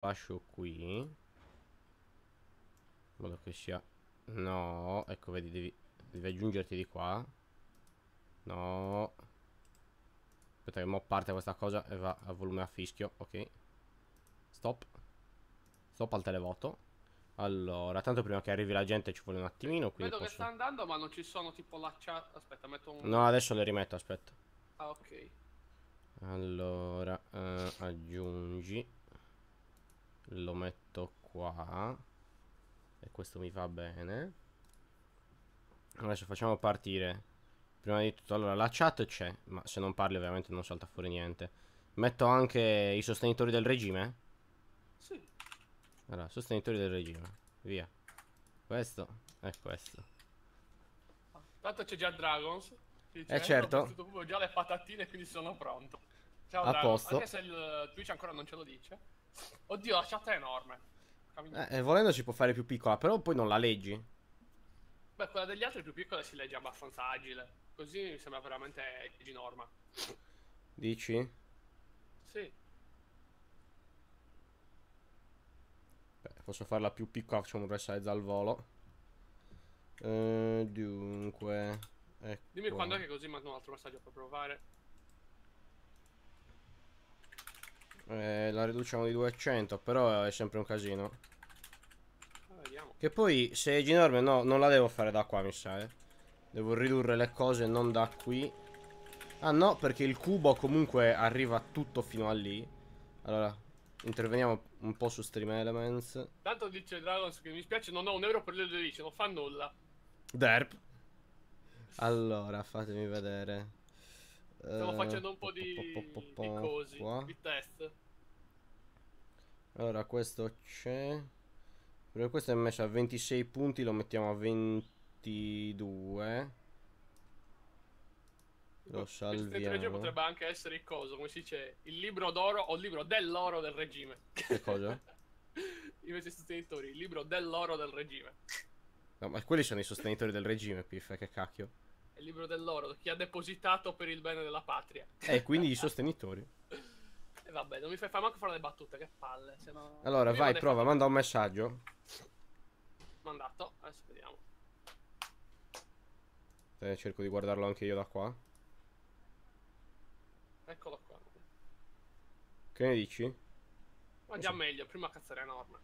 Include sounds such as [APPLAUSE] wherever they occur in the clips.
lascio qui. In modo che sia... No, ecco, vedi, devi, devi aggiungerti di qua. No. Aspetta che mo parte questa cosa e va a volume a fischio, ok. Stop. Stop al televoto. Allora, tanto prima che arrivi la gente ci vuole un attimino. Vedo posso... che sta andando, ma non ci sono tipo la chat. Aspetta, metto un. No, adesso le rimetto, aspetta. Ah, ok. Allora, eh, aggiungi. Lo metto qua. E questo mi va bene. Adesso facciamo partire. Prima di tutto, allora, la chat c'è, ma se non parli ovviamente non salta fuori niente. Metto anche i sostenitori del regime? Sì. Allora, sostenitori del regime. Via. Questo è questo. Tanto c'è già Dragons. Dice, Eh, certo. Ho già le patatine, quindi sono pronto. Ciao A Dragons. posto. Anche se il Twitch ancora non ce lo dice. Oddio, la chat è enorme. Eh, eh, volendo si può fare più piccola, però poi non la leggi. Beh, quella degli altri più piccola si legge abbastanza agile. Così mi sembra veramente di norma. Dici? Sì. Beh, posso farla più piccola, facciamo un resize al volo. Eh, dunque... Ecco. Dimmi quando è che così mando un altro messaggio per provare. Eh, la riduciamo di 200, però è sempre un casino. Ah, vediamo. Che poi, se è enorme, no, non la devo fare da qua, mi sa, eh. Devo ridurre le cose non da qui. Ah, no, perché il cubo comunque arriva tutto fino a lì. Allora, interveniamo un po' su Stream Elements. Tanto dice Dragons che mi spiace, non ho un euro per le 12, non fa nulla. Derp. Allora, fatemi vedere. Stiamo Eh, facendo un po' di, po- po- po- di po- cosi, qua. di test. Allora, questo c'è. Perché questo è messo a 26 punti, lo mettiamo a 22. Lo Questo intelligente salviamo. potrebbe anche essere il coso, come si dice, il libro d'oro o il libro dell'oro del regime. Che cosa? Invece [LAUGHS] i sostenitori, il libro dell'oro del regime. No, ma quelli sono i sostenitori del regime, Piff, che cacchio. È il libro dell'oro, chi ha depositato per il bene della patria. Eh, quindi i sostenitori. E vabbè, non mi fai fare manco fare le battute, che palle. No... Allora, vai, prova, manda un messaggio. Mandato, adesso vediamo. Eh, cerco di guardarlo anche io da qua. Eccolo qua. Che ne dici? Ma già meglio, prima cazzo era enorme.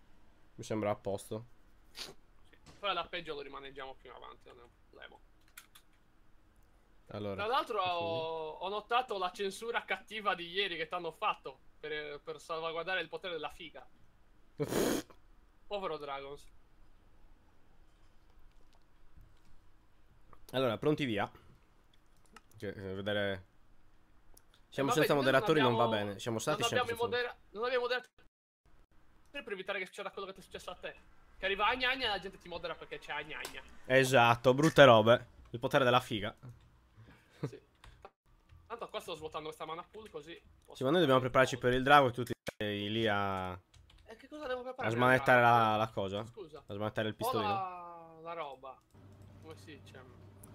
Mi sembra a posto. Sì. Poi la peggio lo rimaneggiamo più in avanti, non è un problema. Allora. Tra l'altro ho, ho notato la censura cattiva di ieri che ti hanno fatto per, per salvaguardare il potere della figa. [LAUGHS] Povero Dragons. Allora, pronti via. Cioè, eh, vedere... Siamo Eh, senza vabbè, noi moderatori, non va abbiamo- bene. Siamo stati non abbiamo, senza modera- non abbiamo moderatori per evitare che succeda quello che ti è successo a te. Che arriva Agnagna e la gente ti modera perché c'è Agnagna. Esatto, brutte robe. Il potere della figa. Tanto qua sto svuotando questa mana pool così. posso Sì, ma noi dobbiamo prepararci per il drago e tutti lì a, a E che cosa devo preparare? smanettare la, la cosa. Scusa. A smanettare il pistolino. la... la roba. Come si dice?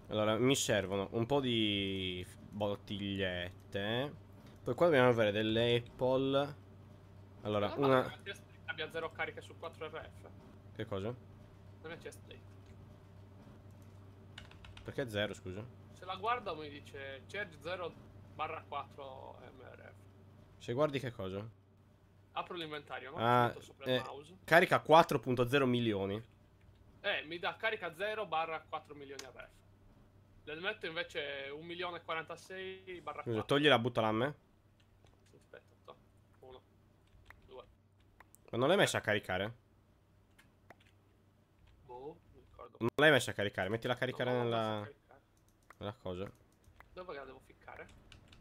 Allora, mi servono un po' di bottigliette. Poi qua dobbiamo avere delle apple. Allora, Guarda una... che la abbia zero cariche su 4 RF. Che cosa? La mia chest plate. Perché zero, scusa? Se la guardo mi dice charge 0 barra 4 MRF. Se guardi che cosa? Apro l'inventario, no? Ah, sopra eh. il mouse. Carica 4.0 milioni. Eh, mi dà carica 0 barra 4 milioni RF. Le metto invece 1 milione e 46 barra 4. Scusa, togliela, buttala a me. Aspetta, 1, 2, Ma non l'hai messa a caricare? boh, non ricordo. Non l'hai messa a caricare, mettila a caricare no, nella... nella cosa. Dove la devo ficcare?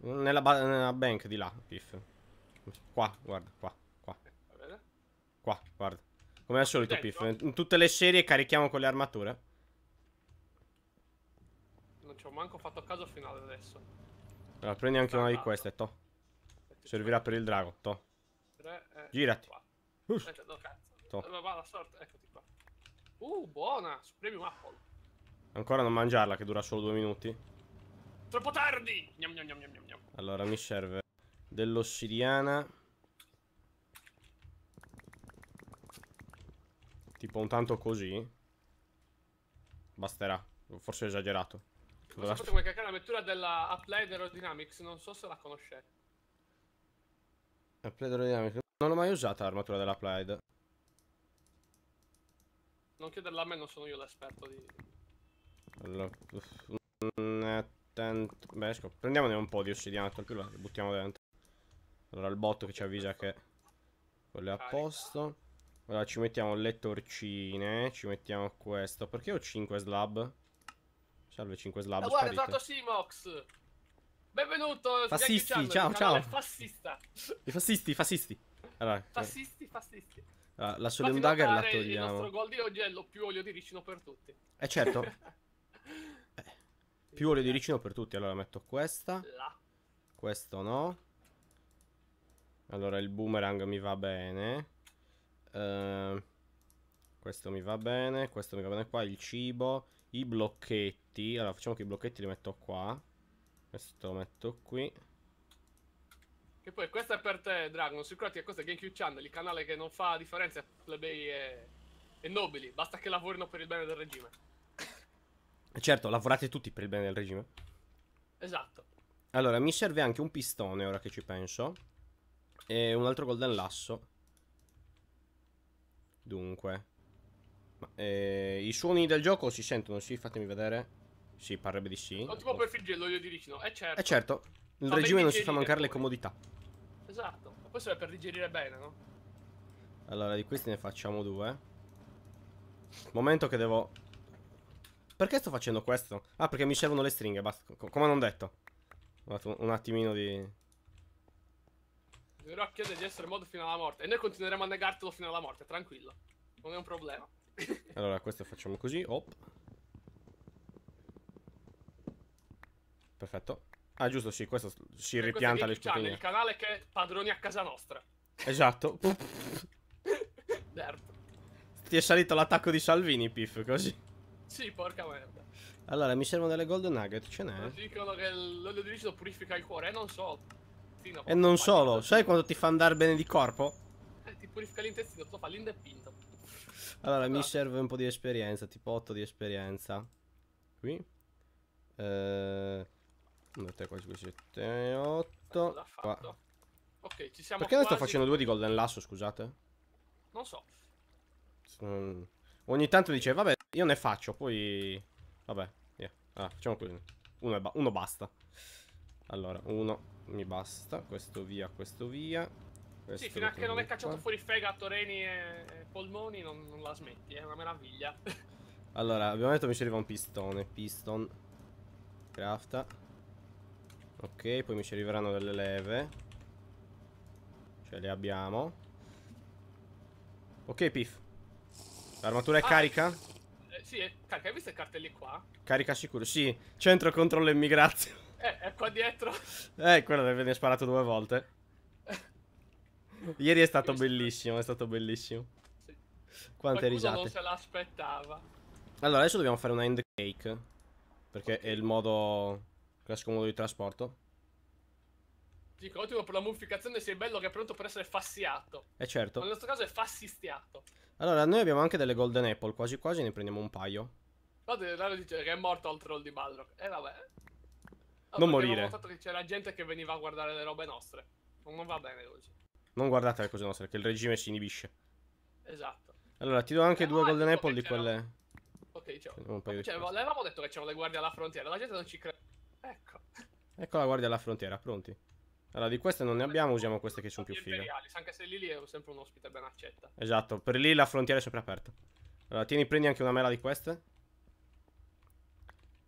Nella, nella bank di là, Piff. Qua, guarda, qua, qua, qua, guarda. Come al solito, Dentro? Piff. In tutte le serie carichiamo con le armature. Non ci ho manco fatto caso fino ad adesso. Allora, prendi anche una di queste, to. Servirà per il drago, to. eh, Girati. cazzo. To. Dove va la sorte? Eccoti qua. Uh, buona! Su Premium Apple. Ancora non mangiarla, che dura solo due minuti. Troppo tardi! Gnam gnam gnam. Allora, mi serve dell'ossidiana. Tipo un tanto così. Basterà. Forse ho esagerato. Non sapete come caricare la lettura della Applied Aerodynamics, non so se la conoscete. Applied Aerodynamics. Non l'ho mai usata l'armatura dell'Applied. Non chiederla a me, non sono io l'esperto di... Allora, mm, attento. Beh, scop- prendiamone un po' di ossidiana, tanto più la buttiamo dentro. Allora, il botto che ci avvisa che quello è a posto. Allora, ci mettiamo le torcine. Ci mettiamo questo. Perché ho 5 slab? Salve 5 slab. Ah, guarda, è sparite. stato Simox! Benvenuto! Channel, ciao, ciao. Fascista! I fascisti, fascisti. Allora, eh, Fascisti, fascisti. allora, la Solemn Dagger la notare Il togliamo. nostro gol di oggi è lo più olio di ricino per tutti. Eh certo, [LAUGHS] più olio di ricino per tutti. Allora metto questa. Questo no. Allora il boomerang mi va bene. Ehm, questo mi va bene. Questo mi va bene qua. Il cibo. I blocchetti. Allora facciamo che i blocchetti li metto qua. Questo lo metto qui. Che poi questo è per te, Dragon. Ricordati che questo è GameCube Channel, il canale che non fa differenza tra plebei e, e nobili. Basta che lavorino per il bene del regime. Certo, lavorate tutti per il bene del regime. Esatto. Allora, mi serve anche un pistone, ora che ci penso. E un altro golden lasso. Dunque. Ma, eh, I suoni del gioco si sentono, sì? Fatemi vedere. Sì, parrebbe di sì. Per friggere l'olio di ricino. Eh certo. Eh certo, il Fa regime non si fa mancare le poi. comodità. Esatto. Ma questo è per digerire bene, no? Allora, di questi ne facciamo due. Momento che devo... Perché sto facendo questo? Ah, perché mi servono le stringhe, basta. co- come non detto. Ho fatto un- attimino di... Dovrò chiedere di essere mod fino alla morte. E noi continueremo a negartelo fino alla morte, tranquillo. Non è un problema. [LAUGHS] Allora, questo facciamo così. Op. Perfetto. Ah, giusto, sì, questo si E questo è ripianta le Gaming Channel, sputine. il canale che padroni a casa nostra. Esatto. Derp. [LAUGHS] Ti è salito l'attacco di Salvini, Piff, così. Sì, porca merda. Allora, mi servono delle golden nugget, ce n'è? Dicono che l'olio di ricino purifica il cuore, e non so. A E non solo, fai- sai quando ti fa andare bene di corpo? Eh, ti purifica l'intestino, tu fa l'inda e pinto. Allora, mi Esatto. serve un po' di esperienza, tipo 8 di esperienza. Qui. Eh... 1, 3, 4, 5, 6, 7, 8. L'ha Qua. fatto. Ok, ci siamo Perché ne sto facendo due di golden lasso, scusate? Non so. Mm. Ogni tanto dice, vabbè, io ne faccio, poi... Vabbè, via. Ah, facciamo così. Uno, ba- uno basta. Allora, uno mi basta. Questo via, questo via. Questo sì, fino a che non è cacciato fuori fegato, reni e polmoni, non, non la smetti, è una meraviglia. [LAUGHS] Allora, abbiamo detto mi serviva un pistone. Piston. Crafta. Ok, poi mi ci arriveranno delle leve. Cioè, le abbiamo. Ok, Piff. L'armatura è Ah. carica? Eh, sì, è- cacca, hai visto i cartelli qua? Carica sicuro. Sì, centro controllo immigrazione. Eh, è qua dietro. Eh, quello deve venire sparato due volte. [LAUGHS] Ieri è stato bellissimo, è stato bellissimo. Sì. Quante Qualcuno non risate. se l'aspettava. Allora, adesso dobbiamo fare una end cake. Perché è il modo. classico modo di trasporto. Dico, ottimo per la mummificazione, sei bello che è pronto per essere fassiato. E Ma certo. nel nostro caso è fassistiato. Allora, noi abbiamo anche delle golden apple. Quasi quasi ne prendiamo un paio. Guarda, Dario dice che è morto al troll di Balrog. E vabbè. Ah, Non morire. Avevo notato che c'era gente che veniva a guardare le robe nostre. Non va bene così. Non guardate le cose nostre, che il regime si inibisce. Esatto. Allora, ti do anche Eh, due golden apple di quelle. Ok. Prendiamo un paio di Cioè, queste. l'avevamo detto che c'erano le guardie alla frontiera. La gente non ci crede. Ecco. Ecco la guardia alla frontiera, pronti. Allora, di queste non ne abbiamo, usiamo queste che sono più fighe. anche se Lily è sempre un ospite ben accetta. Esatto, per lì la frontiera è sempre aperta. Allora, tieni, prendi anche una mela di queste.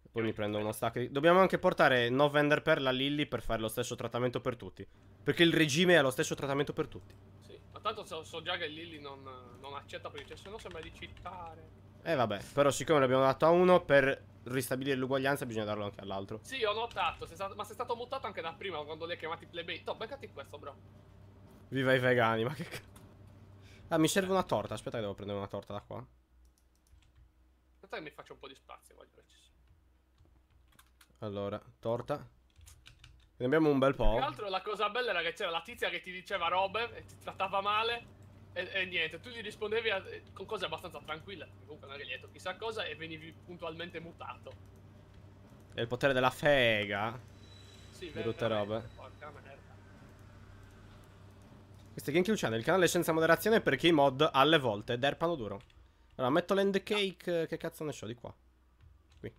E Poi mi prendo uno stack di... Dobbiamo anche portare no vender per la Lilly per fare lo stesso trattamento per tutti. Perché il regime ha lo stesso trattamento per tutti. Sì. Ma tanto so, so già che Lily non, non accetta perché dice se no sembra di citare. Eh vabbè, però siccome l'abbiamo dato a uno, per ristabilire l'uguaglianza bisogna darlo anche all'altro. Sì, ho notato, sei stato- ma sei stato mutato anche da prima quando li hai chiamati plebei. No, beccati questo, bro. Viva i vegani, ma che cazzo. Ah, mi serve una torta. Aspetta che devo prendere una torta da qua. Aspetta che mi faccio un po' di spazio, voglio che ci sia. Allora, torta. Ne abbiamo un bel po'. altro la cosa bella era che c'era la tizia che ti diceva robe e ti trattava male. E, e niente, tu gli rispondevi a- con cose abbastanza tranquille. Comunque non hai detto chissà cosa e venivi puntualmente mutato. È il potere della fega. Sì, Brutte robe. Porca merda. Questo è GameCube Channel, il canale senza moderazione perché i mod alle volte derpano duro. Allora, metto l'end cake, che cazzo ne so di qua. Se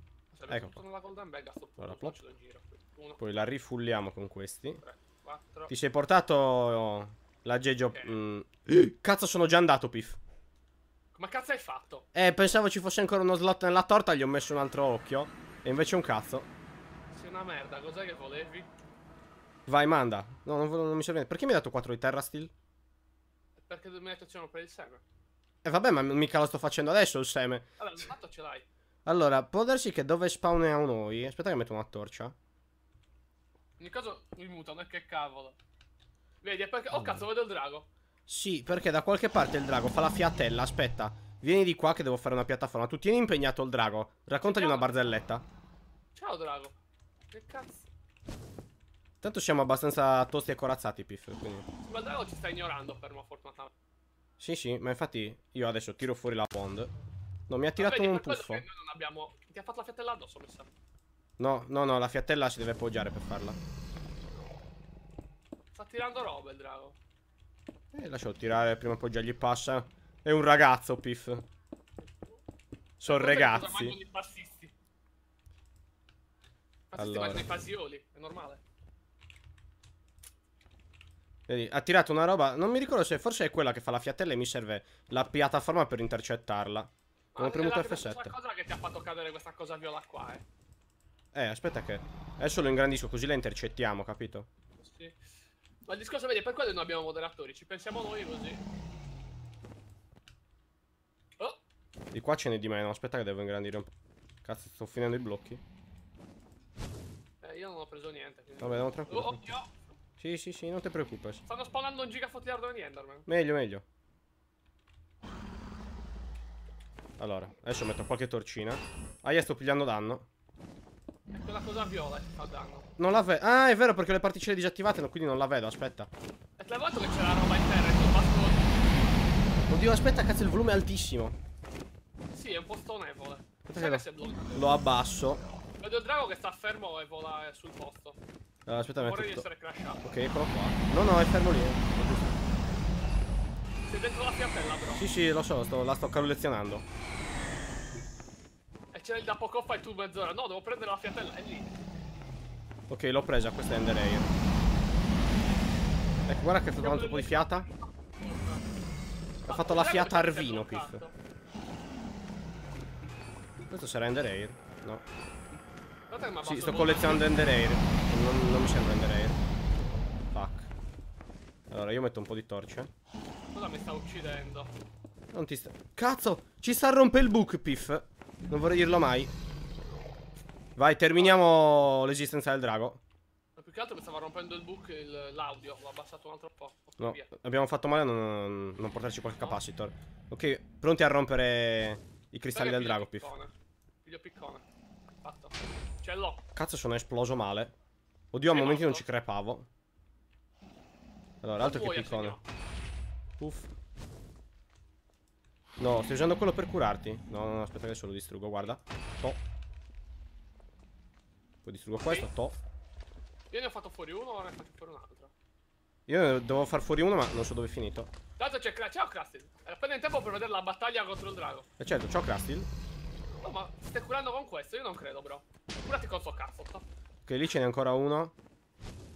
Ecco qua. nella golden bag sto Allora, plop. giro. 1, Poi la rifulliamo con questi. 3, 4. Ti sei portato l'aggeggio... Ok. mm. Cazzo, sono già andato, Piff. Come cazzo hai fatto? Eh, pensavo ci fosse ancora uno slot nella torta, gli ho messo un altro occhio. E invece un cazzo. Sei una merda, cos'è che volevi? Vai, manda. No, non, non mi serve niente. Perché mi hai dato 4 di terra steel? Perché mi hai detto c'erano per il seme. Eh, vabbè, ma mica lo sto facendo adesso il seme. Allora, il fatto ce l'hai. Allora, può darsi che dove spawniamo noi... Aspetta che metto una torcia. In ogni caso mi mutano, e che cavolo. Vedi, è perché... Oh cazzo, vedo il drago. Sì, perché da qualche parte il drago fa la fiatella. Aspetta, vieni di qua che devo fare una piattaforma. Tu tieni impegnato il drago. Raccontagli una barzelletta. Ciao drago. Che cazzo? Tanto siamo abbastanza tosti e corazzati, Piff. Quindi... Ma il drago ci sta ignorando, fermo fortunatamente. Sì, sì, ma infatti io adesso tiro fuori la pond. No, mi ha tirato Vedi, un puffo. Noi non abbiamo... Ti ha fatto la fiattella addosso, mi sa. No, no, no, la fiattella si deve appoggiare per farla. Sta tirando roba il drago. Eh, lascialo tirare, prima poi già gli passa. È un ragazzo, Piff. Sono ragazzi. mangiano i passisti. I passisti Allora. i fasioli, è normale. Vedi, ha tirato una roba. Non mi ricordo se forse è quella che fa la fiattella e mi serve la piattaforma per intercettarla. Ma premuto è la stessa F7. cosa che ti ha fatto cadere questa cosa viola qua, eh. Eh, aspetta che. Adesso lo ingrandisco così la intercettiamo, capito? Sì. Ma il discorso, vedi, per quello non abbiamo moderatori, ci pensiamo noi così. Oh, Di qua ce n'è di meno. Aspetta che devo ingrandire un po'. Cazzo, sto finendo i blocchi. eh, io non ho preso niente. Quindi... Vabbè, non Oh, tranquillo. occhio! Sì, sì, sì, non ti preoccupare. Stanno spawnando un gigafotiardo di Enderman. Meglio, meglio. Allora, adesso metto qualche torcina. Ah, io sto pigliando danno. È quella cosa viola che fa danno. Non la vedo. Ah, è vero, perché le particelle disattivate, quindi non la vedo. Aspetta. E l'avevo detto che c'era roba in terra e tu basta. Oddio, aspetta, cazzo, il volume è altissimo. Sì, è un po' stonevole. Aspetta che bloccato. Lo abbasso. Vedo il drago che sta fermo e vola eh, sul posto. Allora, aspetta, metto Vorrei tutto. essere crashato. Ok, eccolo qua. No, no, è fermo lì. eh. Sei dentro la fiattella, però. Sì, sì, lo so, sto- la sto carulezionando. C'è il da poco fa e tu mezz'ora. No, devo prendere la fiattella. È lì. Ok, l'ho presa, questa è Ender Air. Ecco, guarda che fa fatto un po' di fiata. Ha fatto la fiata Arvino, Piff. Questo sarà Ender Air? No. Ha Sì, sto collezionando Ender Air. Non, non mi sembra Ender Air. Fuck. Allora, io metto un po' di torce. Cosa mi sta uccidendo? Non ti sta... Cazzo! Ci sta a rompe il book, Piff. Non vorrei dirlo mai. Vai, terminiamo l'esistenza del drago. Ma più che altro mi stava rompendo il book l'audio. L'ho abbassato un altro po'. No, via. abbiamo fatto male a non, non portarci qualche capacitor. Ok, pronti a rompere i cristalli Dai del drago, Piff. Piglio piccone. Fatto. Ce l'ho. Cazzo, sono esploso male. Oddio, a Sei momenti non morto? ci crepavo. Allora, altro che piccone. signor. No, stai usando quello per curarti? No, no, no, aspetta che adesso lo distruggo, guarda. To. Poi distruggo questo, to. Io ne ho fatto fuori uno, ora ne faccio fuori un altro. Io ne devo far fuori uno, ma non so dove è finito. Tanto c'è Cra- Ciao Crusty. È appena in tempo per vedere la battaglia contro il drago. E certo, ciao Crustil. No, ma stai curando con questo? Io non credo, bro. Curati con sto cazzo. Ok, lì ce n'è ancora uno.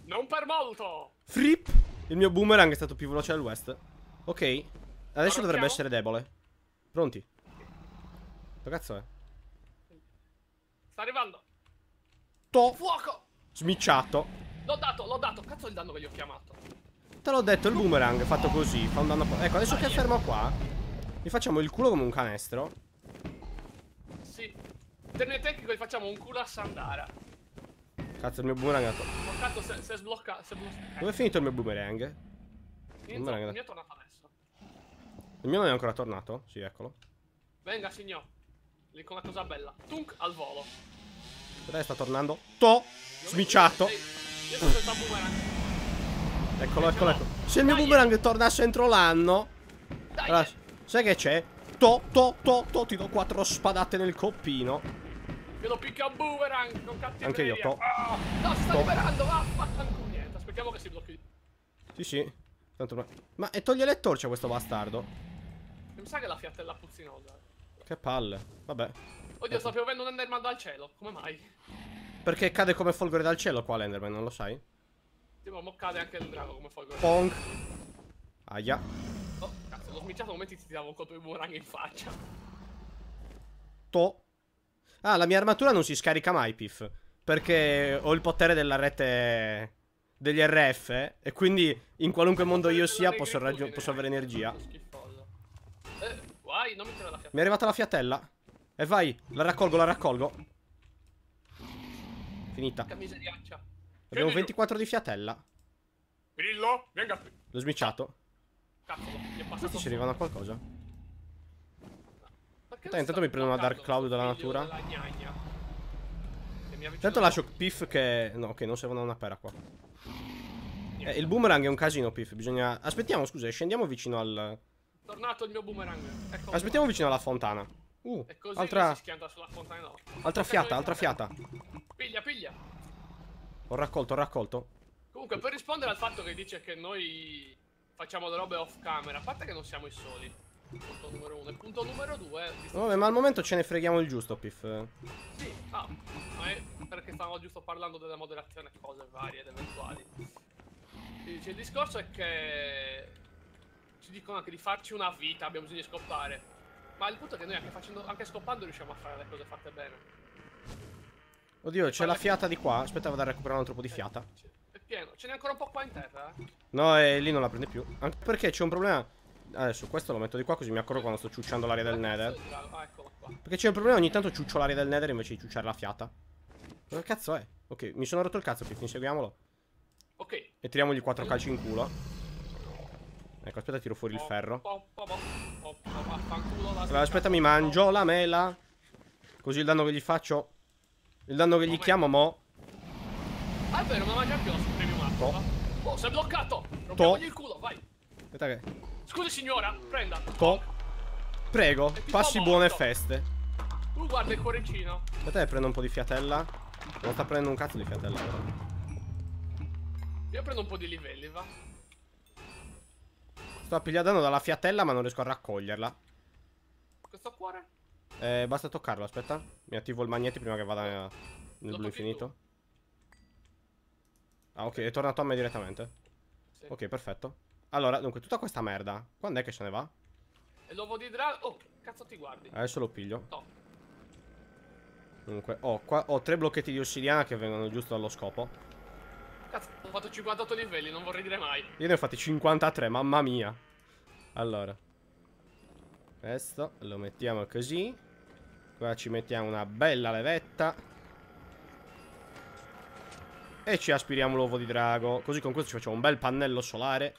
Non per molto! Frip! Il mio boomerang è stato più veloce del west. Ok. Adesso dovrebbe essere debole. Pronti? Che cazzo è? Sta arrivando. To! Fuoco! Smicciato. L'ho dato, l'ho dato. Cazzo il danno che gli ho chiamato. Te l'ho detto, il boomerang fatto così fa un danno. po- Ecco, adesso che è fermo qua, gli facciamo il culo come un canestro. Sì. In termini tecnico gli facciamo un culo a Sandara. Cazzo, il mio boomerang è andato. Ma cazzo se, se sblocca. Se blocca. Dove è finito il mio boomerang? Il boomerang? è adesso. Il mio non è ancora tornato? Sì, eccolo. Venga, signor. Lì con una cosa bella. Tunk al volo. Dai, sta tornando. To! Smicciato. Io sono senza boomerang. Eccolo, eccolo, eccolo. Se il mio boomerang tornasse entro l'anno. Dai! Allora, sai che c'è? To, to, to, to, ti do quattro spadate nel coppino. Io lo picchio a boomerang con cattiveria. Anche io, to. Ah, no, si sta To. liberando, va, vaffanculo. Niente, aspettiamo che si blocchi. Sì, sì. Tanto ma... e toglie le torce questo bastardo. Mi sa che la fiattella puzzinosa. Che palle. Vabbè. Oddio, sto piovendo un Enderman dal cielo. Come mai? Perché cade come folgore dal cielo qua l'Enderman, non lo sai? Tipo, mo cade anche il drago come folgore. Pong. Aia. Oh, cazzo, l'ho smicciato momenti ti davo un colpo di boomerang in faccia. To. Ah, la mia armatura non si scarica mai, Piff. Perché ho il potere della rete degli RF. E quindi in qualunque mondo io sia posso, posso avere energia. Eh, guai, non mi tira la Mi è arrivata la fiattella. E vai, la raccolgo, la raccolgo. Finita. Abbiamo Scendi giù. 24 di fiatella. Grillo, venga qui. L'ho smicciato. Cazzo, mi è passato. Questi ci arrivano a qualcosa. Dai, intanto mi prendo una Dark Cloud dalla natura. Intanto lascio Piff che... No, che non servono a una pera qua. Eh, il boomerang è un casino, Piff. Bisogna... Aspettiamo, scusa, scendiamo vicino al... Tornato il mio boomerang. Ecco. Aspettiamo vicino alla fontana. Uh, così altra... fontana no. Altra fiata, altra fiata. Piglia, piglia. Ho raccolto, ho raccolto. Comunque, per rispondere al fatto che dice che noi facciamo le robe off camera, a parte che non siamo i soli. Punto numero uno. E punto numero due. visto- Vabbè, ma al momento ce ne freghiamo il giusto, Piff. Sì, ah, ma è perché stavamo giusto parlando della moderazione e cose varie ed eventuali. Dice, il discorso è che ci dicono anche di farci una vita, abbiamo bisogno di scopare. Ma il punto è che noi anche, facendo, anche scopando riusciamo a fare le cose fatte bene. Oddio, c'è la fiata di qua. Aspetta, vado a recuperare un altro po' di fiata. Sì, È pieno. Ce n'è ancora un po' qua in terra, eh? No, e lì non la prende più. Anche perché c'è un problema. Adesso questo lo metto di qua così mi accorgo quando sto ciucciando l'aria del nether. Perché c'è un problema, ogni tanto ciuccio l'aria del nether invece di ciucciare la fiata. Dove cazzo è? Ok, mi sono rotto il cazzo, Piff, inseguiamolo. Ok. E tiriamogli quattro calci in culo. Ecco, aspetta, tiro fuori il ferro. Allora, aspetta, mi mangio la mela. Così il danno che gli faccio. Il danno che gli chiamo, mo. Ah, è vero, non la mangia più la up. To. va? Oh, sei bloccato! Rompiamogli il culo, vai! Aspetta che. Scusi signora, prenda. To. Prego, passi buone morto. feste. Tu guarda il cuoricino. Aspetta che prendo un po' di fiatella. Non sta prendendo un cazzo di fiatella, però. Io prendo un po' di livelli, va. Sto danno dalla fiatella, ma non riesco a raccoglierla. Questo cuore? Eh, basta toccarlo, aspetta. Mi attivo il magnete prima che vada nel Lo blu infinito. Ah, ok, è tornato a me direttamente. Sì. Ok, perfetto. Allora, dunque, tutta questa merda. Quando è che se ne va? L'uovo di drago. Oh, cazzo ti guardi? Adesso lo piglio. No. Dunque, ho, qua, ho tre blocchetti di ossidiana che vengono giusto dallo scopo. Cazzo, ho fatto 58 livelli, non vorrei dire mai. Io ne ho fatti 53, mamma mia. Allora. Questo lo mettiamo così. Qua ci mettiamo una bella levetta. E ci aspiriamo l'uovo di drago. Così con questo ci facciamo un bel pannello solare.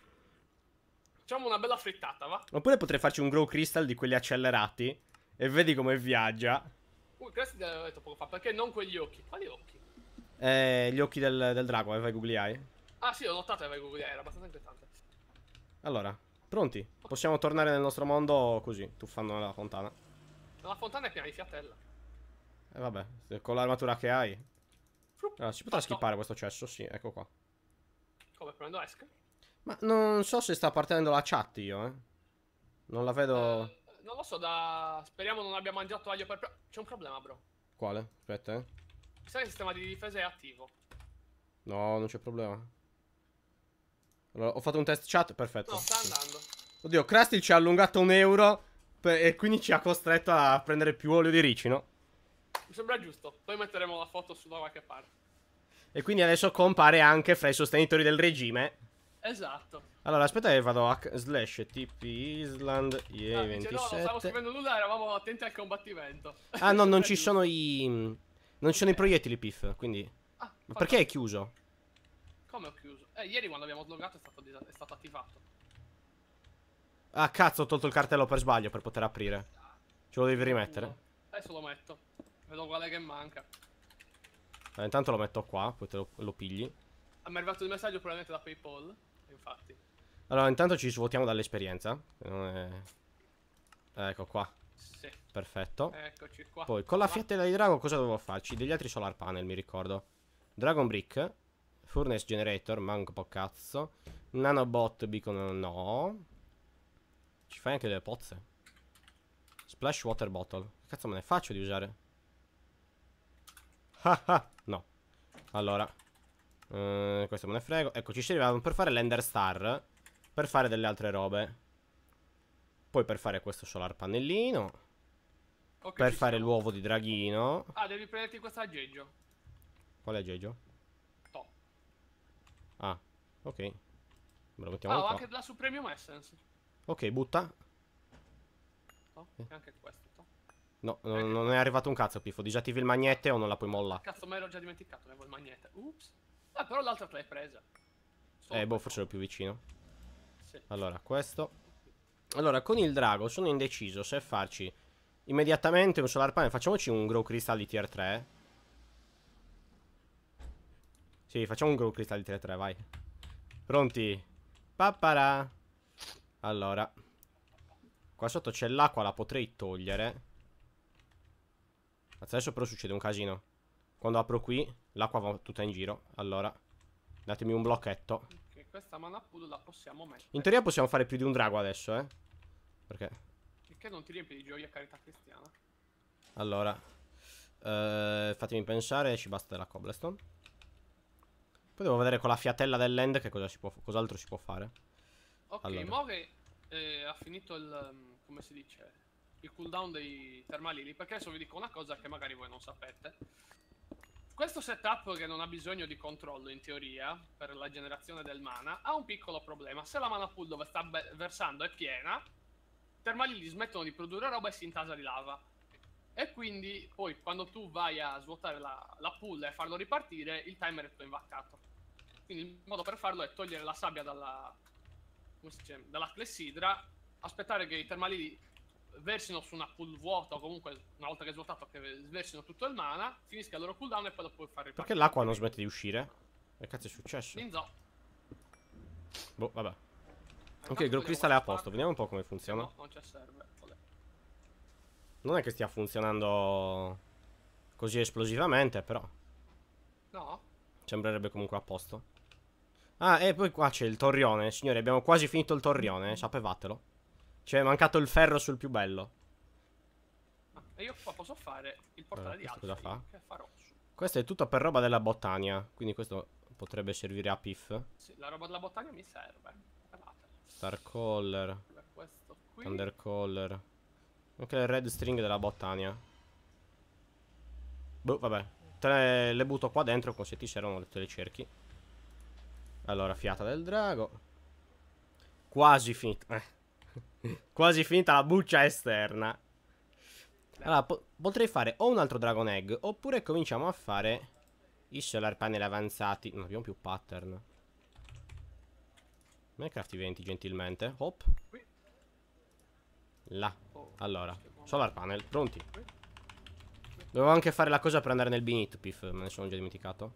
Facciamo una bella frittata, va? Oppure potrei farci un grow crystal di quelli accelerati. E vedi come viaggia. Uh, questo ti avevo detto poco fa, perché non quegli occhi? Quali occhi? Eh, gli occhi del, del drago, eh, vai googly Ah sì, ho notato che avevo Google, era abbastanza inquietante. Allora, pronti? Possiamo tornare nel nostro mondo così, tuffando nella fontana. La fontana è piena di fiatella. E vabbè, con l'armatura che hai. Allora, si potrà Fatto. skippare questo cesso? Sì, ecco qua. Come prendo esca? Ma non so se sta partendo la chat io, eh. Non la vedo... Eh, non lo so, da... Speriamo non abbia mangiato aglio per... C'è un problema, bro. Quale? Aspetta, eh. Mi sa che il sistema di difesa è attivo. No, non c'è problema. Allora, ho fatto un test chat, perfetto. No, sta andando. Oddio, Krusty ci ha allungato un euro per- e quindi ci ha costretto a prendere più olio di ricino. Mi sembra giusto. Poi metteremo la foto su da qualche parte. E quindi adesso compare anche fra i sostenitori del regime. Esatto. Allora, aspetta che vado a slash tp island Ah, dice, no, non stavo IE27. scrivendo nulla, eravamo attenti al combattimento. Ah, no, non [LAUGHS] ci sono i... Non ci sono i proiettili PIF, quindi... Ah, Ma perché è chiuso? Come ho chiuso? Eh, ieri quando abbiamo slogato è stato, è stato attivato. Ah, cazzo, ho tolto il cartello per sbaglio per poter aprire. Ce lo devi rimettere. Adesso lo metto. Vedo quale che manca. Allora, intanto lo metto qua, poi te lo, lo pigli. A me è arrivato il messaggio probabilmente da PayPal. Infatti. Allora, intanto ci svuotiamo dall'esperienza. è... Ecco qua. Sì, Perfetto. eccoci qua. Poi con la fiattella di drago cosa dovevo farci? Degli altri solar panel, mi ricordo. Dragon Brick, Furnace Generator, manco po' cazzo. Nanobot Beacon no. Ci fai anche delle pozze. Splash Water Bottle. Che cazzo me ne faccio di usare? Ah [LAUGHS] ah, no. Allora. Eh, questo me ne frego. Ecco, ci serviva per fare l'Ender Star. Per fare delle altre robe. Poi per fare questo solar pannellino. Ok, Per fare l'uovo di draghino. Ah, devi prenderti questo aggeggio. Qual è Geggio? To. Ah, ok. Me lo mettiamo Ah, ho qua. anche la Supremium Essence. Ok, butta. To. Eh. E anche questo. To. No, no, non è arrivato un cazzo, Piffo. Disattivi il magnete o non la puoi mollare. Cazzo, me l'ero già dimenticato, avevo il magnete. Ups. Ah, però l'altra te l'hai presa. Solo Eh, boh, forse ero più vicino. Sì. Allora, questo. Allora, con il drago sono indeciso se farci immediatamente un solar panel. Facciamoci un grow crystal di tier 3. Sì, facciamo un grow crystal di tier 3, vai. Pronti? Papara. Allora. Qua sotto c'è l'acqua, la potrei togliere. Adesso però succede un casino. Quando apro qui, l'acqua va tutta in giro. Allora, datemi un blocchetto. Ok, questa mana pool la possiamo mettere. In teoria possiamo fare più di un drago adesso, eh. Perché? Che non ti riempie di gioia carità cristiana. Allora. eh, fatemi pensare, ci basta della cobblestone. Poi devo vedere con la fiatella dell'end che cosa si può, cos'altro si può fare. Ok, Allora. mo che eh, ha finito il. um, come si dice? Il cooldown dei termalili. Perché adesso vi dico una cosa che magari voi non sapete. Questo setup che non ha bisogno di controllo in teoria per la generazione del mana ha un piccolo problema. Se la mana pool dove sta versando è piena, i termalili smettono di produrre roba e si intasa di lava. E quindi poi quando tu vai a svuotare la, la pool e farlo ripartire, il timer è tutto invaccato. Quindi il modo per farlo è togliere la sabbia dalla, dalla clessidra, aspettare che i termalili versino su una pool vuota o comunque una volta che è svuotato che versino tutto il mana, finisca il loro cooldown e poi lo puoi far ripartire. Perché l'acqua non smette di uscire? Che cazzo è successo? Ninzo. Boh, vabbè. Ok, il crystal è a posto. Vediamo un po' come funziona. No, non ci serve. Vabbè. Non è che stia funzionando così esplosivamente, però No? sembrerebbe comunque a posto. Ah, e poi qua c'è il torrione. Signori, abbiamo quasi finito il torrione, sapevatelo. Ci è mancato il ferro sul più bello. E io qua posso fare il portale Allora, di questo Alfa. cosa Che farò. su- Questo è tutto per roba della Bottania. Quindi questo potrebbe servire a Piff. Sì, la roba della bottaglia mi serve. Starcaller. Thundercaller. Anche le red string della Bottania. Boh, vabbè. Te le, butto qua dentro, così ti servono, te le cerchi. Allora, fiata del drago. Quasi finita. eh. [LAUGHS] Quasi finita la buccia esterna. Allora, po- potrei fare o un altro Dragon Egg, oppure cominciamo a fare i solar panel avanzati. Non abbiamo più pattern. Minecraft 20 gentilmente. Hop. Là. Allora, solar panel, pronti. Dovevo anche fare la cosa per andare nel binit, Piff, me ne sono già dimenticato.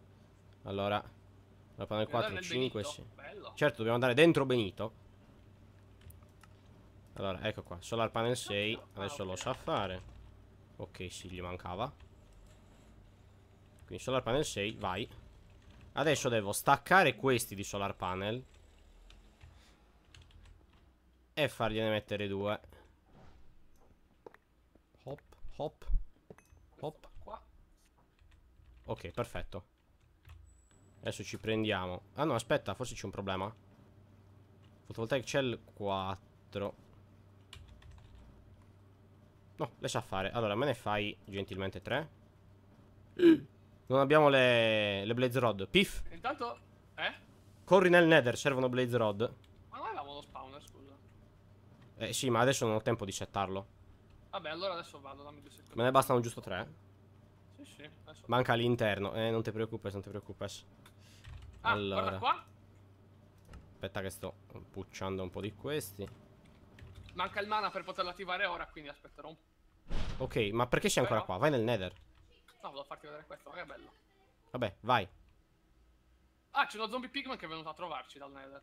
Allora, solar panel Devi andare 4, nel 5, Benito. sì. Bello. Certo, dobbiamo andare dentro Benito. Allora, ecco qua, solar panel 6, adesso lo sa fare. Ok, sì, gli mancava. Quindi solar panel 6, vai. Adesso devo staccare questi di solar panel. E fargliene mettere due. Hop, hop, hop. Ok, perfetto. Adesso ci prendiamo. Ah no, aspetta, forse c'è un problema. Photovoltaic cell 4. No, le sa fare. Allora, me ne fai gentilmente 3. Non abbiamo le, le Blaze Rod. Piff, Intanto. Eh? corri nel Nether, servono Blaze Rod. Ma non avevamo lo spawner, scusa. Eh sì, ma adesso non ho tempo di settarlo. Vabbè, allora adesso vado, dammi due secondi. Me ne bastano giusto 3. Sì, sì. Adesso... Manca all'interno. Eh, non ti preoccupes, non ti preoccupes. ah, allora. guarda qua. Aspetta che sto pucciando un po' di questi. Manca il mana per poterlo attivare ora, quindi aspetterò un po'. Ok, ma perché sei ancora qua? Vai nel Nether. No, volevo farti vedere questo, ma che bello. Vabbè, vai. Ah, c'è uno zombie pigman che è venuto a trovarci dal nether.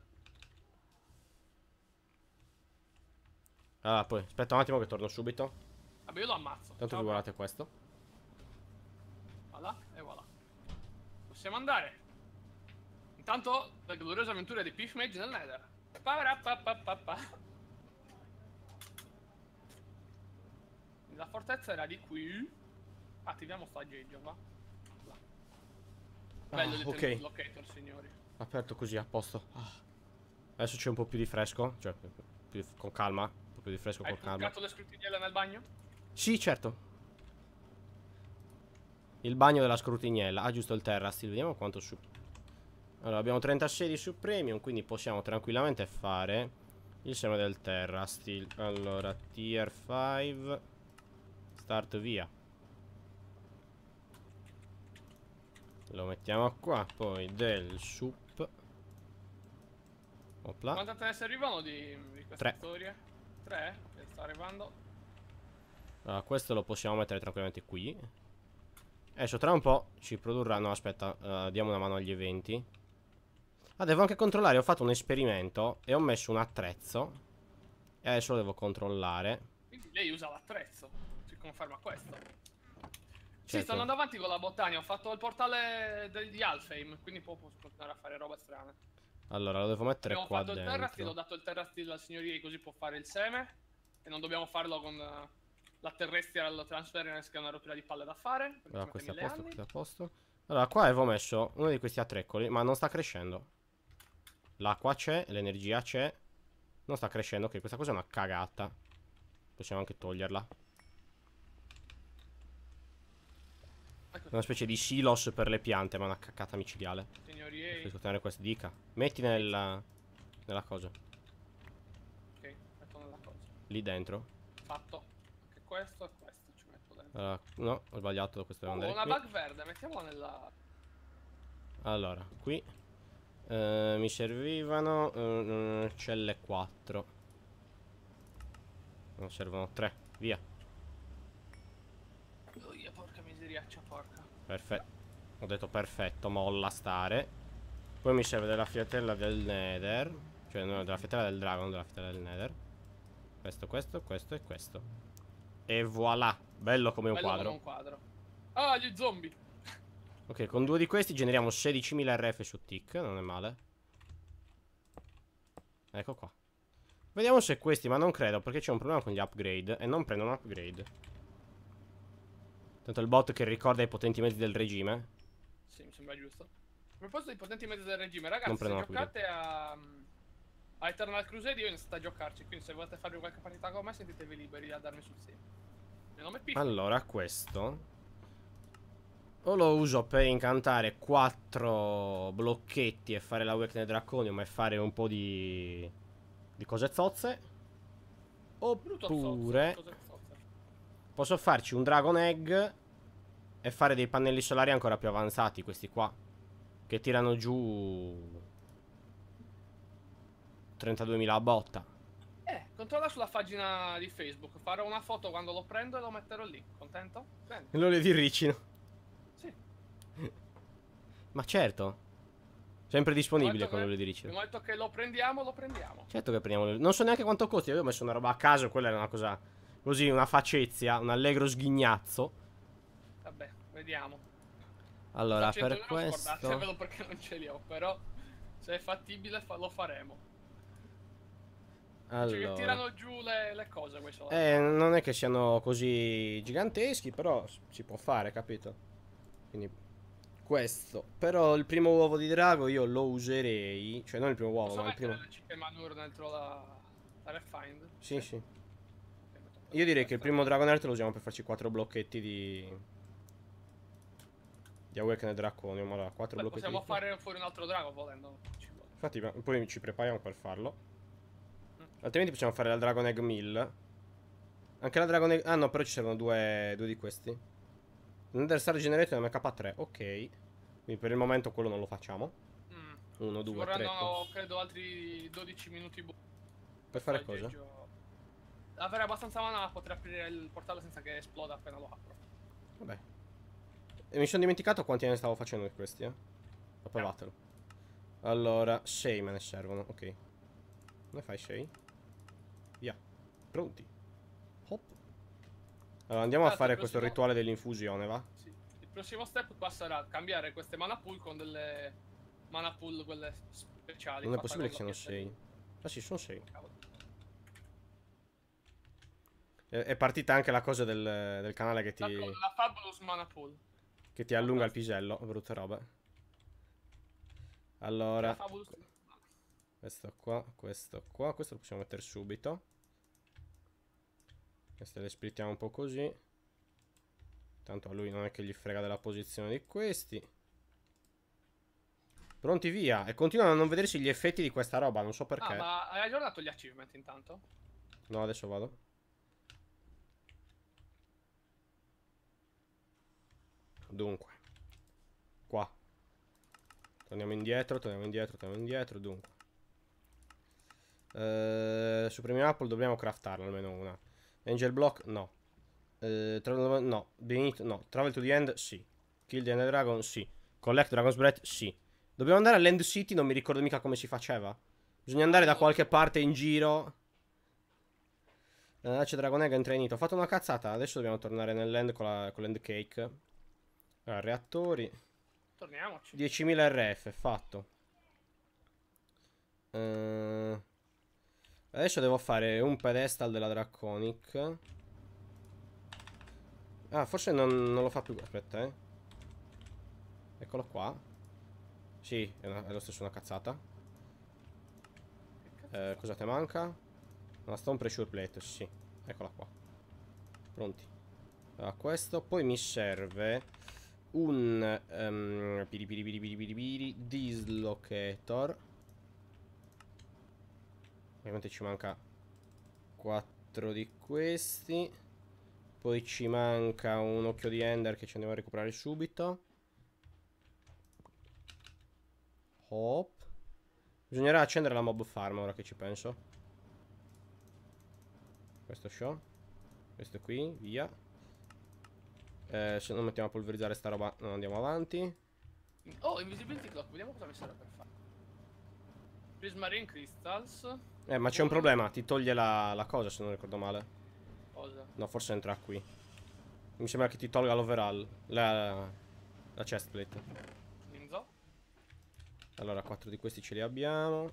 Allora, poi, aspetta un attimo che torno subito. Vabbè, io lo ammazzo. Tanto vi guardate questo. Voilà, e voilà. Possiamo andare. Intanto, le gloriose avventure di Piff Mage nel Nether. Parapapapapa. La fortezza era di qui. Attiviamo sto aggeggio, va. Bello Ah, il ok. locator, signori. Aperto così, a posto. Ah. Adesso c'è un po' più di fresco. Cioè, più- con calma. Un po' più di fresco Hai con calma. toccato le scrutinelle nel bagno? Sì, certo. Il bagno della scrutignella. Ah, giusto il Terrastil. Vediamo quanto su. Allora, abbiamo 36 su Premium. Quindi possiamo tranquillamente fare il seme del Terrastil. Allora, tier 5. Start via. Lo mettiamo qua. Poi del soup. Opla. Quante te ne servivano di, di queste Tre. storie? Tre? Che sta arrivando? Allora, questo lo possiamo mettere tranquillamente qui. Adesso tra un po' ci produrranno. Aspetta, eh, diamo una mano agli eventi. Ah, devo anche controllare. Ho fatto un esperimento e ho messo un attrezzo. E adesso lo devo controllare. Quindi lei usa l'attrezzo. Conferma questo. Sì, Certo. sto andando avanti con la botanica. Ho fatto il portale di Alfheim. Quindi posso continuare a fare roba strana. Allora, lo devo mettere Abbiamo qua fatto il terrastil, ho dentro. dato il terrastil al signoria così può fare il seme. E non dobbiamo farlo con eh, la terrestrial transference che è una rottura di palle da fare. Allora, questo è a posto, questo è a posto. Allora, qua avevo messo uno di questi attreccoli, ma non sta crescendo. L'acqua c'è, l'energia c'è. Non sta crescendo, ok, questa cosa è una cagata. Possiamo anche toglierla. anni. Ecco, Una specie di silos per le piante, ma una cacata micidiale. signorie. Preferisco tenere questo. Dica. Metti nella. Nella cosa. Ok, metto nella cosa. Lì dentro. Fatto. Anche questo e questo ci metto dentro. Allora, no, ho sbagliato. Questo deve Oh, andare una qui. bug verde, mettiamola nella. Allora, qui. eh, mi servivano. eh, celle 4. Non servono 3. Via. Oh, io, miseriaccia, porca. Perfetto. Ho detto perfetto, molla stare. Poi mi serve della fiatella del Nether. Cioè, no, della fiatella del drago, non della fiatella del Nether. Questo, questo, questo e questo. E voilà. Bello come un Bello quadro. come un quadro. Ah, gli zombie. Ok, con due di questi generiamo 16.000 RF su tick, non è male. Ecco qua. Vediamo se questi, ma non credo, perché c'è un problema con gli upgrade e non prendono upgrade. Tanto il bot che ricorda i potenti mezzi del regime. Sì, mi sembra giusto. A proposito dei potenti mezzi del regime, ragazzi, se giocate a, a Eternal Crusade io ho iniziato a giocarci, quindi se volete farvi qualche partita con me sentitevi liberi a darmi sul sim. Il nome è Piff. Allora, questo o lo uso per incantare 4 blocchetti e fare la Awakening Draconium e fare un po' di di cose zozze. Oppure posso farci un Dragon Egg e fare dei pannelli solari ancora più avanzati, questi qua, che tirano giù 32.000 a botta. Eh, controlla sulla pagina di Facebook, farò una foto quando lo prendo e lo metterò lì. Contento? Bene. Lo le diricino. Sì. [LAUGHS] Ma certo. Sempre disponibile quello che- le diricino. Abbiamo detto che lo prendiamo, lo prendiamo. Certo che prendiamo. Non so neanche quanto costi. Io ho messo una roba a caso. Quella era una cosa. Così, una facezia. Un allegro sghignazzo. Vediamo. Allora, 100 per questo. Scordatevelo perché non ce li ho, però se è fattibile fa- lo faremo. Cioè che Allora. tirano giù le, le cose quei soldi. Eh, non è che siano così giganteschi, però si può fare, capito? Quindi. Questo. Però il primo uovo di drago io lo userei. Cioè, non il primo uovo, Posso ma il primo. chicken manure dentro la, la refined? Sì, sì. Metto Io direi che il primo Dragon Heart lo usiamo per farci 4 blocchetti di. Di Awakened Draconium. Allora, 4 Beh, blocchetti. possiamo fare fuori un altro drago volendo. Infatti, ma- poi ci prepariamo per farlo. Mm. Altrimenti possiamo fare la Dragon Egg 1000. Anche la Dragon Egg. Ah, no, però ci servono due, due di questi. Nether Star Generator MK3. Ok. Quindi per il momento quello non lo facciamo. Mm. 1, Ci 2, 3. vorranno, credo, altri 12 minuti Per fare cosa? geggio. Avere abbastanza mana potrei aprire il portale senza che esploda appena lo apro. Vabbè. E mi sono dimenticato quanti ne stavo facendo di questi, eh. Ma provatelo. Allora, 6 me ne servono, ok. Come fai 6? Via. Pronti. Hop. Allora, andiamo a Tanto fare questo prossimo- rituale dell'infusione, va? Sì. Il prossimo step qua sarà cambiare queste mana pool con delle mana pool quelle speciali. Non è possibile che siano la 6. Ah sì, sono 6. Cavolo. È, è partita anche la cosa del, del canale che ti, La, la Fabulous Mana Pool. Che ti allunga il pisello. Brutte robe. Allora, questo qua, questo qua. Questo lo possiamo mettere subito. Queste le splittiamo un po' così. Tanto a lui non è che gli frega della posizione di questi. Pronti via. E continuano a non vedersi gli effetti di questa roba, non so perché. Ah, ma hai aggiornato gli achievement intanto? No, adesso vado. Dunque. Qua. Torniamo indietro, torniamo indietro, torniamo indietro, dunque. Eh, su Apple dobbiamo craftarla almeno una. Angel Block, no. Eh, travel, no. Beneath, no. Travel to the End, sì. Kill the End Dragon, sì. Collect Dragon's Breath, sì. Dobbiamo andare all'End City, non mi ricordo mica come si faceva. Bisogna andare da qualche parte in giro. Eh, c'è Dragon Egg in it. Ho fatto una cazzata. Adesso dobbiamo tornare nell'end con l'end cake. Allora, reattori. Torniamoci. 10.000 RF, fatto. Eh, adesso devo fare un pedestal della Draconic. Ah, forse non, non lo fa più. Aspetta, eh. Eccolo qua. Sì, è, una- è lo stesso una cazzata. Eh, cosa te manca? Una stone pressure plate, sì. Eccola qua. Pronti. Allora, questo. Poi mi serve un um, piri piri piri piri piri piri dislocator. Ovviamente ci manca 4 di questi. Poi ci manca un occhio di Ender che ci andiamo a recuperare subito. Hop. Bisognerà accendere la mob farm ora che ci penso. Questo show. Questo qui, via. Eh, se non mettiamo a polverizzare sta roba non andiamo avanti. Oh, Invisibility Clock, vediamo cosa mi serve per fare. Prismarine Crystals. Eh, ma c'è un problema, ti toglie la, la cosa se non ricordo male. Cosa? No, forse entra qui. Mi sembra che ti tolga l'overall. La, la chestplate. Ninzo. Allora, quattro di questi ce li abbiamo.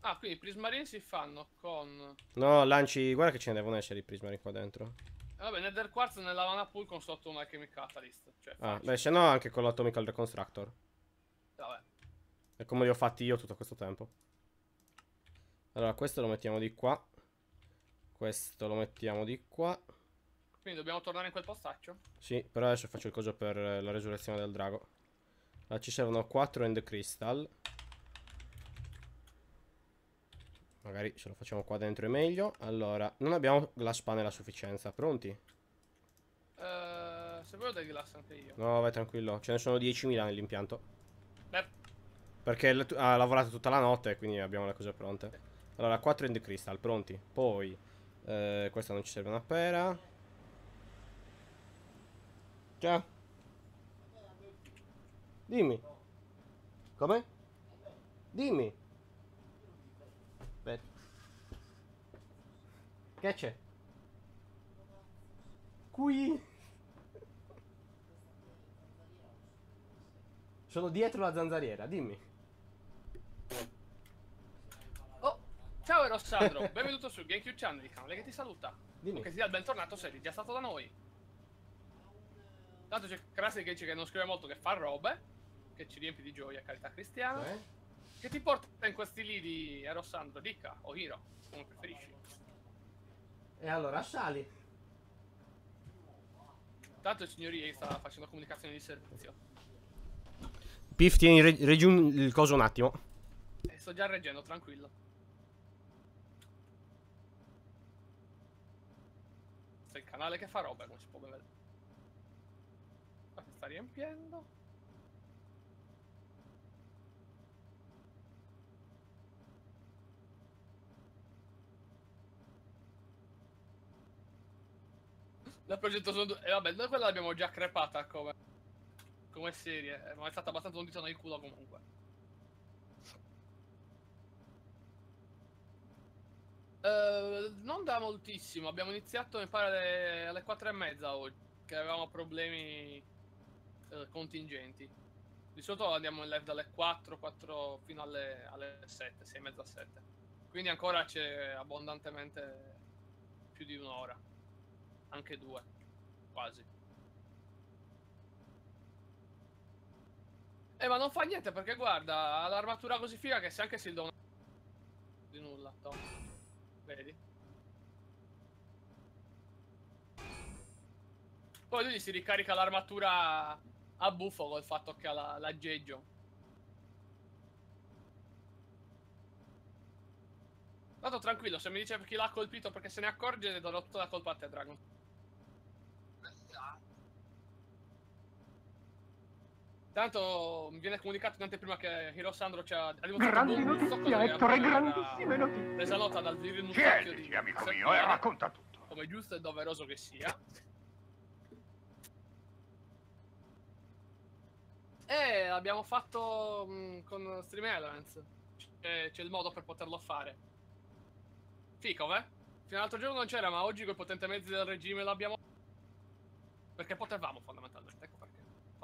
Ah, quindi i Prismarine si fanno con... No, lanci. Guarda che ce ne devono essere i prismari qua dentro. Vabbè, Nether Quartz nella mana pool con sotto un Alchemy Catalyst. Cioè, Ah, beh, se no anche con l'Atomical Reconstructor. Vabbè. È come li ho fatti io tutto questo tempo. Allora, questo lo mettiamo di qua. Questo lo mettiamo di qua. Quindi dobbiamo tornare in quel postaccio? Sì, però adesso faccio il coso per la resurrezione del drago. Allora, ci servono 4 End Crystal. Magari se lo facciamo qua dentro è meglio. Allora, non abbiamo glass panel a sufficienza. Pronti? Eh, se vuoi del glass anche io. No, vai tranquillo. Ce ne sono 10.000 nell'impianto. Beh, Perché ha lavorato tutta la notte, quindi abbiamo le cose pronte. Allora, 4 End Crystal, pronti. Poi, eh, questa non ci serve una pera. Ciao. Dimmi. Come? Dimmi. Che c'è? Qui. Sono dietro la zanzariera, dimmi. Oh, ciao Erossandro, [LAUGHS] benvenuto su GameCube Channel, il canale che ti saluta. Dimmi. Che ti dà il bentornato se eri già stato da noi. Tanto c'è Crassi che dice che non scrive molto, che fa robe, che ci riempie di gioia, carità cristiana. Eh? Che ti porta in questi lì di Erossandro, Dica o Hiro, come preferisci. E allora sali. Tanto il signor EA sta facendo comunicazione di servizio. Piff, tieni re- reggi un- il coso un attimo. E sto già reggendo, tranquillo. Questo è il canale che fa roba, come si può vedere. Qua si sta riempiendo. La progetto sono due... E vabbè, noi quella l'abbiamo già crepata come... Come serie, eh, ma è stata abbastanza un dito nel culo comunque. Uh, non da moltissimo, abbiamo iniziato mi pare alle, 4 e mezza oggi, che avevamo problemi uh, contingenti. Di solito andiamo in live dalle 4, 4 fino alle, alle 7, 6 e mezza 7. Quindi ancora c'è abbondantemente più di un'ora, anche due, quasi. Eh ma non fa niente perché guarda, ha l'armatura così figa che se anche si dona di nulla, toh. Vedi? Poi lui si ricarica l'armatura a buffo col fatto che ha la, l'aggeggio. Tanto tranquillo, se mi dice chi l'ha colpito perché se ne accorge, ne darò tutta la colpa a te, Dragon. Tanto mi viene comunicato niente prima che Hiro Sandro ci ha Grandi notizie, Ettore, grandissime notizie. Presa nota dal in un Tieni, di... amico mio, e racconta tutto. Come giusto e doveroso che sia. E abbiamo fatto mh, mm, con Stream Elements. C'è, il modo per poterlo fare. Fico, eh? Fino all'altro giorno non c'era, ma oggi con i potenti mezzi del regime l'abbiamo... Perché potevamo, fondamentalmente.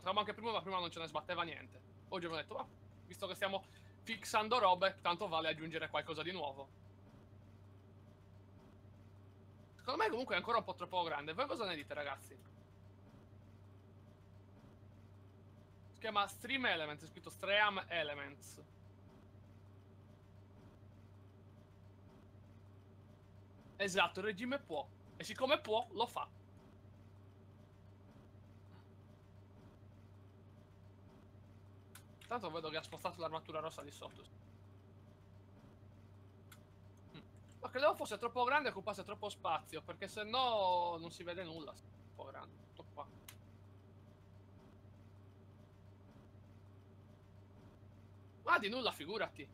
Potevamo anche prima, ma prima non ce ne sbatteva niente. Oggi abbiamo detto, oh, visto che stiamo fixando robe, tanto vale aggiungere qualcosa di nuovo. Secondo me comunque è ancora un po' troppo grande. Voi cosa ne dite, ragazzi? Si chiama Stream Elements, è scritto Stream Elements. Esatto, il regime può. E siccome può, lo fa. Tanto vedo che ha spostato l'armatura rossa di sotto. Mm. Ma credevo fosse troppo grande e occupasse troppo spazio, perché se no non si vede nulla. Troppo grande, tutto qua. Ma di nulla, figurati.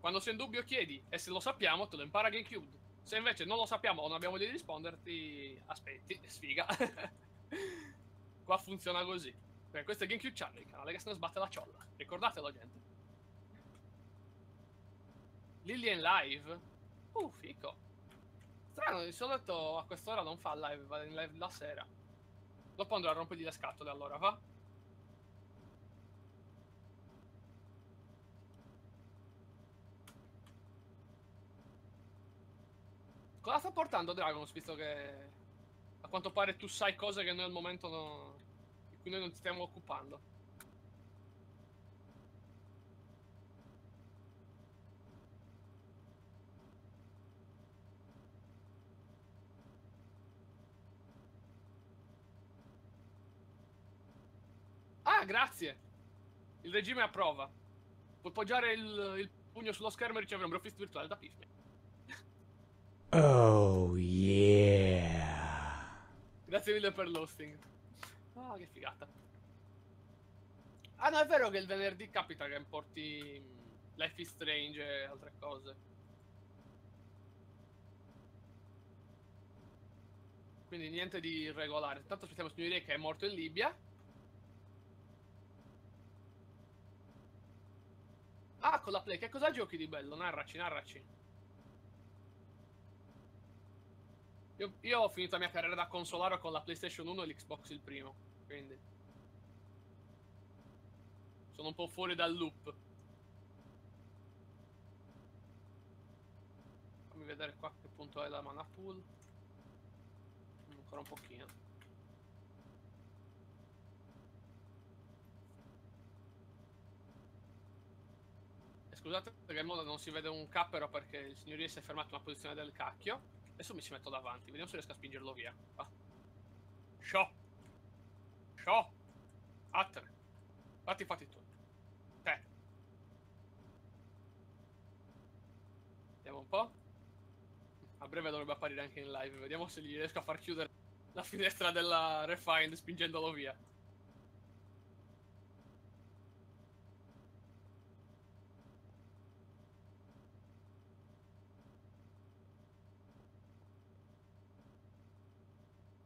Quando sei in dubbio chiedi, e se lo sappiamo te lo impara GameCube. Se invece non lo sappiamo o non abbiamo di risponderti, aspetti, [LAUGHS] sfiga. [LAUGHS] Qua funziona così. Beh, questo è GameCube Channel, il canale che se ne sbatte la ciolla. Ricordatelo, gente. Lillian live? Uh, fico. Strano, di solito a quest'ora non fa live, va in live la sera. Dopo andrò a rompergli le scatole, allora, va? Cosa sta portando Dragons, visto che a quanto pare tu sai cose che noi al momento non cui noi non stiamo occupando. Ah, grazie! Il regime approva. Puoi poggiare il, il pugno sullo schermo e ricevere un brofist virtuale da Piffy. Oh, yeah! Grazie mille per l'hosting. Ah, che figata. Ah, no, è vero che il venerdì capita che importi Life is Strange e altre cose. Quindi niente di irregolare. Intanto aspettiamo signori che è morto in Libia. Ah, con la Play. Che cosa giochi di bello? Narraci, narraci. Io, io ho finito la mia carriera da consolaro con la PlayStation 1 e l'Xbox il primo quindi sono un po' fuori dal loop. Fammi vedere qua che punto è la mana pool. Ancora un pochino. E scusate il modo non si vede un cappero perché il signoria si è fermato in una posizione del cacchio. Adesso mi ci metto davanti, vediamo se riesco a spingerlo via. Ah. Show! Ciao. Vattene. Fatti fatti tu. Te. Vediamo un po'. A breve dovrebbe apparire anche in live. Vediamo se gli riesco a far chiudere la finestra della Refined spingendolo via.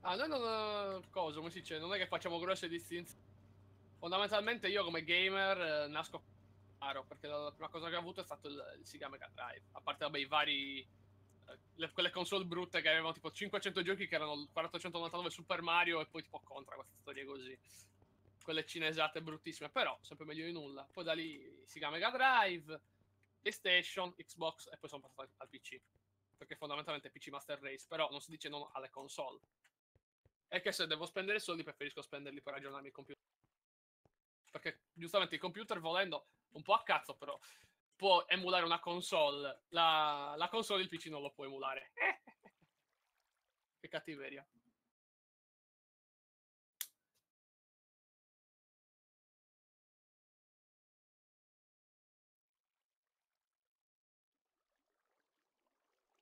Ah, noi non... Cosa, come si dice? Non è che facciamo grosse distinzioni. Fondamentalmente io come gamer eh, nasco caro, perché la prima cosa che ho avuto è stato il, il Sega Mega Drive. A parte, vabbè, i vari le- quelle console brutte che avevano tipo 500 giochi che erano il 499 Super Mario e poi tipo Contra, queste storie così. Quelle cinesate bruttissime, però sempre meglio di nulla. Poi da lì chiama Mega Drive, PlayStation, Xbox e poi sono passato al PC. Perché fondamentalmente PC Master Race, però non si dice no alle console. E che se devo spendere soldi preferisco spenderli per aggiornarmi il computer. Perché giustamente il computer volendo un po' a cazzo però può emulare una console. La, la console il PC non lo può emulare. [LAUGHS] che cattiveria.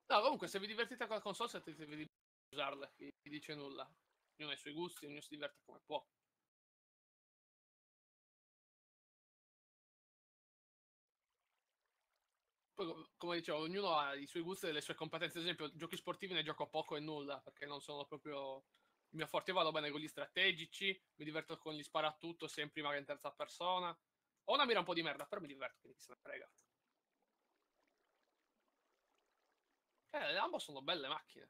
No, comunque se vi divertite con la console sentitevi di usarle, chi chi dice nulla. Ognuno ha i suoi gusti, ognuno si diverte come può. Poi, co- come dicevo, ognuno ha i suoi gusti e le sue competenze. Ad esempio, giochi sportivi ne gioco poco e nulla, perché non sono proprio il mio forte. Io vado bene con gli strategici, mi diverto con gli sparatutto, sia in prima che in terza persona. Ho una mira un po' di merda, però mi diverto, quindi chi se ne frega. Eh, ambo sono belle macchine.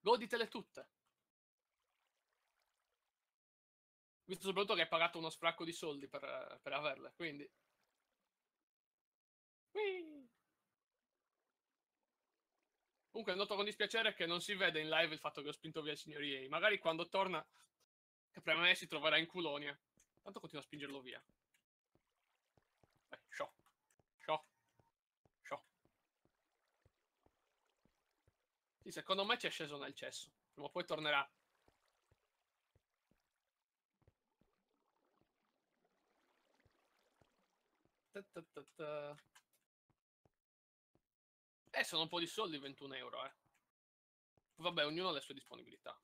Goditele tutte. Visto soprattutto che hai pagato uno sfracco di soldi per, per averle, quindi... Whee! Comunque noto con dispiacere che non si vede in live il fatto che ho spinto via il signor EA. Magari quando torna, che per me si troverà in Culonia. Tanto continuo a spingerlo via. Vai, show. Show. Show. Sì, secondo me ci è sceso nel cesso. Prima o poi tornerà. Eh, sono un po' di soldi 21 euro, eh. Vabbè, ognuno ha le sue disponibilità.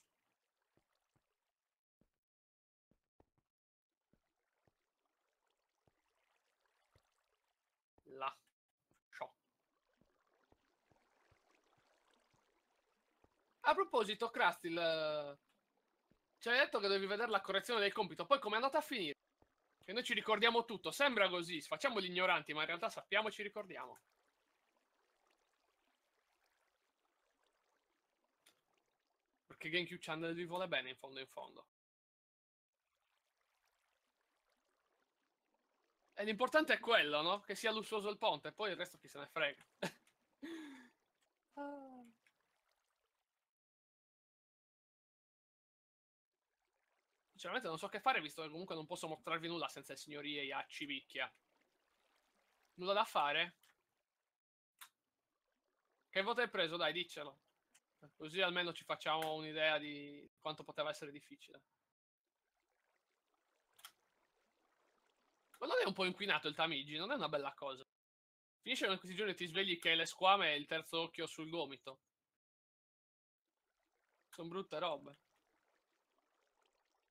Là. Show. A proposito, Krusty, il... ci hai detto che dovevi vedere la correzione del compito. Poi come è andata a finire? Che noi ci ricordiamo tutto. Sembra così, facciamo gli ignoranti, ma in realtà sappiamo e ci ricordiamo. Perché GameCube Channel vi vuole bene in fondo in fondo. E l'importante è quello, no? Che sia lussuoso il ponte, poi il resto chi se ne frega. [LAUGHS] Sinceramente non so che fare, visto che comunque non posso mostrarvi nulla senza il signor EA a civicchia. Nulla da fare? Che voto hai preso? Dai, diccelo. Così almeno ci facciamo un'idea di quanto poteva essere difficile. Ma non è un po' inquinato il Tamigi? Non è una bella cosa. Finisce in questi giorni e ti svegli che le squame e il terzo occhio sul gomito. Sono brutte robe.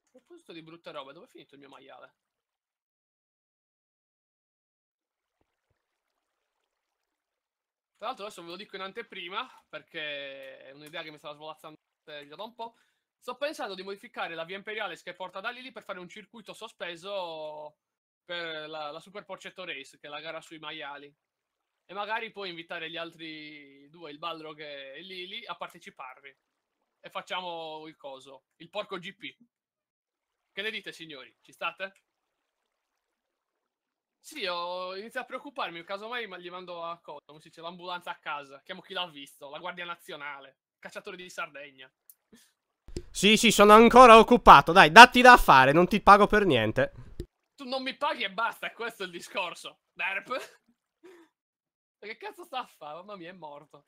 A proposito di brutte robe, dove è finito il mio maiale? Tra l'altro adesso ve lo dico in anteprima, perché è un'idea che mi stava svolazzando già da un po'. Sto pensando di modificare la via Imperialis che porta da Lili per fare un circuito sospeso per la, la Super Porcetto Race, che è la gara sui maiali. E magari poi invitare gli altri due, il Balrog e Lili, a parteciparvi. E facciamo il coso, il porco GP. Che ne dite, signori? Ci state? Sì, ho iniziato a preoccuparmi, casomai ma gli mando a cosa, come si dice, l'ambulanza a casa, chiamo chi l'ha visto, la Guardia Nazionale, cacciatori di Sardegna. Sì, sì, sono ancora occupato. Dai, datti da fare, non ti pago per niente. Tu non mi paghi e basta, è questo il discorso. Derp. Ma [LAUGHS] che cazzo sta a fare? Mamma mia, è morto.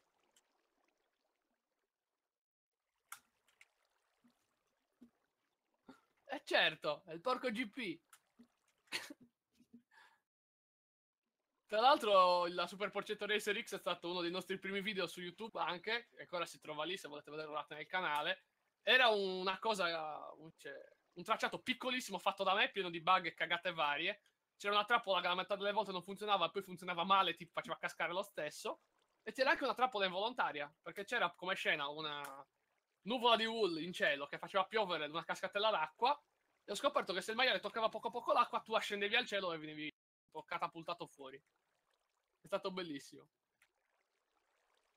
Eh certo, è il porco GP. Tra l'altro la Super Porcetto Racer X è stato uno dei nostri primi video su YouTube anche, e ancora si trova lì se volete vedere guardate nel canale. Era una cosa, un, cioè, un tracciato piccolissimo fatto da me, pieno di bug e cagate varie. C'era una trappola che la metà delle volte non funzionava, poi funzionava male, ti faceva cascare lo stesso. E c'era anche una trappola involontaria, perché c'era come scena una nuvola di wool in cielo che faceva piovere una cascatella d'acqua. E ho scoperto che se il maiale toccava poco poco l'acqua, tu ascendevi al cielo e venivi catapultato fuori. È stato bellissimo.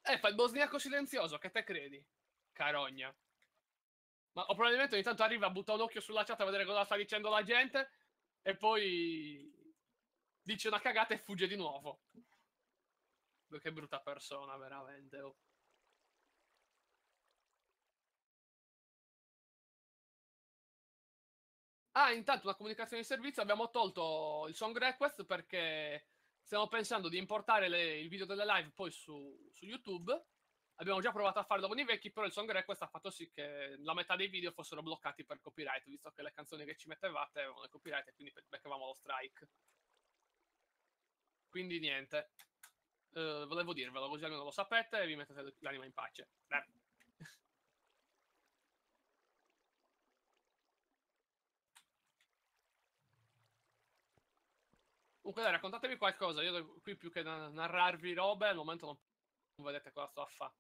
Eh, fa il bosniaco silenzioso, che te credi? Carogna. Ma o probabilmente ogni tanto arriva, butta un occhio sulla chat a vedere cosa sta dicendo la gente e poi dice una cagata e fugge di nuovo. Che brutta persona, veramente. Oh. Ah, intanto una comunicazione di servizio, abbiamo tolto il song request perché stiamo pensando di importare le, il video delle live poi su, su, YouTube. Abbiamo già provato a farlo con i vecchi, però il song request ha fatto sì che la metà dei video fossero bloccati per copyright, visto che le canzoni che ci mettevate avevano le copyright e quindi beccavamo lo strike. Quindi niente. Uh, volevo dirvelo, così almeno lo sapete e vi mettete l'anima in pace. Beh. Comunque dai, raccontatevi qualcosa. Io qui più che narrarvi robe, al momento non, non vedete cosa sto a fare.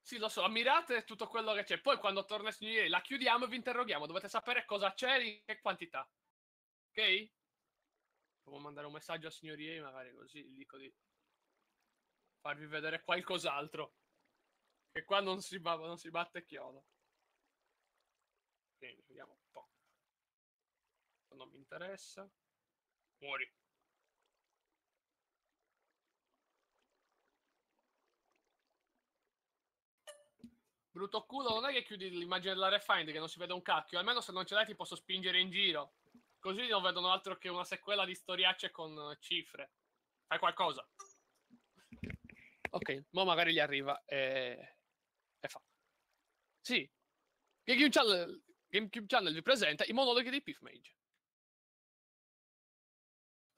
Sì, lo so, ammirate tutto quello che c'è. Poi quando torna ieri la chiudiamo e vi interroghiamo. Dovete sapere cosa c'è e in che quantità. Ok? Devo mandare un messaggio a signor Ieri, magari così gli dico di farvi vedere qualcos'altro. Che qua non si, non si batte chiodo. Quindi vediamo un po'. Non mi interessa. Muori. Brutto culo, non è che chiudi l'immagine della Refind che non si vede un cacchio. Almeno se non ce l'hai ti posso spingere in giro. Così non vedono altro che una sequela di storiacce con cifre. Fai qualcosa. Ok, mo magari gli arriva e, e fa. Sì. GameCube Channel, GameCube Channel vi presenta i monologhi di Piff Mage.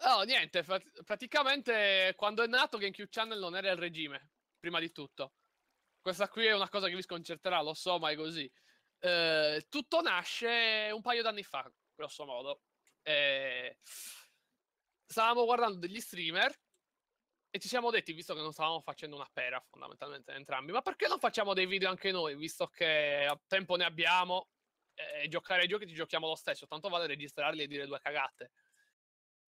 Oh, niente, praticamente quando è nato GameCube Channel non era il regime, prima di tutto. Questa qui è una cosa che vi sconcerterà, lo so, ma è così. Eh, tutto nasce un paio d'anni fa, grosso modo. Eh, stavamo guardando degli streamer e ci siamo detti, visto che non stavamo facendo una pera fondamentalmente entrambi, ma perché non facciamo dei video anche noi, visto che tempo ne abbiamo e giocare ai giochi ci giochiamo lo stesso, tanto vale registrarli e dire due cagate.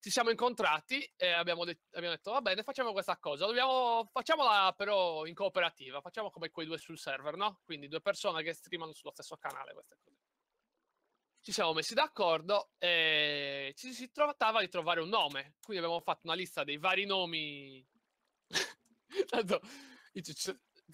Ci siamo incontrati e abbiamo, de- abbiamo, detto va bene facciamo questa cosa Dobbiamo, facciamola però in cooperativa facciamo come quei due sul server no? quindi due persone che streamano sullo stesso canale queste cose. Ci siamo messi d'accordo e ci si trattava di trovare un nome. Quindi abbiamo fatto una lista dei vari nomi. [LAUGHS] Tanto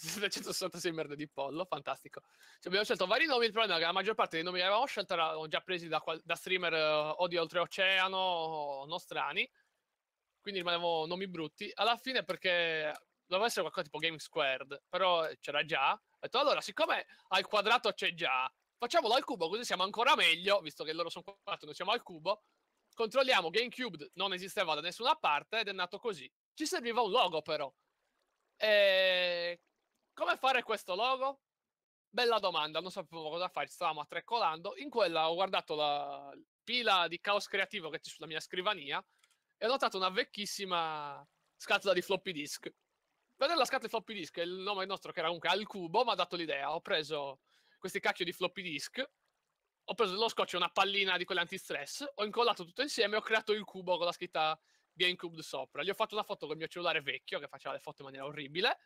766 merde di pollo, fantastico. Cioè, abbiamo scelto vari nomi, il problema è che la maggior parte dei nomi che avevamo scelto erano già presi da, da streamer uh, o di oltreoceano nostrani, quindi rimanevano nomi brutti. Alla fine perché doveva essere qualcosa tipo Game Squared, però c'era già. Ho detto allora, siccome al quadrato c'è già, facciamolo al cubo così siamo ancora meglio, visto che loro sono quattro, noi siamo al cubo. Controlliamo GameCube, non esisteva da nessuna parte ed è nato così. Ci serviva un logo però. E come fare questo logo? Bella domanda, non sapevo cosa fare, stavamo attreccolando. In quella ho guardato la pila di caos creativo che c'è sulla mia scrivania e ho notato una vecchissima scatola di floppy disk. Vedere la scatola di floppy disk, il nome nostro che era comunque al cubo, mi ha dato l'idea. Ho preso questi cacchio di floppy disk, ho preso dello scotch e una pallina di quelle antistress, ho incollato tutto insieme e ho creato il cubo con la scritta GameCube sopra. Gli ho fatto una foto con il mio cellulare vecchio che faceva le foto in maniera orribile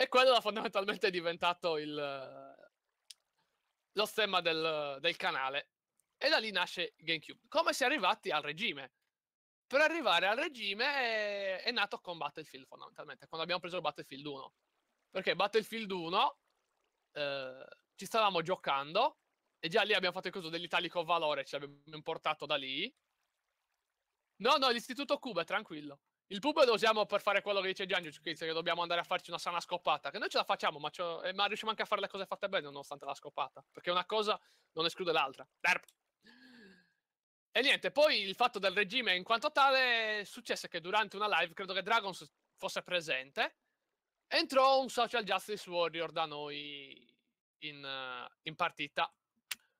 e quello fondamentalmente è diventato il, lo stemma del, del canale. E da lì nasce GameCube. Come si è arrivati al regime? Per arrivare al regime è, è nato con Battlefield fondamentalmente, quando abbiamo preso Battlefield 1. Perché Battlefield 1 eh, ci stavamo giocando e già lì abbiamo fatto il coso dell'Italico Valore, ci abbiamo importato da lì. No, no, l'istituto Cuba, tranquillo. Il pub lo usiamo per fare quello che dice Gianni, dice che dobbiamo andare a farci una sana scopata. Che noi ce la facciamo, ma, eh, ma riusciamo anche a fare le cose fatte bene nonostante la scopata. Perché una cosa non esclude l'altra. Derp. E niente, poi il fatto del regime in quanto tale successe che durante una live, credo che Dragons fosse presente, entrò un social justice warrior da noi in, uh, in partita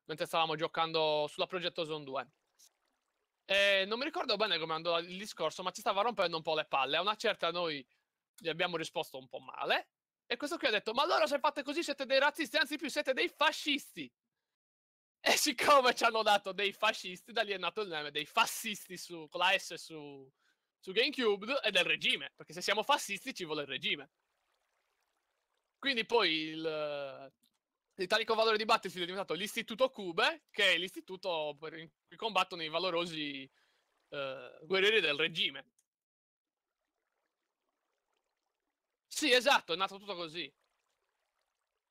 mentre stavamo giocando sulla Progetto Zone 2. E non mi ricordo bene come andò il discorso, ma ci stava rompendo un po' le palle. A una certa noi gli abbiamo risposto un po' male. E questo qui ha detto: Ma allora se fate così siete dei razzisti, anzi più siete dei fascisti. E siccome ci hanno dato dei fascisti, da lì è nato il nome dei fascisti su, con la S su, su GameCube e del regime. Perché se siamo fascisti ci vuole il regime. Quindi poi il, l'italico valore di Battlefield è diventato l'istituto Cube, che è l'istituto in cui combattono i valorosi eh, guerrieri del regime. Sì, esatto, è nato tutto così.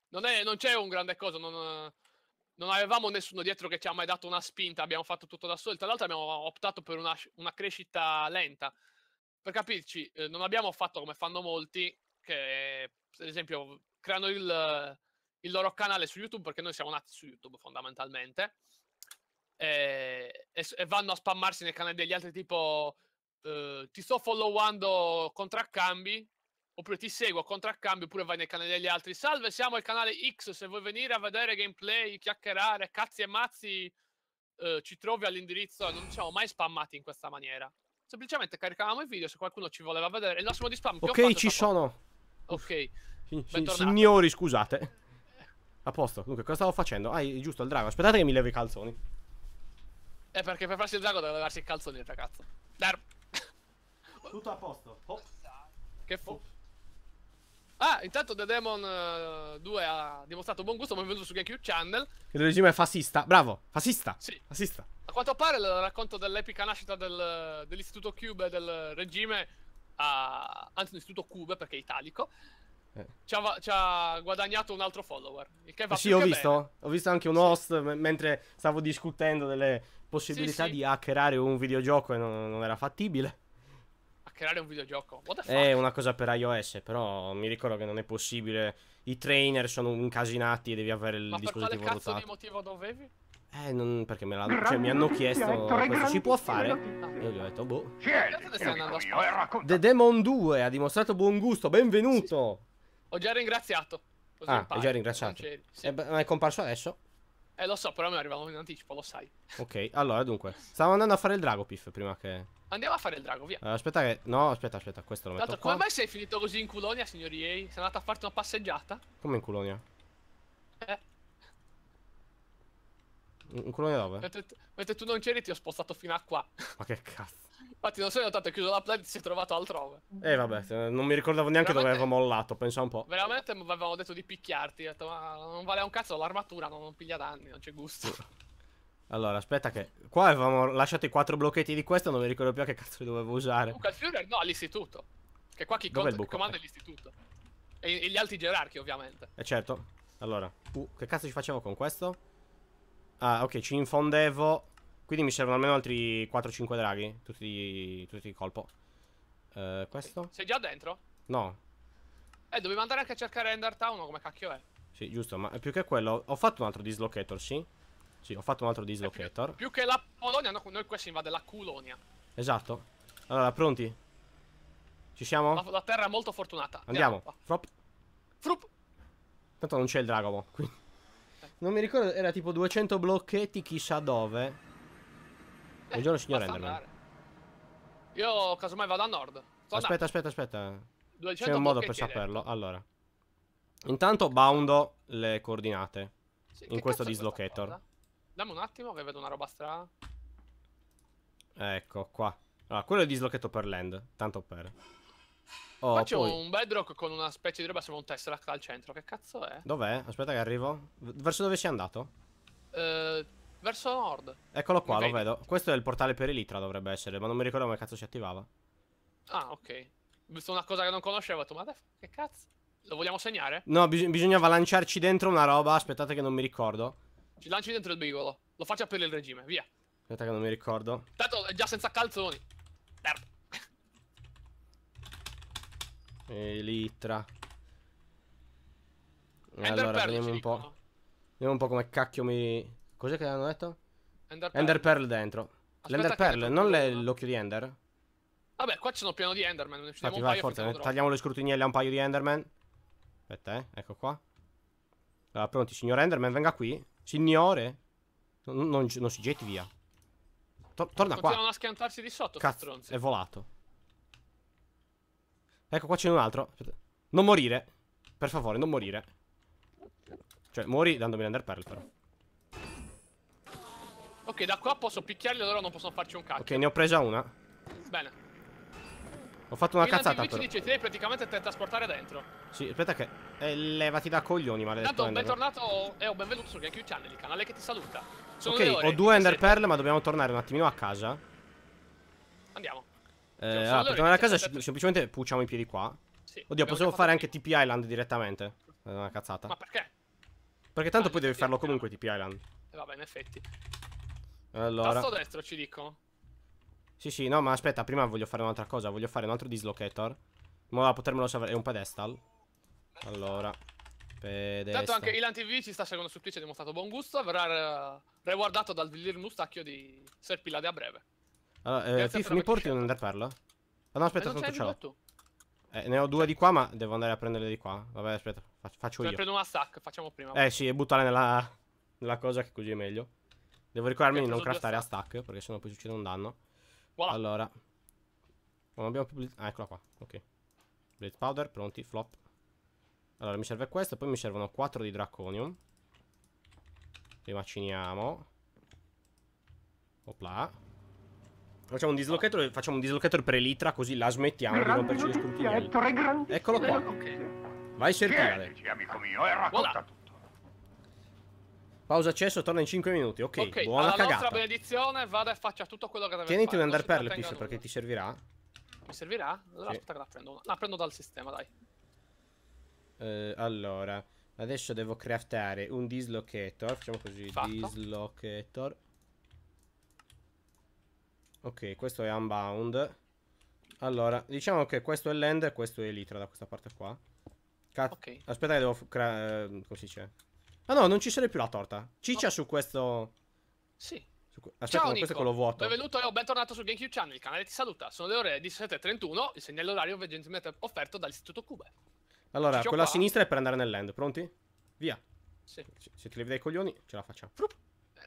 Non, è, non c'è un grande cosa, non, non avevamo nessuno dietro che ci ha mai dato una spinta, abbiamo fatto tutto da soli. Tra l'altro abbiamo optato per una, una crescita lenta. Per capirci, eh, non abbiamo fatto come fanno molti, che per esempio creano il, il, loro canale su YouTube, perché noi siamo nati su YouTube fondamentalmente, e, e, e vanno a spammarsi nei canali degli altri tipo eh, ti sto followando contraccambi, oppure ti seguo contraccambio, oppure vai nei canali degli altri. Salve, siamo il canale X, se vuoi venire a vedere gameplay, chiacchierare, cazzi e mazzi, eh, ci trovi all'indirizzo. Non ci siamo mai spammati in questa maniera. Semplicemente caricavamo i video se qualcuno ci voleva vedere. Il massimo di spam Ok, ci sono. Ok. Signori, scusate. A posto. Dunque, cosa stavo facendo? Ah, giusto, il drago. Aspettate che mi levo i calzoni. Eh, perché per farsi il drago deve levarsi i calzoni, ragazzo. Dar. [LAUGHS] Tutto a posto. Oh. Che fu? Ah, intanto The Demon uh, eh, 2 ha dimostrato buon gusto, benvenuto su GameCube Channel. Il regime è fascista. Bravo, fascista. Sì. Fascista. A quanto pare il racconto dell'epica nascita del, dell'istituto Cube e del regime, uh, anzi l'istituto Cube perché è italico. Ci, ha, ci, ha, guadagnato un altro follower. Il che va sì, ho visto. Bene. Ho visto anche un host mentre stavo discutendo delle possibilità sì, sì. di hackerare un videogioco e non, non era fattibile creare un videogioco. È una cosa per iOS, però mi ricordo che non è possibile. I trainer sono incasinati e devi avere il Ma dispositivo per quale cazzo dotato. di motivo dovevi? Eh, non, perché me la, cioè, mi hanno chiesto questo si può fare? E io gli ho detto, boh. The Demon 2 ha dimostrato buon gusto, benvenuto. Ho già ringraziato. Così ah, hai già ringraziato. Sì. È, è comparso adesso? Eh, lo so, però mi arrivano in anticipo, lo sai. Ok, allora, dunque. Stavo andando a fare il drago, Piff, prima che... Andiamo a fare il drago, via. Uh, aspetta che... No, aspetta, aspetta, questo lo metto Tanto, qua. come mai sei finito così in Culonia, signori Sei andato a farti una passeggiata? Come in Culonia? Eh. In Culonia dove? Mentre, mentre tu non c'eri ti ho spostato fino a qua. Ma che cazzo. Infatti non sei notato, hai chiuso la play e ti sei trovato altrove. Eh vabbè, non mi ricordavo neanche veramente, dove avevo mollato, pensa un po'. Veramente mi avevano detto di picchiarti, ho detto ma non vale un cazzo l'armatura, non, non piglia danni, non c'è gusto. [LAUGHS] Allora, aspetta che... Qua avevamo lasciato i quattro blocchetti di questo, non mi ricordo più a che cazzo li dovevo usare. Comunque il Führer no, all'istituto. Che qua chi, cont- comanda è l'istituto. E, e, gli altri gerarchi, ovviamente. Eh certo. Allora, uh, che cazzo ci facevo con questo? Ah, ok, ci infondevo quindi mi servono almeno altri 4-5 draghi. Tutti, tutti di colpo. Uh, questo? Sei già dentro? No. Eh, dovevo andare anche a cercare Ender Town, come cacchio è? Sì, giusto, ma più che quello, ho fatto un altro dislocator, sì? Sì, ho fatto un altro dislocator. Più, più, che la Polonia, no, noi qua si invade la Culonia. Esatto. Allora, pronti? Ci siamo? La, la terra è molto fortunata. Andiamo. Frop. Frup. Tanto non c'è il drago, quindi... Non mi ricordo, era tipo 200 blocchetti chissà dove. Buongiorno signor Enderman. Io casomai vado a nord. Sto aspetta, aspetta, aspetta. C'è un modo per saperlo. Allora. Intanto boundo le coordinate. Sì, in questo dislocator. Dammi un attimo che vedo una roba strana. Ecco, qua. Allora, quello è il dislocato per land. Tanto per. Oh, c'è poi... un bedrock con una specie di roba, sembra un tesseract al centro. Che cazzo è? Dov'è? Aspetta che arrivo. Verso dove sei andato? Eh, Verso nord. Eccolo qua, lo vedo. Questo è il portale per Elitra, dovrebbe essere, ma non mi ricordo come cazzo si attivava. Ah, ok. Ho visto una cosa che non conoscevo, ho detto, ma che cazzo? Lo vogliamo segnare? No, bis bisognava lanciarci dentro una roba, aspettate che non mi ricordo. Ci lanci dentro il bigolo. Lo faccia per il regime, via. Aspetta che non mi ricordo. Tanto è già senza calzoni. Elitra. Ender allora, vediamo un po'. Vediamo un po' come cacchio mi... Cos'è che hanno detto? Ender Pearl, Ender Pearl dentro. L'Ender Pearl, non l'occhio di Ender? Vabbè, qua ci sono pieno di Enderman. Ne Infatti, vai, forza, tagliamo le scrutinelle a un paio di Enderman. Aspetta, eh, ecco qua. Allora, pronti, signor Enderman, venga qui. Signore. Non, non, non si getti via. To torna qua. Continuano a schiantarsi di sotto, Cazzo, è volato. Ecco, qua c'è un altro. Aspetta. Non morire. Per favore, non morire. Cioè, muori dandomi l'Ender Pearl, però. Ok, da qua posso picchiarli, loro non possono farci un cacchio. Ok, ne ho presa una. Bene. Ho fatto una Il cazzata però. dice, ti devi praticamente teletrasportare dentro. Sì, aspetta che... Eh, levati da coglioni, maledetto Tanto, bentornato e ho benvenuto su GameCube Channel, il canale che ti saluta. Sono Ok, ore ho due Ender 17. Pearl, ma dobbiamo tornare un attimino a casa. Andiamo. Eh, allora, le per tornare a casa 17. sem- semplicemente pucciamo i piedi qua. Sì, Oddio, già fare anche TP Island direttamente. È una cazzata. Ma perché? Perché tanto Ah, poi devi farlo comunque TP Island. Eh, vabbè, in effetti. Allora... Tasto destro ci dicono. Sì, sì, no, ma aspetta, prima voglio fare un'altra cosa. Voglio fare un altro dislocator. In modo da potermelo salvare. È un pedestal. Allora. Pedestal. Tanto anche Ilan TV ci sta seguendo su Twitch ha dimostrato buon gusto. Verrà eh, rewarddato dal il mustacchio di Serpilade a breve. Allora, eh, per mi porti un scelto. Ender Pearl? Ah no, aspetta, E non tanto c'è ce l'ho. Eh, ne ho due di qua, ma devo andare a prenderle di qua. Vabbè, aspetta, fa- faccio Se io. prendo una stack, facciamo prima. Eh sì, e buttare nella, nella cosa che così è meglio. Devo ricordarmi di non craftare a stack, perché sennò poi succede un danno. Voilà. Allora. Non abbiamo più blitz- Ah, eccola qua. Ok. Blitz powder, pronti, flop. Allora, mi serve questo, poi mi servono 4 di draconium. Li maciniamo. Opla. Facciamo un dislocator, facciamo un dislocator pre-litra, così la smettiamo di romperci le scrutinelli. Eccolo qua. Vai, Serpilade. Tienici, amico mio, e racconta Voilà. Pausa accesso, torna in 5 minuti. Ok, ok, buona alla cagata. nostra benedizione vada e faccia tutto quello che deve Tieniti fare. un Pearl, trattenga Piff, perché ti servirà. Mi servirà? Allora Sì. aspetta che la prendo. una. La prendo dal sistema, dai. Eh, allora, adesso devo craftare un dislocator. Facciamo così: Fatto. dislocator. Ok, questo è unbound. Allora, diciamo che questo è land e questo è litra da questa parte qua. Ca- Ok. Aspetta, che devo. eh, come si dice? Ah, no, non ci serve più la torta. Ciccia No. su questo. Sì. su Aspetta, Ciao questo è quello vuoto. benvenuto e bentornato su GameCube Channel, il canale ti saluta. Sono le ore 17.31, il segnale orario gentilmente offerto dall'Istituto Cube. Allora, quella a sinistra è per andare nel land. Pronti? Via. Sì. Se se ti levi dai coglioni, ce la facciamo.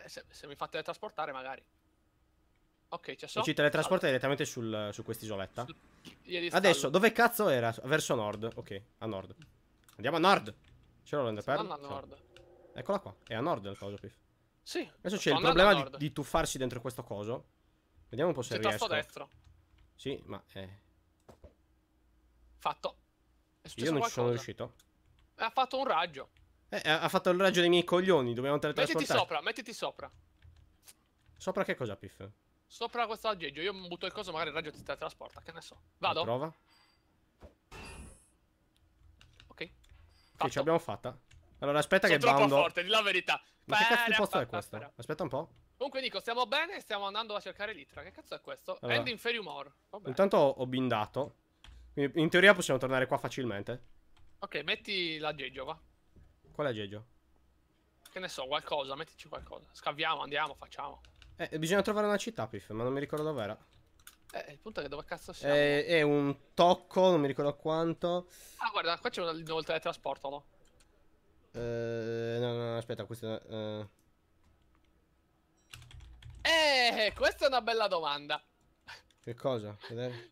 Eh, se, se mi fate trasportare magari. Ok, c'è so. E ci teletrasporta direttamente sul, su quest'isoletta. Ieri Adesso, dove cazzo era? Verso nord. Ok, a nord. Andiamo a nord. Ce l'ho l'Ender Pearl? Andando a nord. Eccola qua. È a nord il coso, Piff. Sì. Adesso c'è il problema di, di tuffarsi dentro questo coso. Vediamo un po' se C'è riesco. destro. Sì, ma eh, Fatto. È successo io non ci sono riuscito. Ha fatto un raggio. Eh, ha fatto il raggio dei miei coglioni. Dobbiamo Mettiti teletrasportare. sopra, mettiti sopra. Sopra che cosa, Piff? Sopra questo aggeggio. Io butto il coso, magari il raggio ti teletrasporta. Che ne so. Vado? Prova. Ok. Fatto. ce l'abbiamo fatta. Allora, aspetta Sono che troppo bando. forte, di la verità. Ma che cazzo di posto è questo? Aspetta un po'. Comunque Nico, stiamo bene, stiamo andando a cercare l'itra. Che cazzo è questo? Allora. End Inferium Ore. Intanto ho bindato. Quindi in teoria possiamo tornare qua facilmente. Ok, metti l'aggeggio, va. Qual è Geggio? Che ne so, qualcosa, mettici qualcosa. Scaviamo, andiamo, facciamo. Eh, bisogna trovare una città, Piff, ma non mi ricordo dov'era. Eh, il punto è che dove cazzo siamo? Eh, è un tocco, non mi ricordo quanto. Ah, guarda, qua c'è un- nuovo teletrasporto, no? Eh, no, no, aspetta, questo è... eh, Eh, questa è una bella domanda. che cosa?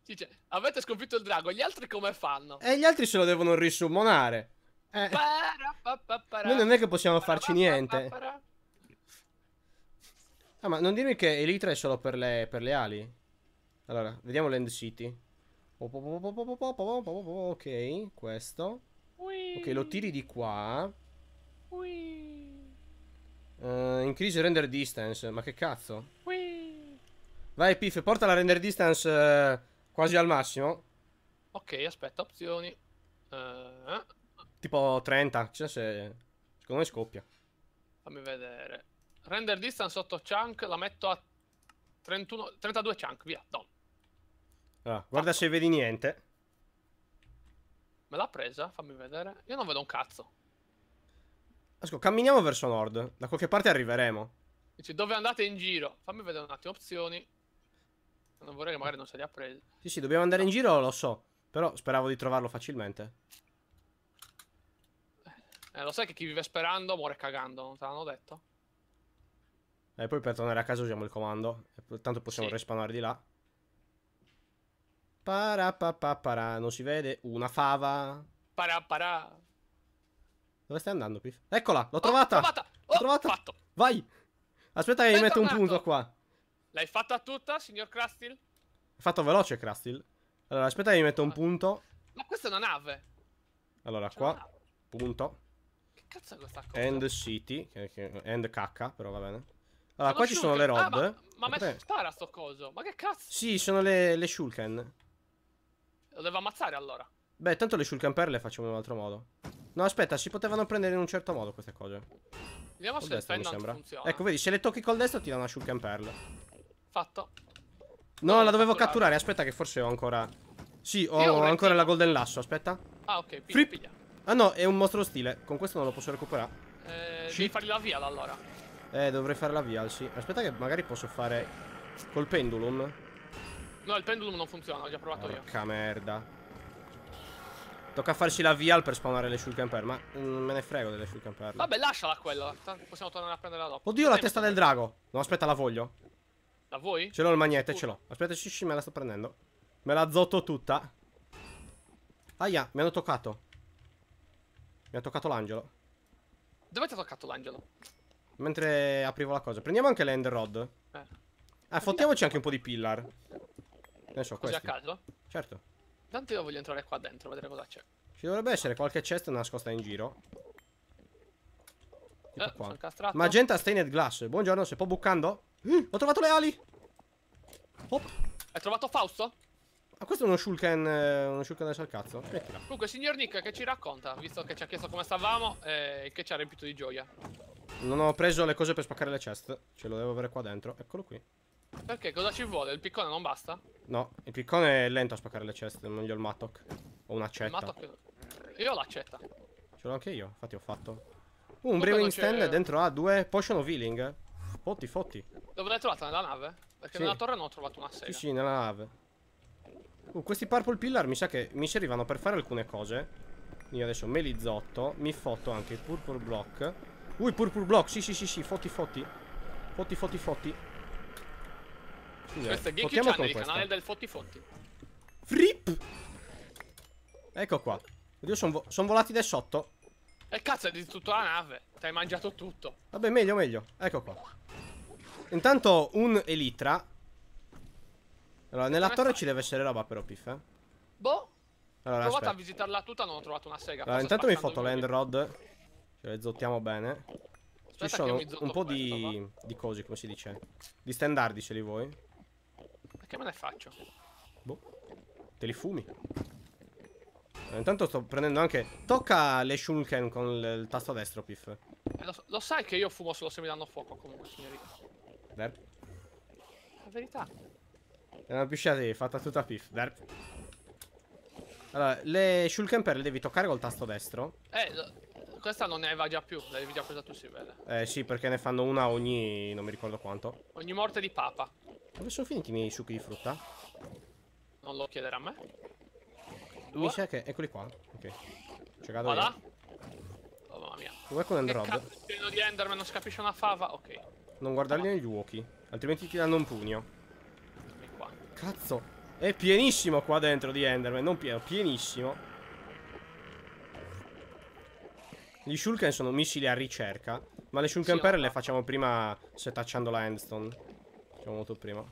Dice, avete sconfitto il drago, gli altri come fanno? E gli altri se lo devono risummonare. Eh, noi non è che possiamo farci niente. Ah, ma non dirmi che Elitra è solo per le, per le ali? Allora, vediamo l'End City. Ok, questo. Ok, lo tiri di qua. Ui, Eh, increase render distance. Ma che cazzo? ui. Vai, Piff, porta la render distance eh, quasi al massimo. Ok, aspetta, opzioni. Eh, Tipo 30. Chissà se. Secondo me scoppia. fammi vedere. Render distance 8 chunk, la metto a 31, 32 chunk, via, don. Allora, guarda se vedi niente. Me l'ha presa? Fammi vedere. Io non vedo un cazzo. Ascolta, camminiamo verso nord. Da qualche parte arriveremo. Dici, dove andate in giro? Fammi vedere un attimo opzioni. Non vorrei che magari non se li ha presi. Sì, sì, dobbiamo andare in giro, lo so. Però speravo di trovarlo facilmente. Eh, lo sai che chi vive sperando muore cagando, non te l'hanno detto? E poi per tornare a casa usiamo il comando. Tanto possiamo Sì. respawnare di là. Parapapapara, non si vede. Una fava. Para, para. Dove stai andando, Piff? Eccola, l'ho Oh, trovata. trovata! L'ho Oh, trovata. Fatto. Vai. Aspetta che mi metto un punto qua. L'hai fatta tutta, signor Crustil? È fatto veloce, Crustil. Allora, aspetta che mi metto un Ah. punto. Ma questa è una nave. Allora, qua, punto. Che cazzo è questa cosa? End City. Che, che, end cacca, però va bene. Allora, Sono qua ci sono le shulker. rod. Ah, ma, ma messo spara sto coso. Ma che cazzo? Sì, sono le, le Shulken. Lo devo ammazzare allora. Beh, tanto le Shulken per le facciamo in un altro modo. No, aspetta, si potevano prendere in un certo modo queste cose. Vediamo Col se pendant sembra. funziona. Ecco, vedi, se le tocchi col destro ti dà una Shulken Pearl. Fatto. No, Oh, la dovevo catturare. catturare. Aspetta, che forse ho ancora. Sì, ho ho ancora la Golden Lasso. Aspetta. Ah, ok, piglia, piglia. Ah, no, è un mostro stile. Con questo non lo posso recuperare. Eh, Shit. devi fargli la via allora. Eh, dovrei fare la via, sì. Aspetta, che magari posso fare col pendulum. No, il pendulum non funziona, ho già provato io. Porca merda. Tocca farsi la vial per spawnare le Shulken Pearl. Ma mm, me ne frego delle Shulken Pearl. Vabbè, lasciala quella. tanto Possiamo tornare a prenderla dopo. Oddio, la testa del drago. No, aspetta, la voglio. La vuoi? Ce l'ho il magnete, ce Scusa. l'ho. Aspetta, sì, sì, me la sto prendendo. Me la zotto tutta. Aia, mi hanno toccato. Mi ha toccato l'angelo. Dove ti ha toccato l'angelo? Mentre aprivo la cosa. Prendiamo anche l'end rod. Eh. Ah, fottiamoci anche un po' di pillar. Ne so, Così a caso? Certo. Tanto io voglio entrare qua dentro, vedere cosa c'è. Ci dovrebbe essere qualche chest nascosta in giro. Tipo Eh, qua. Magenta stained glass. Buongiorno, un po' buccando? Eh, ho trovato le ali. Hop. Hai trovato Fausto? Ah, questo è uno shulken. eh, uno shulken al cazzo. Smettila. Comunque, signor Nick, che ci racconta? Visto che ci ha chiesto come stavamo e il che ci ha riempito di gioia. Non ho preso le cose per spaccare le chest. Ce lo devo avere qua dentro. Eccolo qui. Perché? Cosa ci vuole? Il piccone non basta? No, il piccone è lento a spaccare le chest. Non gli ho il mattock. Ho un'accetta. matto che- Io l'accetta. Ce l'ho anche io. Infatti ho fatto. Uh, un brewing stand dentro ha due potion of healing. Fotti, fotti. Dove l'hai trovata? Nella nave? Perché Sì. nella torre non ho trovato una Sì, sega. sì, nella nave. Uh, questi purple pillar mi sa che mi servivano per fare alcune cose. Io adesso me li zotto. Mi fotto anche il purple block. Uh, il purple block. Sì, sì, sì, sì. Fotti, fotti. Fotti, fotti, fotti. Scusa, Questo è Geeky Channel, il questa. canale del Fotti Fotti. Frip! Ecco qua. Oddio, sono volati da sotto. E cazzo, è di tutta la nave. Ti hai mangiato tutto. Vabbè, meglio, meglio. Ecco qua. Intanto un elitra. Allora, nella Come torre fai? ci deve essere roba però, Piff, eh. Boh, ho Allora, provato a aspetta. visitarla tutta, non ho trovato una sega. Allora, intanto mi foto l'end rod. Ce le zottiamo bene. Ci Aspetta che sono un po' di, di cosi, come si dice. Di standardi se li vuoi. Che me ne faccio? Boh. Te li fumi. Eh, Intanto sto prendendo anche. Tocca le shulken con il, tasto destro, Piff. Eh, lo, lo sai che io fumo solo se mi danno fuoco comunque, signorina. Derp. La verità. È una pisciata fatta tutta Piff. Derp. Allora, le shulken per le devi toccare col tasto destro. Eh, lo- questa non ne aveva già più, l'avevi già presa tu, si vede. Eh sì, perché ne fanno una ogni. non mi ricordo quanto. Ogni morte di papa. Dove sono finiti i miei succhi di frutta? Non lo chiedere a me. Mi Due. sa che. eccoli qua. Ok. Ci cado Voilà. io. Oh mamma mia. Dov'è con Che End Rod? cazzo, pieno di Enderman, non si capisce una fava? Ok, Non guardarli negli occhi. Altrimenti ti danno un pugno. Cazzo. È pienissimo qua dentro di Enderman. Non pieno, pienissimo. Gli Shulken sono missili a ricerca. Ma le Shulken Sì, per le facciamo prima setacciando la Endstone. Facciamo molto prima.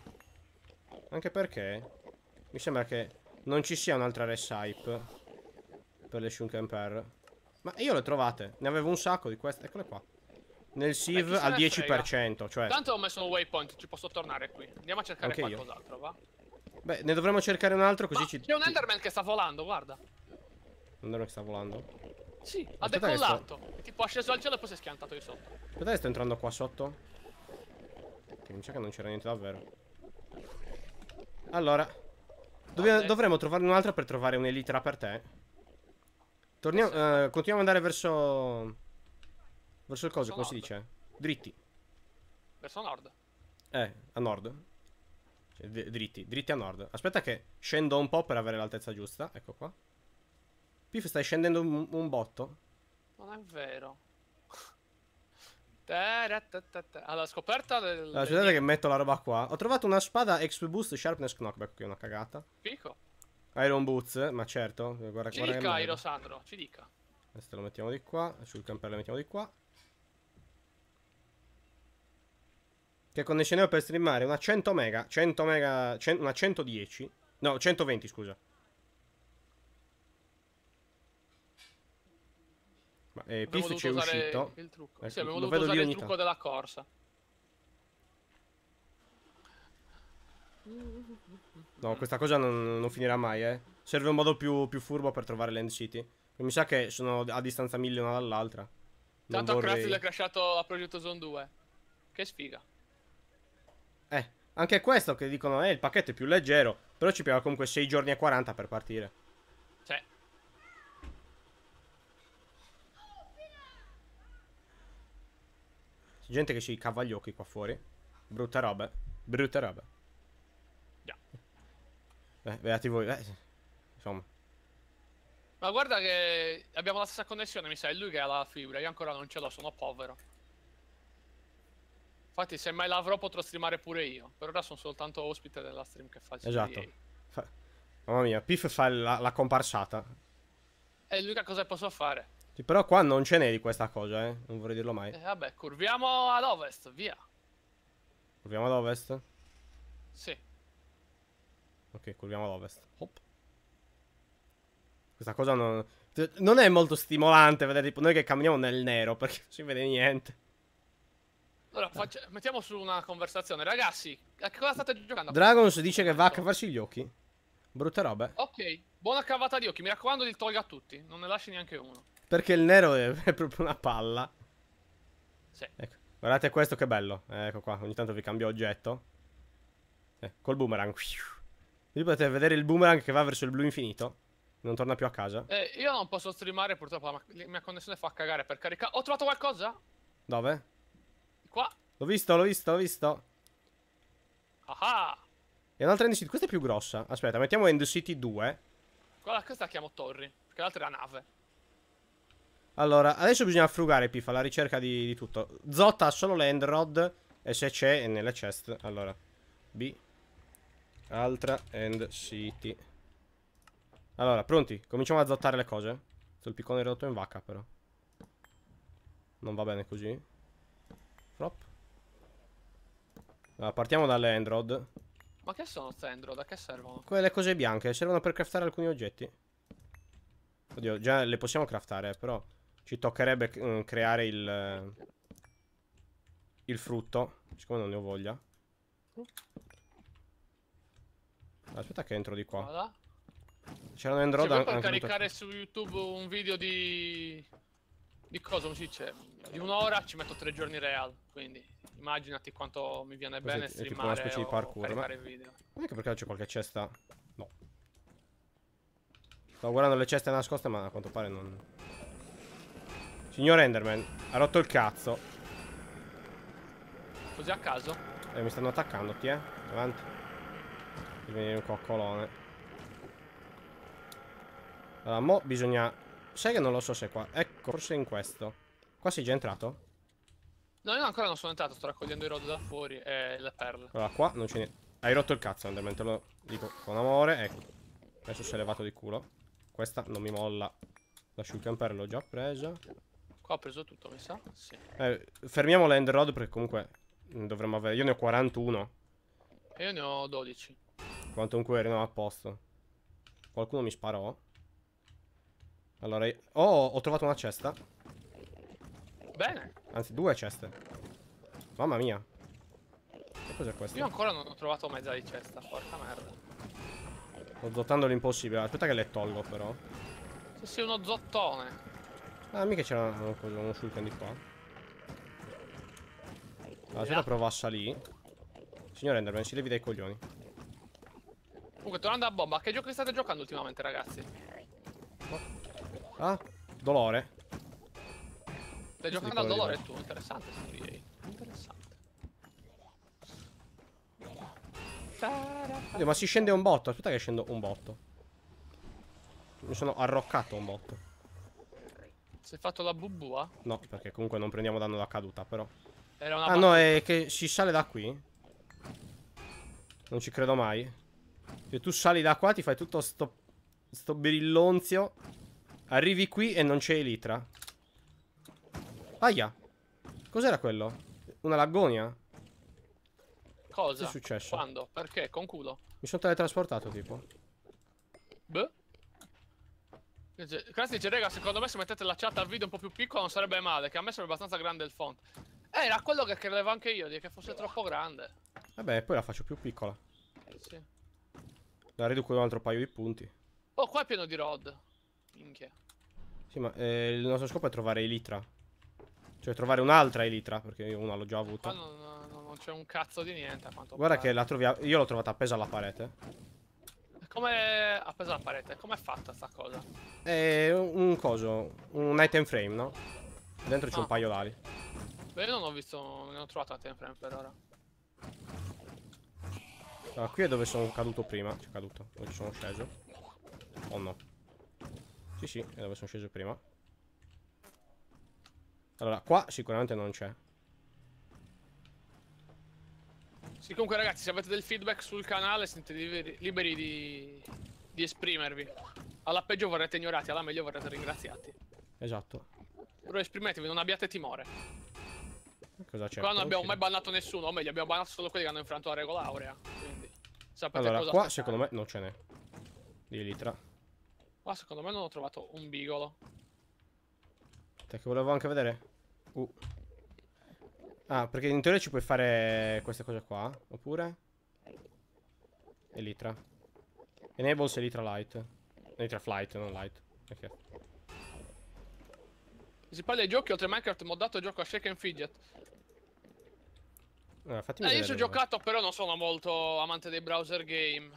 Anche perché mi sembra che non ci sia un'altra recipe per le Shulken per. Ma io le trovate. Ne avevo un sacco di queste. Eccole qua. Nel sieve al ne 10%. Cioè, Tanto ho messo un waypoint, ci posso tornare qui. Andiamo a cercare Anche io. qualcos'altro, va? beh, ne dovremmo cercare un altro così Ma ci. c'è un Enderman che sta volando, guarda. Enderman che sta volando. Sì, ha Aspetta che decollato. Tipo ha sceso al cielo e poi si è schiantato di sotto. Aspetta che sto entrando qua sotto. Che mi sa che non c'era niente davvero. Allora. Vabbè. dovremmo trovarne un'altra per trovare un'elitra per te. Torniamo. eh, continuiamo ad andare verso. Verso il coso, Verso come si nord. dice? Dritti. Verso nord. Eh, a nord. Cioè, dritti, dritti a nord. Aspetta che scendo un po' per avere l'altezza giusta. Ecco qua. Piff, stai scendendo un, un botto? Non è vero. Alla scoperta del. Allora, aspettate che metto la roba qua. Ho trovato una spada XP Boost Sharpness Knockback, che è una cagata. Pico. Iron Boots, ma certo. Guarda, Ci guarda dica. Irosandro, ci dica. Questo lo mettiamo di qua. Sul camper lo mettiamo di qua. Che connessione ho per streamare? Una 100 mega. 100 mega. cen- una 110. No, 120, scusa. Ma eh, Piff ci è uscito. il trucco. Eh, Sì, abbiamo lo dovuto usare il trucco della corsa. No, questa cosa non, non finirà mai, eh. Serve un modo più, più furbo per trovare l'End City. Mi sa che sono a distanza mille una dall'altra. Tanto vorrei- Craft è crashato a Progetto Zone 2. Che sfiga. Eh, anche questo che dicono, eh, il pacchetto è più leggero. Però ci piega comunque 6 giorni e 40 per partire. Cioè, C'è gente che si cava gli occhi qua fuori. Brutte robe. Brutte robe. Già. Eh, beati voi. Eh, insomma. ma guarda che abbiamo la stessa connessione, mi sa, è lui che ha la fibra, io ancora non ce l'ho, sono povero. Infatti, se mai l'avrò potrò streamare pure io. Per ora sono soltanto ospite della stream che fa il Esatto. Fa- Mamma mia, Piff fa la, la comparsata. E l'unica cosa che posso fare? Sì, però qua non ce n'è di questa cosa, eh. Non vorrei dirlo mai. Eh, vabbè, curviamo ad ovest, via. Curviamo ad ovest. Sì. Ok, curviamo ad ovest. Hop. Questa cosa non... Non è molto stimolante vedere tipo noi che camminiamo nel nero perché non si vede niente. Allora, faccia- mettiamo su una conversazione. Ragazzi, a che cosa state giocando? Dragons dice che va a cavarsi gli occhi. Brutte robe. Ok, buona cavata di occhi. Mi raccomando, li tolga tutti. Non ne lasci neanche uno. Perché il nero è, [LAUGHS] è proprio una palla. Sì. Ecco. Guardate questo che bello. Ecco qua, ogni tanto vi cambio oggetto. Eh, col boomerang. Quindi potete vedere il boomerang che va verso il blu infinito. Non torna più a casa. Eh, io non posso streamare, purtroppo la, la mia connessione fa cagare per caricare. Ho trovato qualcosa? Dove? Qua. L'ho visto, l'ho visto, l'ho visto. Ah E un'altra End City. Questa è più grossa. Aspetta, mettiamo End City 2. Quella, questa la chiamo torri. Perché l'altra è la nave. Allora, adesso bisogna frugare, Piff, alla ricerca di, di tutto. Zotta ha solo l'end rod. E se c'è, è nelle chest. Allora, B. Altra End City. Allora, pronti? Cominciamo a zottare le cose. Il piccone ridotto in vacca, però. Non va bene così. Flop. Allora, partiamo dalle end rod. Ma che sono Zendro? Da che servono? Quelle cose bianche servono per craftare alcuni oggetti. Oddio, già le possiamo craftare, però ci toccherebbe mm, creare il eh, il frutto, siccome non ne ho voglia. Aspetta che entro di qua. Guarda. C'erano end Se rod vuoi an- puoi anche tutte- caricare su YouTube un video di... Di cosa, come si dice? Di un'ora ci metto tre giorni real. Quindi immaginati quanto mi viene Così bene è tipo una streamare specie di o parkour, ma- video. Non è che perché c'è qualche cesta. No. Stavo guardando le ceste nascoste, ma a quanto pare non. Signor Enderman, ha rotto il cazzo. Così a caso? Eh, mi stanno attaccando, ti eh? Avanti. Devi venire un coccolone. Allora, mo bisogna... Sai che non lo so se è qua. Ecco, forse in questo. Qua sei già entrato? No, io ancora non sono entrato, sto raccogliendo i rod da fuori e le perle. Allora, qua non c'è niente. Hai rotto il cazzo, Enderman, te lo dico con amore. Ecco. Adesso si è levato di culo. Questa non mi molla. La shulker l'ho già presa. Qua ho preso tutto, mi sa? Sì. Eh, fermiamo l'end rod perché comunque mm, dovremmo avere... Io ne ho 41. E io ne ho 12. Quantunque erano a posto. Qualcuno mi sparò. Allora, io- oh, ho trovato una cesta. Bene. Anzi, due ceste. Mamma mia. Che cos'è questo? Io ancora non ho trovato mezza di cesta, porca merda. Sto zottando l'impossibile. Aspetta che le tolgo, però. Se sei uno zottone. Ah, mica c'era uno, uno shulker di qua. Allora, aspetta, Yeah. provo a salire. Signor Enderman, si levi dai coglioni. Comunque, tornando a bomba, che giochi state giocando ultimamente, ragazzi? Ah, dolore. Stai giocando al di dolore tu? Interessante, Stevie. Interessante. Oddio, ma si scende un botto. Aspetta che scendo un botto. Mi sono arroccato un botto. Sei fatto la bubua? No, perché comunque non prendiamo danno da caduta, però. Era una Ah, no, è che si sale da qui. Non ci credo mai. Se tu sali da qua, ti fai tutto sto, sto birillonzio. Arrivi qui e non c'è Elitra. Aia. Cos'era quello? Una lagonia? Cosa? Che è successo? Quando? Perché? Con culo? Mi sono teletrasportato tipo. Beh. Crash dice, raga, secondo me se mettete la chat al video un po' più piccolo non sarebbe male, che a me sembra abbastanza grande il font. Eh, era quello che credevo anche io, di che fosse troppo grande. Vabbè, poi la faccio più piccola. Sì. La riduco un altro paio di punti. Oh, qua è pieno di rod. Minchia. Sì, ma eh, il nostro scopo è trovare Elitra. Cioè trovare un'altra Elitra, perché io una l'ho già avuta. Qua non, non- non c'è un cazzo di niente a quanto Guarda pare. che la troviamo. Io l'ho trovata appesa alla parete. Come... appesa alla parete, com'è fatta sta cosa? È un coso, un item frame, no? Dentro c'è un Ah. paio d'ali. Beh, io non ho visto, non ho trovato la time frame per ora. Allora, qui è dove sono caduto prima. C'è caduto, dove sono sceso. Oh no. Sì, sì, è dove sono sceso prima. Allora, qua sicuramente non c'è. Sì, comunque ragazzi, se avete del feedback sul canale siete liberi, di, di esprimervi. Alla peggio verrete ignorati, alla meglio verrete ringraziati. Esatto. Però esprimetevi, non abbiate timore. Cosa c'è? Qua non abbiamo mai bannato nessuno, o meglio, abbiamo bannato solo quelli che hanno infranto la regola aurea. Quindi, sapete Allora, cosa qua aspettare. secondo me non ce n'è. Di Elitra. Qua secondo me non ho trovato un bigolo. Te che volevo anche vedere. Uh. Ah, perché in teoria ci puoi fare queste cose qua. Oppure? Elitra. Enables Elitra Light. Elitra Flight, non Light. Ok. Si parla di giochi, oltre a Minecraft, moddato gioco a Shake and Fidget. Fatemi Eh, io ci ho giocato, però non sono molto amante dei browser game.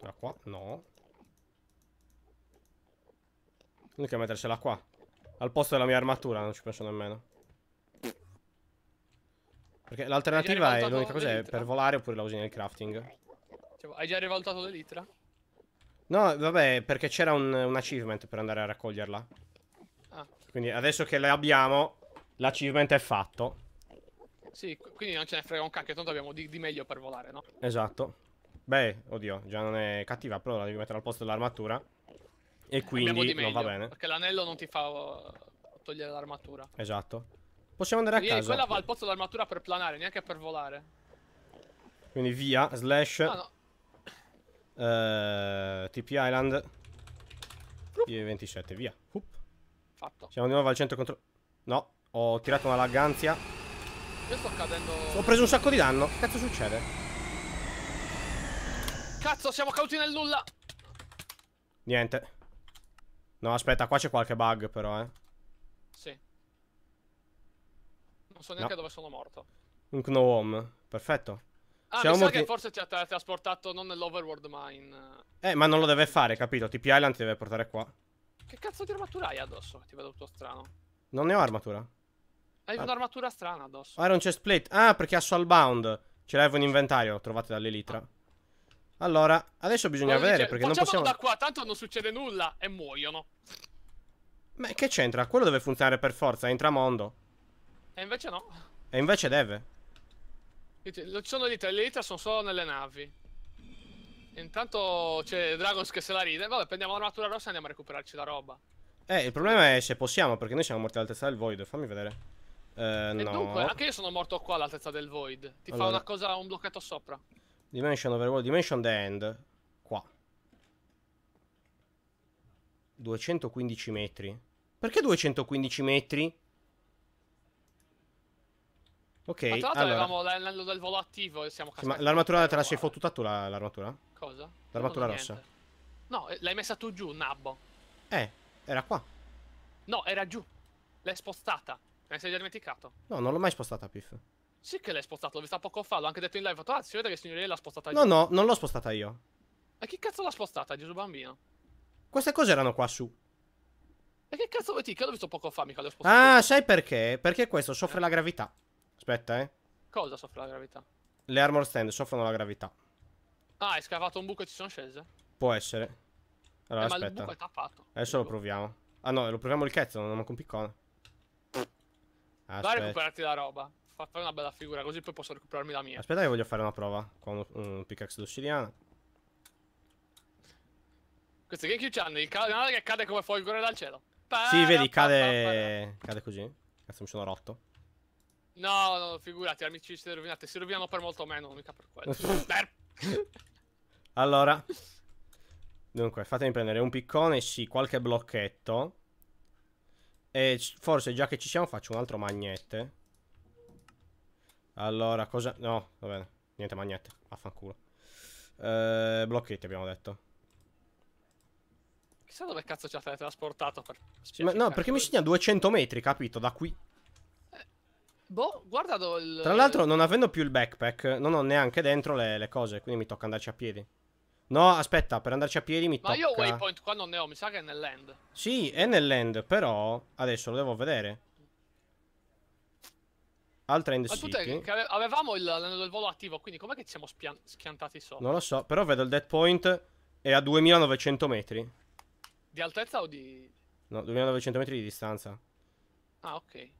Da qua? No. Unica mettersela qua. Al posto della mia armatura, non ci penso nemmeno. Perché l'alternativa è l'unica cosa è per volare oppure la usi nel crafting. Cioè, hai già rivalutato l'elitra? No, vabbè, perché c'era un, un achievement per andare a raccoglierla. Ah, Quindi adesso che le abbiamo, l'achievement è fatto. sì, qu- quindi non ce ne frega un cacchio, tanto abbiamo di, di meglio per volare, no? Esatto. Beh, oddio, già non è cattiva, però la devi mettere al posto dell'armatura. E quindi di non va meglio, bene. Perché l'anello non ti fa uh, togliere l'armatura. Esatto. Possiamo andare a Quindi casa. quella va al posto dell'armatura per planare, neanche per volare. Quindi via, slash, Ah no, eh, TP Island. I27, via. Up. fatto. Siamo di nuovo al centro contro... No, ho tirato una lagganzia. Io sto cadendo... Ho preso un sacco di danno. Che cazzo succede? Cazzo, siamo caduti nel nulla! Niente. No, aspetta, qua c'è qualche bug però, eh. Sì. Non so neanche No. dove sono morto. Un Gnome. Perfetto. Ah, Siamo mi sa morti- che forse ti ha tra- trasportato non nell'overworld ma in... eh, Eh, ma non lo deve fare, capito? TP Island ti deve portare qua. Che cazzo di armatura hai addosso? Ti vedo tutto strano. Non ne ho armatura. Hai Ah. un'armatura strana addosso. Ah, era un chestplate. Ah, perché ha Soulbound. Ce l'avevo in inventario, trovate dall'Elitra. Allora, adesso bisogna vedere dice, perché non "Facciamolo possiamo... da qua, tanto non succede nulla e muoiono. Ma che c'entra? Quello deve funzionare per forza, è intramondo. E invece no. E invece deve. Ci sono elite, le elite sono solo nelle navi. Intanto c'è Dragons che se la ride. Vabbè, prendiamo l'armatura rossa e andiamo a recuperarci la roba. Eh, il problema è se possiamo, perché noi siamo morti all'altezza del void. Fammi vedere. Eh, E no. dunque, anche io sono morto qua all'altezza del void. Ti fa Allora. una cosa, un blocchetto sopra. Dimension overworld, dimension the end. Qua. 215 metri. Perché 215 metri? Ok, Ma tra l'altro allora. avevamo l'anello del volo attivo e siamo Sì, ma cascati. l'armatura te la sei fottuta tu la- l'armatura? Cosa? L'armatura rossa. niente. No, eh, l'hai messa tu giù, nabbo. Eh, era qua. No, era giù. L'hai spostata. Ne sei dimenticato? No, non l'ho mai spostata, Piff. Sì che l'hai spostata, l'ho vista poco fa, l'ho anche detto in live. Ho fatto, ah, si vede che il signorino l'ha spostata giù. No, no, non l'ho spostata io. E chi cazzo l'ha spostata, Gesù bambino? Queste cose erano qua su. E che cazzo vuoi dire? Che l'ho visto poco fa, mica l'ho spostata. Ah, sai perché? Perché questo soffre la gravità. Aspetta, eh. Cosa soffre la gravità? Le armor stand soffrono la gravità. Ah, hai scavato un buco e ci sono scese? Può essere. Allora, eh, ma il aspetta. buco è tappato. Adesso lo proviamo. Ah no, lo proviamo il cazzo, non manco un piccone. Vai a Aspetta. recuperarti la roba. Fa fare una bella figura, così poi posso recuperarmi la mia. Aspetta che voglio fare una prova con un, pickaxe d'ossidiana. Questo GameCube Channel, il canale che cade come folgore dal cielo. Sì, vedi, cade... Cade così. Cazzo, mi sono rotto. No, no, figurati, amici si rovinate. Si rovinano per molto meno, mica per quello. [LAUGHS] Allora. Dunque, fatemi prendere un piccone, sì, qualche blocchetto. E forse già che ci siamo faccio un altro magnete. Allora, cosa... No, va bene. Niente magnete, vaffanculo. Eh, blocchetti abbiamo detto. Chissà dove cazzo ci ha teletrasportato per ma no, perché mi segna 200 metri, capito? Da qui. Boh, guarda dove il... Tra l'altro, non avendo più il backpack, non ho neanche dentro le, le cose, quindi mi tocca andarci a piedi. No, aspetta, per andarci a piedi mi Ma tocca... io waypoint qua non ne ho, mi sa che è nell'end. Sì, è nell'end, però adesso lo devo vedere. Altra end Ma city. avevamo il, del volo attivo, quindi com'è che ci siamo schiantati sopra? Non lo so, però vedo il dead point è a 2900 metri. Di altezza o di... No, 2900 metri di distanza. Ah, ok.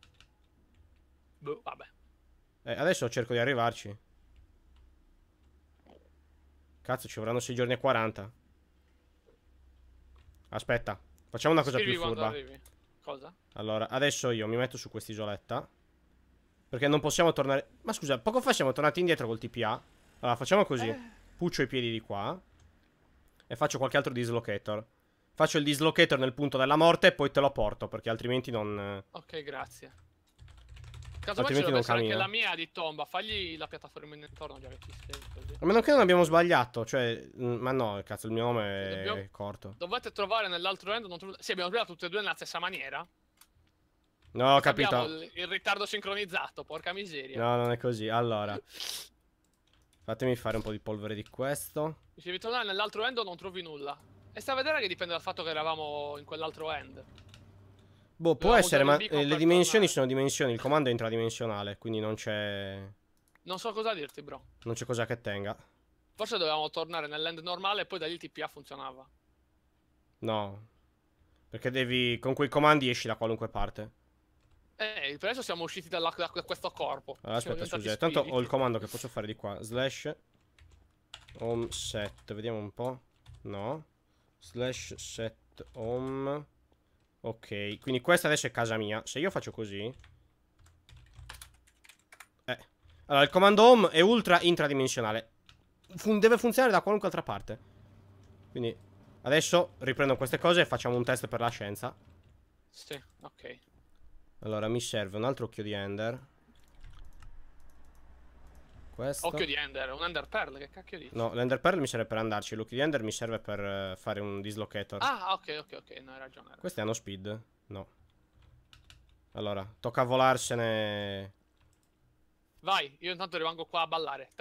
Boh, vabbè. Eh, adesso cerco di arrivarci. Cazzo, ci vorranno 6 giorni e 40. Aspetta, facciamo una cosa Scrivi più furba. arrivi. Cosa? Allora, adesso io mi metto su quest'isoletta. Perché non possiamo tornare... Ma scusa, poco fa siamo tornati indietro col TPA. Allora, facciamo così. Eh. Puccio i piedi di qua. E faccio qualche altro dislocator. Faccio il dislocator nel punto della morte e poi te lo porto, perché altrimenti non... Ok, grazie. Casomai Altrimenti non essere anche cammina. la mia di tomba. Fagli la piattaforma intorno sei così. A meno che non abbiamo sbagliato, cioè... mm, Ma no, cazzo, il mio nome è Dobbiamo- corto. Dovete trovare nell'altro end. Non tro- Sì, abbiamo trovato tutte e due nella stessa maniera. No, ho capito. Il, il ritardo sincronizzato, porca miseria. No, non è così. Allora... Fatemi fare un po' di polvere di questo. Se devi tornare nell'altro end o non trovi nulla. E sta a vedere che dipende dal fatto che eravamo in quell'altro end. Boh, può essere, ma eh, le dimensioni sono dimensioni. Il comando è intradimensionale, quindi non c'è... Non so cosa dirti, bro. Non c'è cosa che tenga. Forse dovevamo tornare nell'end normale e poi da lì il TPA funzionava. No. Perché devi... Con quei comandi esci da qualunque parte. Eh, per adesso siamo usciti dalla- da, questo corpo. Allora, Siamo aspetta, scusa. Tanto ho il comando che posso fare di qua. Slash... Home set. Vediamo un po'. No. Slash set home. Ok. Quindi questa adesso è casa mia. Se io faccio così... Eh. Allora, il comando home è ultra intradimensionale. Fun- deve funzionare da qualunque altra parte. Quindi... Adesso riprendo queste cose e facciamo un test per la scienza. Sì, ok. Allora, mi serve un altro occhio di Ender. Questo. Occhio di Ender, un Ender Pearl, che cacchio dici? No, l'Ender Pearl mi serve per andarci, l'occhio di Ender mi serve per fare un dislocator. Ah, ok, ok, ok, no, hai ragione. Era. Questi hanno speed? No. Allora, tocca volarsene... Vai, io intanto rimango qua a ballare.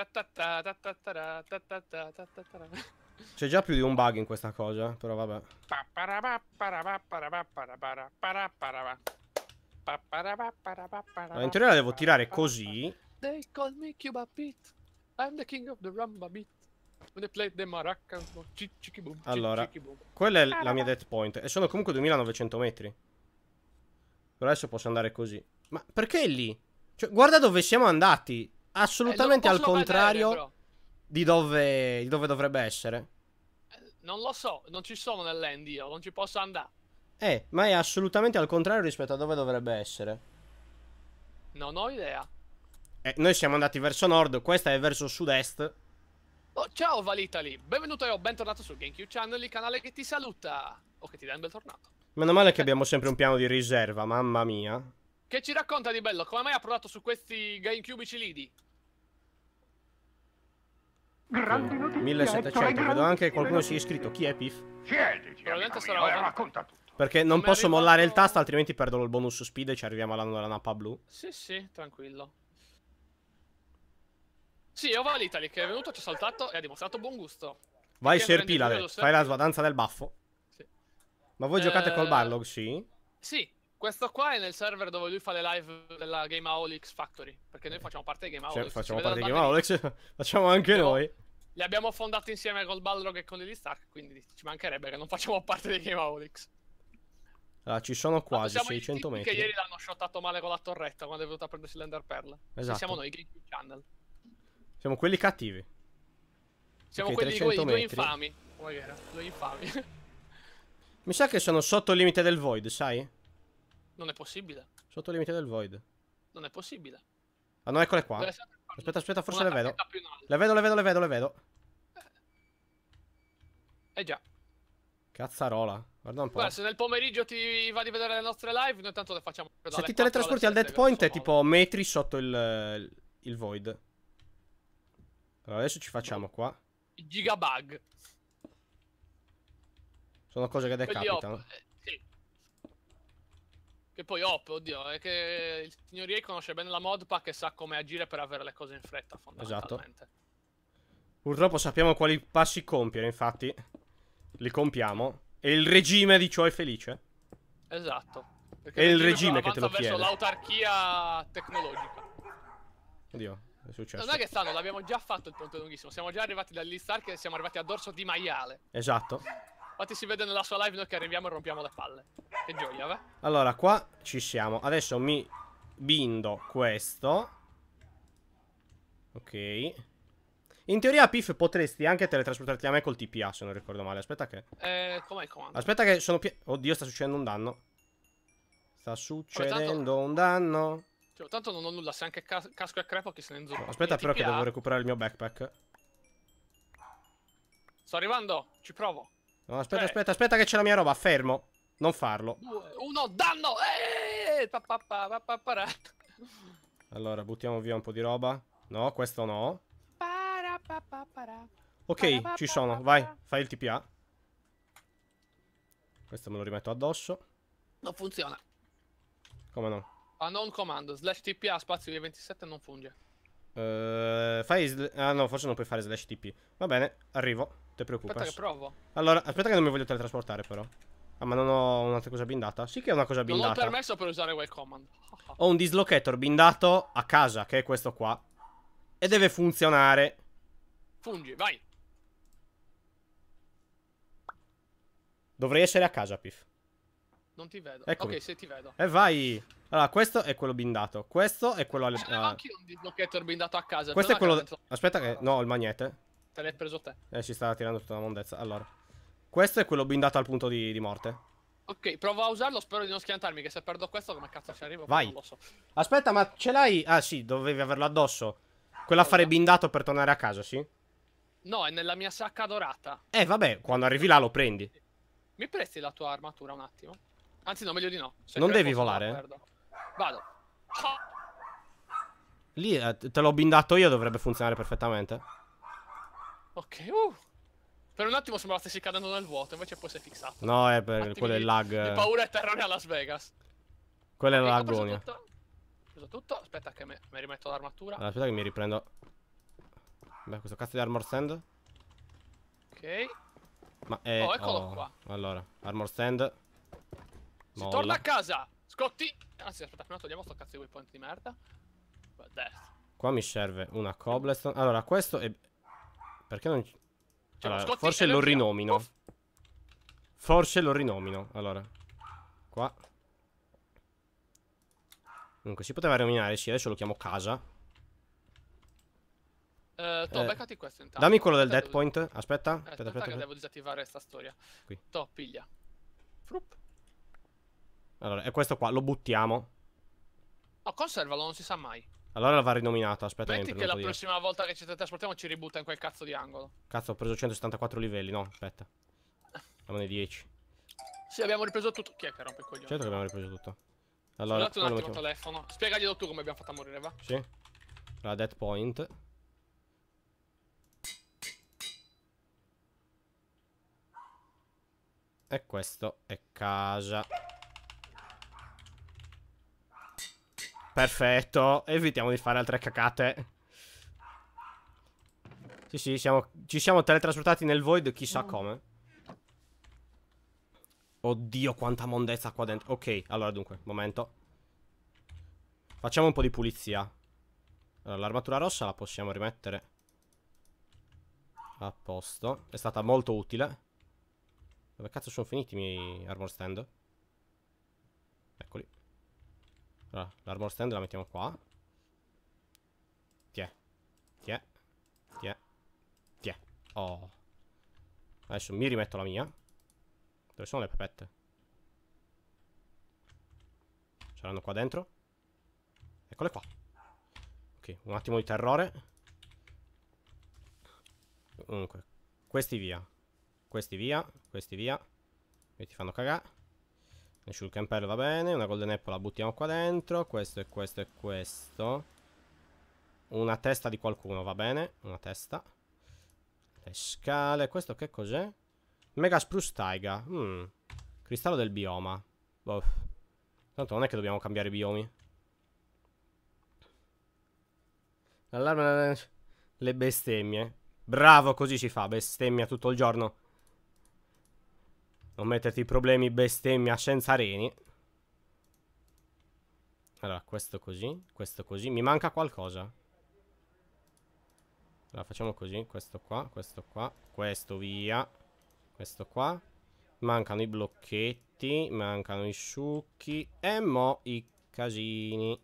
C'è già più di un bug in questa cosa, però vabbè. No, in teoria la devo tirare così They call me Cuba Beat. I'm the king of the rumba beat. When they play the maracas, go chi- chiki boom, chi- Allora. Quella è la mia death point. E sono comunque 2900 metri. Però adesso posso andare così. Ma perché è lì? Cioè, guarda dove siamo andati. Assolutamente Eh, al contrario vedere, di, dove, di dove dovrebbe essere. Eh, Non lo so, non ci sono nell'end io, non ci posso andare. Eh, ma è assolutamente al contrario rispetto a dove dovrebbe essere. Non ho idea. Eh, noi siamo andati verso nord, questa è verso sud-est. Oh, ciao Valitali, benvenuto e bentornato su GameCube Channel, il canale che ti saluta. O che ti dà un bentornato. Meno male che abbiamo sempre un piano di riserva, mamma mia. Che ci racconta di bello? Come mai ha provato su questi GameCubici lidi? Grandi notizie. 1700, vedo anche che qualcuno si è iscritto. Chi è Pif? Chiediti, Probabilmente sarà Ovan. racconta tutto. Perché non è posso arrivato- mollare il tasto, altrimenti perdo il bonus speed e ci arriviamo all'anno della nappa blu. Sì, sì, tranquillo. Sì, ho Valitali che è venuto, ci ha saltato e ha dimostrato buon gusto. Vai, livello fai la danza del baffo. Sì. Ma voi giocate col Eh, Barlog, sì? Sì, questo qua è nel server dove lui fa le live della Gameaholics Factory. Perché noi facciamo parte di Cioè, Gameaholics. facciamo si vede parte di Game Alex, [LAUGHS] facciamo anche Abbiamo- noi. Li abbiamo fondati insieme col Balrog e con Lily Stark, quindi ci mancherebbe che non facciamo [LAUGHS] parte dei Gameaholics. Allora, ci sono quasi siamo i 600 tipi metri. Che ieri l'hanno shottato male con la torretta quando è venuto a prendersi l'Ender Pearl. Esatto. siamo noi, GameCube Channel. Siamo quelli cattivi. Siamo Ok, quelli 300 due, due infami. Come era? Due infami. [LAUGHS] Mi sa che sono sotto il limite del void, sai? non è possibile. Sotto il limite del void. Non è possibile. Ah, no, eccole qua. Aspetta, aspetta, forse le vedo. Le vedo, le vedo, le vedo, le vedo. Eh già. Cazzarola. Guarda un po'. Guarda, se nel pomeriggio ti va di vedere le nostre live, noi tanto le facciamo. Se ti 4 alle teletrasporti al 7, dead point è tipo metri sotto il, il void. Allora, adesso ci facciamo qua. gigabug. Sono cose che decapitano. op. eh, sì. Che poi op, oddio, è che il signor Ye conosce bene la modpack e sa come agire per avere le cose in fretta, Esatto. fondamentalmente. Purtroppo sappiamo quali passi compiere, infatti. Li compiamo. E il regime di ciò è felice. Esatto. Perché È il regime che te lo verso chiede. l'autarchia tecnologica. Oddio, è successo. Non è che stanno, l'abbiamo già fatto il ponte lunghissimo. Siamo già arrivati Stark e siamo arrivati a dorso di maiale. Esatto. Infatti si vede nella sua live noi che arriviamo e rompiamo le palle. Che gioia, va? Allora, qua ci siamo. Adesso mi bindo questo. Ok. In teoria, Pif, potresti anche teletrasportarti a me col TPA, se non ricordo male. Aspetta che... Eh, com'è il comando? Aspetta che sono. Oddio, sta succedendo un danno. Sta succedendo un danno. Cioè, tanto non ho nulla, se anche cas- casco e crepo chi se ne inzuppa. Aspetta però che devo recuperare il mio backpack. Sto arrivando, ci provo. No, aspetta, Tre. aspetta, aspetta che c'è la mia roba. Fermo. Non farlo. Uno, danno! Eh, pa, pa, pa. Allora, buttiamo via un po' di roba. No, questo no. Ok, ci sono. Vai, fai il TPA. Questo me lo rimetto addosso. Non funziona. Come no? A non comando, slash TPA spazio di 27 non funge. Eh, fai Ah no, forse non puoi fare slash TP. Va bene, arrivo. Te preoccupare. Aspetta che provo. Allora, aspetta che non mi voglio teletrasportare però. Ah, ma non ho un'altra cosa bindata? Sì che è una cosa Non ho bindata. permesso per usare quel command. [LAUGHS] Ho un dislocator bindato a casa, che è questo qua. E deve funzionare. Fungi, vai. Dovrei essere a casa, Pif. Non ti vedo. Eccomi. Ok, se ti vedo. E vai. Allora, questo è quello bindato. Questo è quello... Ce l'avevo ah, anch'io un dislocator blindato a casa. questo è quello... che Aspetta che... No, il magnete. Te l'hai preso te. Eh, si stava tirando tutta la mondezza. Allora. Questo è quello bindato al punto di, di morte. Ok, provo a usarlo, spero di non schiantarmi, che se perdo questo come cazzo ci arrivo? Vai. Non lo so. Aspetta, ma ce l'hai? Ah, sì, dovevi averlo addosso. Quell'affare bindato per tornare a casa, sì? No, è nella mia sacca dorata. Eh, vabbè, quando arrivi là lo prendi. Mi presti la tua armatura un attimo? Anzi, no, meglio di no. Se Non crepo devi volare. Vado. Lì eh, te l'ho bindato io, dovrebbe funzionare perfettamente. Ok, uh. Per un attimo sembrava stessi cadendo nel vuoto, invece poi sei fissato. No, è per Attimi quello è il lag. Di paura e terrore a Las Vegas. Quella è Ok, la ho preso l'agonia. tutto. Ho preso tutto. Aspetta che me- mi rimetto l'armatura. Allora, aspetta che mi riprendo. Beh, questo cazzo di armor stand. Ok. Ma è. Oh, eccolo qua. Allora, armor stand. Si Molla. torna a casa. Scotti. Anzi, aspetta, prima togliamo sto cazzo di waypoint di merda. Death. Qua mi serve una cobblestone. Allora, questo è. Perché non. Cioè, Allora, forse lo rinomino. Uff. Forse lo rinomino. Allora, qua. Comunque, si poteva rinominare, sì, adesso lo chiamo casa. Eh, to, Eh, beccati questo intanto. Dammi quello del dead point. Aspetta, Eh, aspetta, aspetta, aspetta. devo disattivare sta storia. Qui. To, piglia. Frup. Allora, è questo qua, lo buttiamo. No, conservalo, non si sa mai. Allora va rinominato, aspetta Metti che la un po' di- prossima volta che ci trasportiamo ci ributta in quel cazzo di angolo. Cazzo, ho preso 174 livelli, no, aspetta. Damone 10. Sì, abbiamo ripreso tutto. Chi è che rompe i coglioni? Certo che abbiamo ripreso tutto. Allora, Scusate un attimo il mettiamo- telefono. Spiegaglielo tu come abbiamo fatto a morire, va? Sì. La dead point. E questo è casa. Perfetto. Evitiamo di fare altre cacate. Sì, sì, siamo- ci siamo teletrasportati nel void, chissà come. Oddio, quanta mondezza qua dentro. Ok, allora dunque, momento. Facciamo un po' di pulizia. Allora, l'armatura rossa la possiamo rimettere a posto. È stata molto utile. Dove cazzo sono finiti i miei armor stand? Eccoli. Allora, l'armor stand la mettiamo qua. Tiè. Tiè. Tiè. Tiè. Oh. Adesso mi rimetto la mia. Dove sono le pepette? Saranno qua dentro? Eccole qua. Ok, un attimo di terrore. Comunque, questi via. Questi via, questi via. E ti fanno cagare. Shulk Emperor va bene. Una Golden Apple la buttiamo qua dentro. Questo e questo e questo. Una testa di qualcuno, va bene. Una testa. Le scale. Questo che cos'è? Mega Spruce Taiga. Mm. Cristallo del bioma. Boh. Tanto non è che dobbiamo cambiare biomi. L'allarme le bestemmie. Bravo, così si fa, bestemmia tutto il giorno. Non metterti problemi bestemmia senza reni. Allora, questo così, questo così. Mi manca qualcosa. Allora, facciamo così, questo qua, questo qua, questo via. Questo qua. Mancano i blocchetti, mancano i succhi e mo i casini.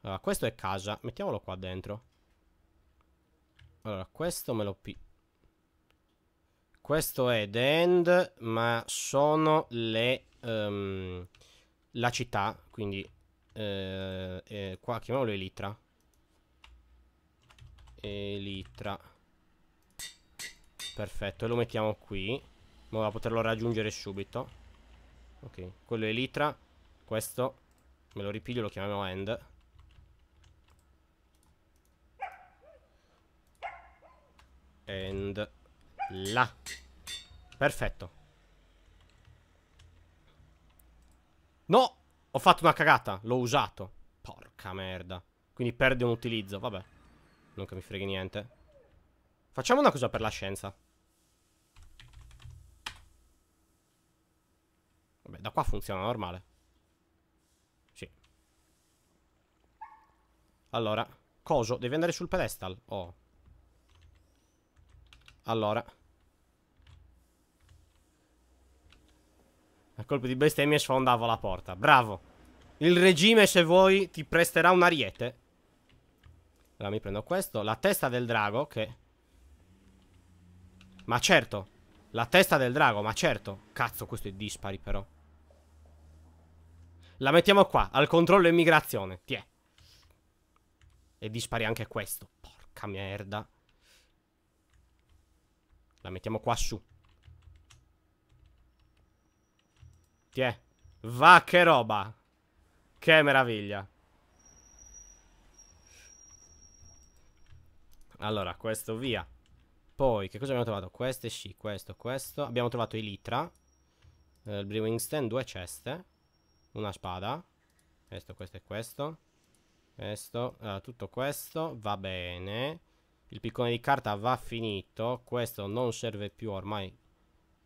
Allora, questo è casa. Mettiamolo qua dentro. Allora, questo me lo. Questo è The End, ma sono le... Um, la città, quindi... Eh, eh, qua chiamiamolo Elitra. Elitra. Perfetto, e lo mettiamo qui. In modo da poterlo raggiungere subito. Ok, quello è Elitra. Questo me lo ripiglio lo chiamiamo End. And là. Perfetto. No! Ho fatto una cagata. L'ho usato. Porca merda. Quindi perde un utilizzo. Vabbè. Non che mi freghi niente. Facciamo una cosa per la scienza. Vabbè, da qua funziona normale. Sì. Allora, coso, devi andare sul pedestal. Oh. Allora. A colpi di bestemmie sfondavo la porta. Bravo. Il regime, se vuoi, ti presterà un ariete. Allora mi prendo questo. La testa del drago, che... Ma certo. La testa del drago, ma certo. Cazzo, questo è dispari, però. La mettiamo qua, al controllo immigrazione. Tiè. E dispari anche questo. Porca merda. La mettiamo qua su. Tiè. Va che roba. Che meraviglia. Allora, questo via. Poi, che cosa abbiamo trovato? Queste sì, questo, questo. Abbiamo trovato i litra. Eh, il brewing stand, due ceste. Una spada. Questo, questo e questo. Questo. Allora, tutto questo va bene. Il piccone di carta va finito. Questo non serve più ormai.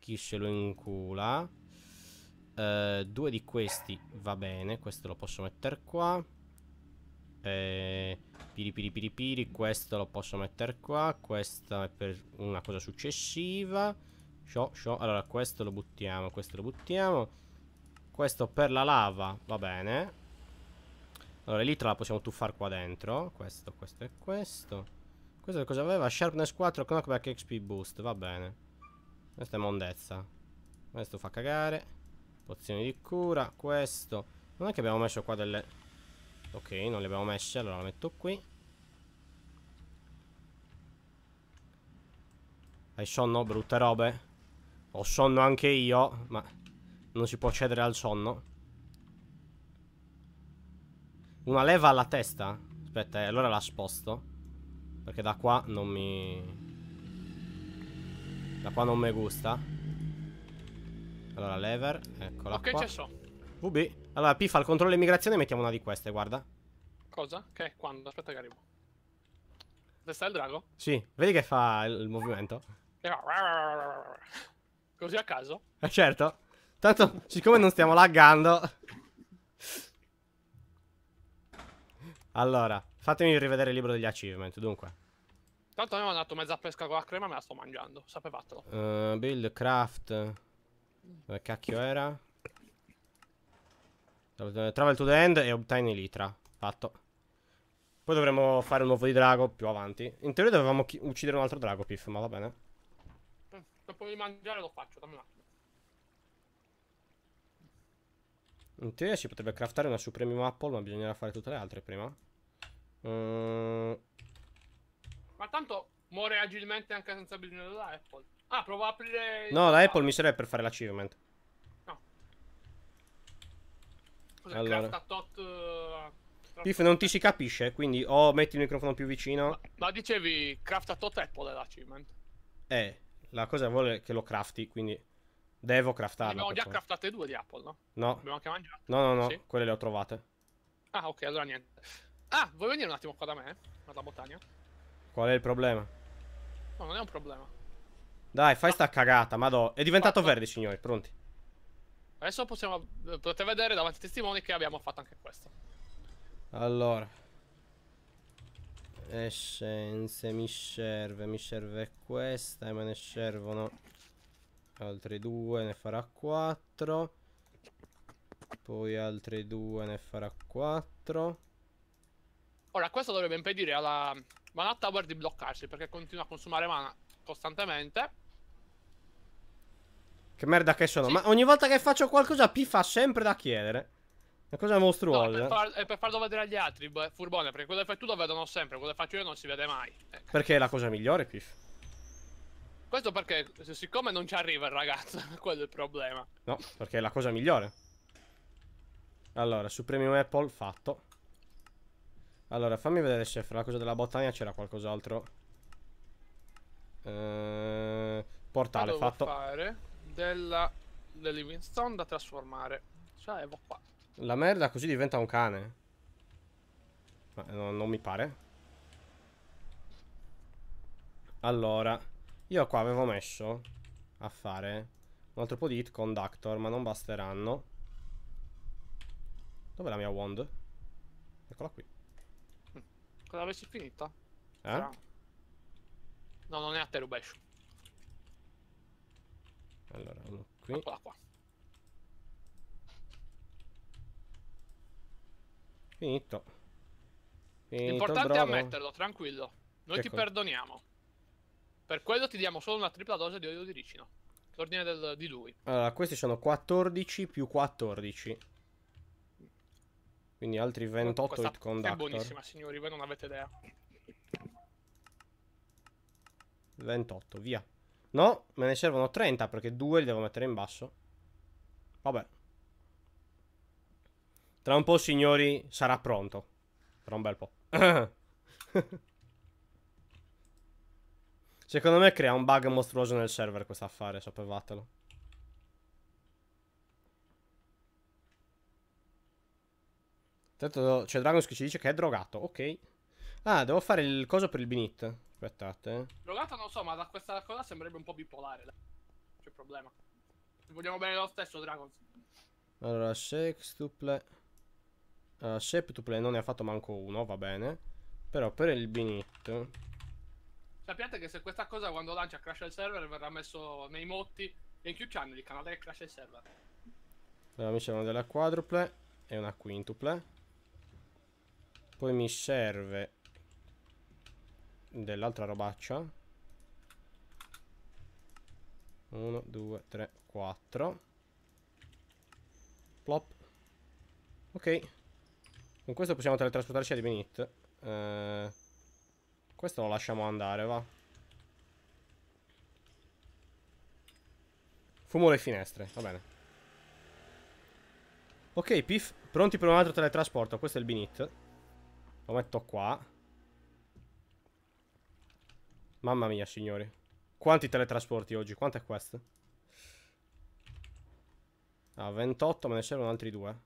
Chi se lo incula. Uh, due di questi va bene. Questo lo posso mettere qua. Eh, piri piri piri piri. Questo lo posso mettere qua. Questa è per una cosa successiva. Show, show. Allora, questo lo buttiamo. Questo lo buttiamo. Questo per la lava va bene. Allora, l'elitra la possiamo tuffare qua dentro. Questo, questo e questo. Questo cosa aveva? Sharpness 4, knockback XP boost, va bene. Questa è mondezza. Questo fa cagare. Pozioni di cura, questo. Non è che abbiamo messo qua delle... Ok, non le abbiamo messe, allora la metto qui. Hai sonno, brutte robe. Ho sonno anche io, ma non si può cedere al sonno. Una leva alla testa? Aspetta, eh, allora la sposto. Perché da qua non mi... Da qua non mi gusta. Allora, lever, eccola Ok, qua. ce so. VB. Allora, P fa il controllo immigrazione e mettiamo una di queste, guarda. Cosa? Che? Quando? Aspetta che arrivo. Dove sta il drago? Sì, vedi che fa il, il movimento? Così a caso? Eh certo. Tanto, siccome non stiamo laggando... Allora, fatemi rivedere il libro degli achievement, dunque. Tanto avevo dato mezza pesca con la crema, me la sto mangiando, sapevatelo. Uh, build, craft... Dove cacchio era? Travel to the end e obtain litra. Fatto. Poi dovremo fare un nuovo di drago più avanti. In teoria dovevamo uccidere un altro drago, Piff, ma va bene. Mm, dopo di mangiare lo faccio, dammi un attimo. In teoria si potrebbe craftare una Supreme Apple, ma bisognerà fare tutte le altre prima. Mm, Ma tanto muore agilmente anche senza bisogno della Apple. Ah, provo a aprire... no, la. Apple mi serve per fare l'achievement. Cos'è? allora. Craft a tot... eh, Piff non ti si capisce, quindi o metti il microfono più vicino. Ma, ma dicevi craft a tot Apple è l'achievement. Eh, la cosa vuole che lo crafti, quindi devo craftarlo. abbiamo per già craftate due di Apple, no? No, Abbiamo anche mangiato. no, no, no, Sì. quelle le ho trovate. Ah, ok, allora niente. Ah, vuoi venire un attimo qua da me? Alla montagna? Qual è il problema? No, non è un problema. Dai, fai sta cagata, madò. È diventato Fatto. verde, signori, pronti. Adesso possiamo... Potete vedere davanti ai testimoni che abbiamo fatto anche questo. Allora. Essenze, mi serve, mi serve questa e me ne servono altri due, ne farà quattro. Poi altri due, ne farà quattro. Ora, questo dovrebbe impedire alla Mana Tower di bloccarsi perché continua a consumare mana costantemente. Che merda che sono. Sì. Ma ogni volta che faccio qualcosa, P fa sempre da chiedere. Una cosa No, è mostruosa. per, far- è per farlo vedere agli altri, beh, furbone, perché quello che fai tu lo vedono sempre, quello che faccio io non si vede mai. Eh, Perché è la cosa migliore, Piff. Questo perché, siccome non ci arriva il ragazzo, [LAUGHS] quello è il problema. No, perché è la cosa migliore. Allora, su Premium Apple fatto. Allora, fammi vedere se fra la cosa della bottania c'era qualcos'altro. Eh, portale Devo fatto. fare della del Livingstone da trasformare. Cioè, Evo qua. La merda così diventa un cane. Ma no, non mi pare. Allora, io qua avevo messo a fare un altro po' di hit conductor, ma non basteranno. Dov'è la mia wand? Eccola qui. Cosa avessi finito? Eh? No, non è a te, Rubescio. Allora, uno qui. Eccola qua. Finito. Finito L'importante è ammetterlo, tranquillo. Noi Che ti cosa? perdoniamo. Per quello ti diamo solo una tripla dose di olio di ricino. L'ordine del- di lui. Allora, questi sono 14 più 14. Quindi altri 28 Questa hit conductor. È buonissima, signori, voi non avete idea. 28, via. No, me ne servono 30 perché due li devo mettere in basso. Vabbè. Tra un po', signori, sarà pronto. Tra un bel po'. [LAUGHS] Secondo me crea un bug mostruoso nel server questo affare, sapevatelo. Tanto c'è Dragons che ci dice che è drogato, ok. Ah, devo fare il coso per il binit. Aspettate. eh. Drogato non so, ma da questa cosa sembrerebbe un po' bipolare. C'è problema. Vogliamo bene lo stesso, Dragons. Allora, sextuple. Allora, septuple non ne ha fatto manco uno, va bene. Però per il binit. Sappiate che se questa cosa quando lancia crash il server verrà messo nei motti e in Q channel il canale che crash il server. Allora, mi servono della quadruple e una quintuple. Poi mi serve dell'altra robaccia. 1, 2, 3, 4. Plop. Ok. Con questo possiamo teletrasportarci ad Benit. Eh, questo lo lasciamo andare, va. Fumo le finestre, va bene. Ok, Pif, pronti per un altro teletrasporto. Questo è il Binit. Lo metto qua. Mamma mia, signori. Quanti teletrasporti oggi? Quante queste? Ah, 28, me ne servono altri due.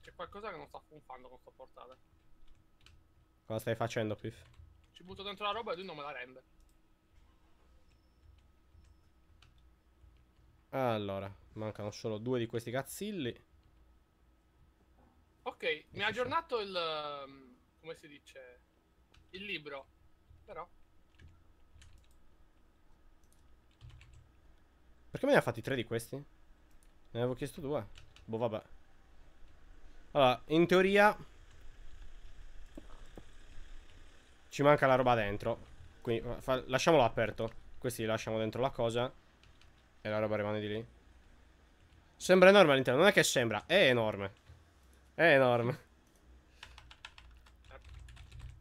C'è qualcosa che non sta funfando con sto portale. Cosa stai facendo, Pif? Ci butto dentro la roba e lui non me la rende. Allora, mancano solo due di questi cazzilli. Ok, mi ha aggiornato il... come si dice? Il libro. Però... Perché me ne ha fatti tre di questi? Ne avevo chiesto due. Boh, vabbè. Allora, in teoria... Ci manca la roba dentro. Quindi, lasciamolo aperto. Questi li lasciamo dentro la cosa. E la roba rimane di lì. Sembra enorme all'interno. Non è che sembra, è enorme. È enorme.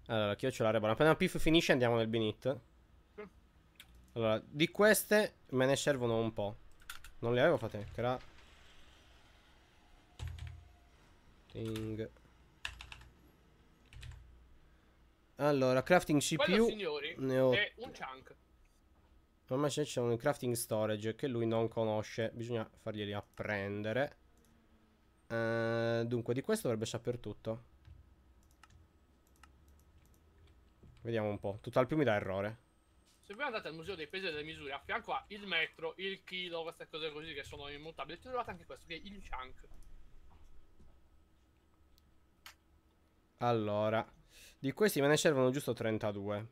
Allora, chiocciola reborn. Appena Piff finisce andiamo nel Binit. Allora, di queste me ne servono un po'. Non le avevo fatte, che era... Ting. Allora, crafting Quello, CPU. signori, ne ho- è un chunk. Ormai c'è un crafting storage che lui non conosce. Bisogna farglieli apprendere. Eh, dunque, di questo dovrebbe saper tutto. Vediamo un po'. Tutt'al più mi dà errore. Se voi andate al museo dei pesi e delle misure, a fianco a il metro, il chilo, queste cose così che sono immutabili, trovate anche questo, che è il chunk. Allora, di questi me ne servono giusto 32.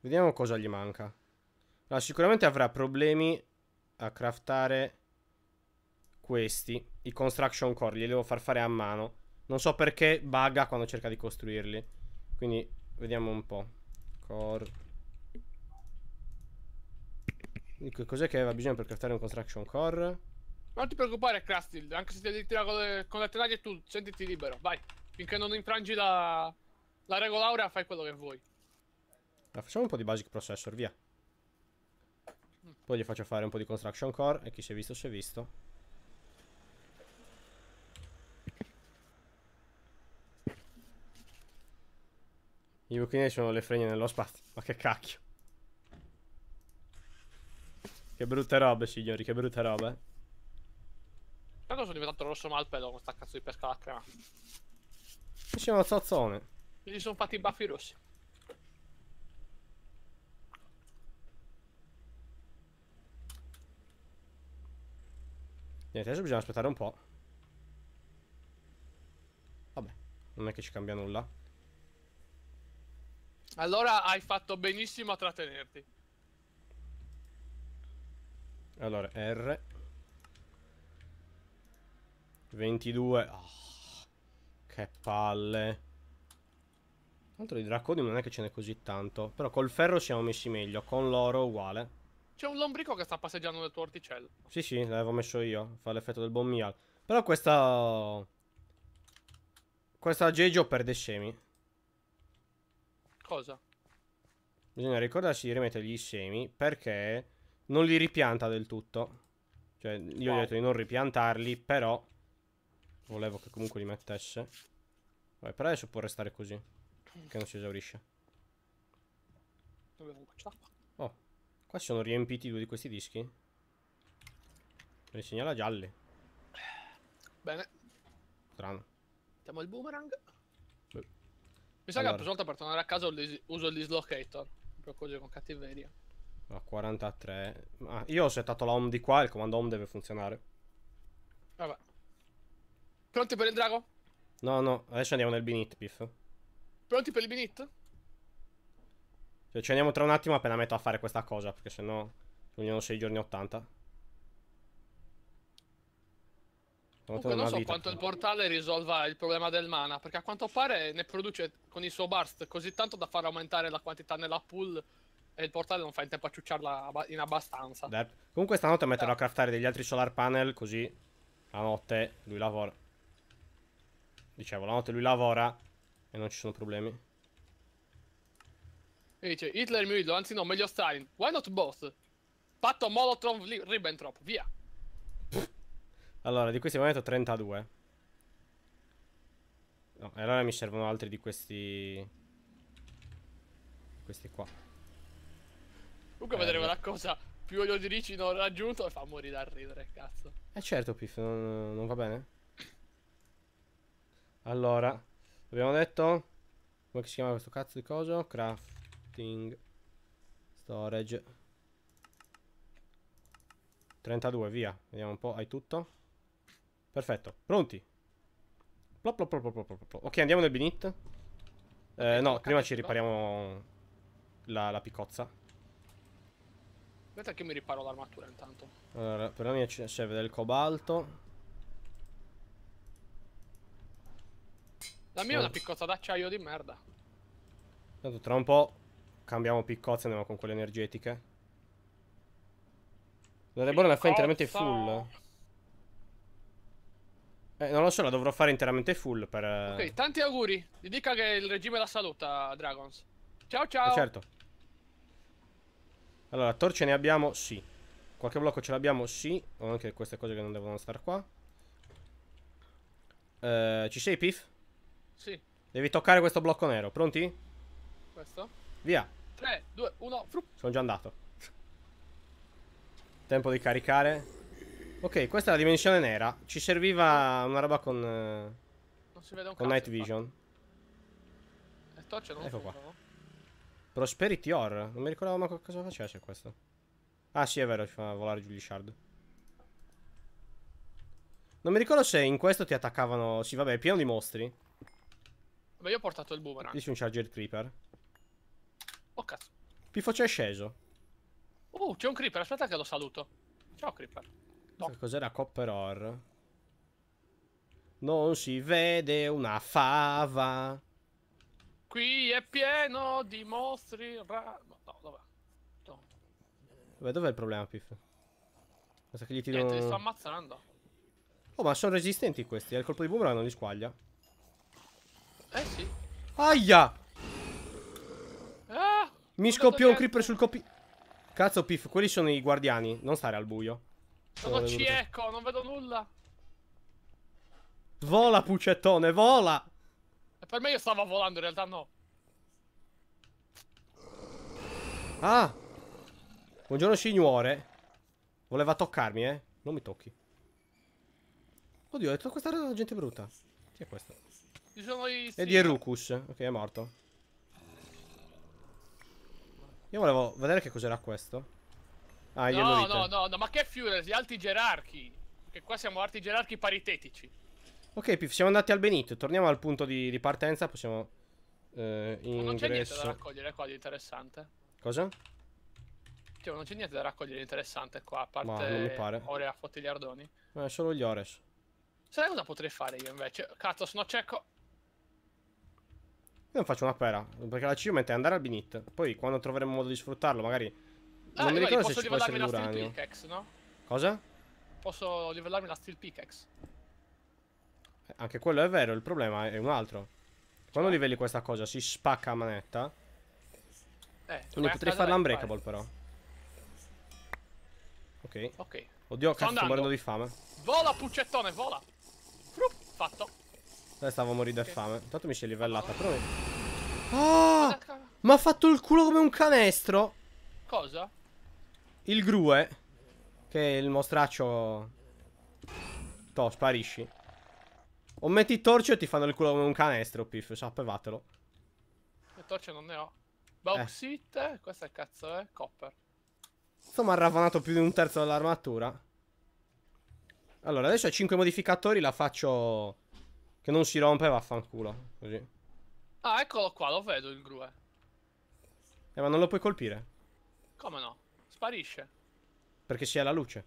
Vediamo cosa gli manca. Allora, sicuramente avrà problemi a craftare questi, i construction core, li devo far fare a mano. Non so perché bugga quando cerca di costruirli. Quindi vediamo un po'. Core. Cos'è che aveva bisogno per craftare un construction core? Non ti preoccupare, Crustil, anche se ti tirare con le, con le tenaglie tu, sentiti libero, vai. Finché non infrangi la, la regola aurea, fai quello che vuoi. Allora, facciamo un po' di basic processor, via. Poi gli faccio fare un po' di construction core e chi si è visto si è visto. I buchini sono le fregne nello spazio. Ma che cacchio. Che brutte robe, signori, che brutte robe. Tanto sono diventato rosso malpelo con sta cazzo di pesca alla crema. Mi siamo zozzone. Gli sono fatti i baffi rossi. Niente, adesso bisogna aspettare un po'. Vabbè, non è che ci cambia nulla. Allora hai fatto benissimo a trattenerti. Allora, R. 22 Ah, Che palle. Tanto di Draconium non è che ce n'è così tanto Però col ferro siamo messi meglio Con l'oro uguale. C'è un lombrico che sta passeggiando nel tuo orticello. Sì sì, l'avevo messo io Fa l'effetto del buon mial Però questa Questa Jejo perde semi Cosa? Bisogna ricordarsi di rimettergli i semi Perché non li ripianta del tutto Cioè io gli ho Wow. detto di non ripiantarli Però Volevo che comunque li mettesse Vabbè per adesso può restare così Che non si esaurisce Dove. Oh Qua sono riempiti due di questi dischi li segnala gialli Bene, Strano mettiamo il boomerang. Mi sa che Allora. la prossima volta per tornare a casa uso il dislocator. Proprio così con cattiveria. A 43 ah, Io ho settato la home di qua Il comando home deve funzionare Vabbè. Pronti per il drago? No no Adesso andiamo nel binit piff Pronti per il binit? Cioè, ci andiamo tra un attimo appena metto a fare questa cosa, perché sennò vogliono 6 giorni 80. Devo Comunque non so vita. quanto il portale risolva il problema del mana, perché a quanto pare ne produce con il suo burst così tanto da far aumentare la quantità nella pool e il portale non fa in tempo a ciucciarla in abbastanza. Derp. Comunque stanotte metterò a craftare degli altri solar panel, così la notte lui lavora. Dicevo, la notte lui lavora e non ci sono problemi. E dice Hitler Müller, anzi no, meglio Stalin. Why not both? Patto Molotov Ribbentrop, via. Allora, di questi momento 32. No, e allora mi servono altri di questi... Questi qua. Comunque Eh, vedere beh. quella cosa più olio di ricino raggiunto e fa morire da ridere, cazzo. Eh certo, Piff, non, non va bene? Allora, abbiamo detto... Come si chiama questo cazzo di coso? Crafting... Storage... 32, via. Vediamo un po', hai tutto? Perfetto, pronti? Plop, plop, plop. Ok, andiamo nel binit. Eh, no, prima ci ripariamo la, la piccozza. Aspetta che mi riparo l'armatura intanto. Allora, per la mia serve del cobalto. La mia è una piccozza d'acciaio di merda. Tanto tra un po' cambiamo piccozze e andiamo con quelle energetiche. La Reborn è interamente Piccozza. full. Eh, non lo so, la dovrò fare interamente full per... eh, Ok, tanti auguri. Gli dica che il regime la saluta, Dragons. Ciao ciao. eh, certo. Allora, torce ne abbiamo? Sì. Qualche blocco ce l'abbiamo? Sì. Ho anche queste cose che non devono stare qua. Eh, ci sei, Pif? Sì, Devi toccare questo blocco nero. Pronti? questo. Via. 3, 2, 1, frup. Sono già andato. Tempo di caricare. Ok, questa è la dimensione nera. Ci serviva una roba con, eh, Non si vede un con cazzo. Night. Vision. E non Ecco qua. funzionano. Prosperity Ore. Non mi ricordavo manco cosa facesse questo. Ah, sì, è vero, ci fa volare giù gli shard. Non mi ricordo se in questo ti attaccavano. Sì, vabbè, è pieno di mostri. Beh, io ho portato il boomerang. Lì c'è un Charger Creeper. Oh cazzo. Piffo c'è sceso. Uh, c'è un creeper, aspetta che lo saluto. Ciao creeper. No. Cos'era Copper Ore? Non si vede una fava. Qui è pieno di mostri. Ra... No, dov'è? No. Dov'è il problema, Piff? Basta che gli tiro... Niente, li sto ammazzando. Oh, ma sono resistenti questi. eh, Il colpo di boomerang non li squaglia. Eh sì. Aia! Ah! Mi scoppiò un creeper sul copi... Cazzo, Piff, quelli sono i guardiani. Non stare al buio. Sono venuto- cieco, non vedo nulla. Vola, pucettone, vola! E per me io stavo volando, in realtà no. Ah! Buongiorno, signore. Voleva toccarmi, eh? Non mi tocchi. Oddio, è tutta questa gente brutta. Chi è questo? Ci sono i... È di Erucus. Ok, è morto. Io volevo vedere che cos'era questo. Ah, No, no, no, no, ma che Führer, gli alti gerarchi. Che qua siamo alti gerarchi paritetici. Ok, Piff, siamo andati al Benito. Torniamo al punto di, di partenza. Possiamo. Eh, Ma non c'è niente da ingresso. raccogliere qua di interessante. Cosa? Cioè, non c'è niente da raccogliere di interessante qua, a parte Ma non mi pare. ore a fottigliardoni. Eh, solo gli Ores. Sai cosa potrei fare io invece? Cazzo, sono cieco. Io non faccio una pera. Perché la Cio mette andare al Benit. Poi quando troveremo modo di sfruttarlo, magari. Ah, non mi guarda, ricordo se posso ci può essere la steel l'uranio. pickaxe, no? Cosa? Posso livellarmi la steel pickaxe. Eh, Anche quello è vero. Il problema è un altro. Quando livelli questa cosa si spacca a manetta. Eh, Quindi potrei farla unbreakable però. Ok. Ok. Oddio, cazzo, sto morendo di fame. Vola, puccettone, vola. Frup, fatto. Dai, stavo a morire di Ok. fame. Intanto mi si è livellata. Però. Ah! Mi ha fatto il culo come un canestro. Cosa? Il Grue. Che è il mostraccio. Toh, sparisci. O metti torcio e ti fanno il culo come un canestro, Piff. Sapevatelo. Le torce non ne ho. Bauxite, questo è cazzo, eh? Copper. Insomma, ha ravanato più di un terzo dell'armatura. Allora, adesso a 5 modificatori la faccio. Che non si rompe, vaffanculo. Così. Ah, eccolo qua, lo vedo il grue. Eh, ma non lo puoi colpire. Come no? Sparisce. Perché si ha la luce.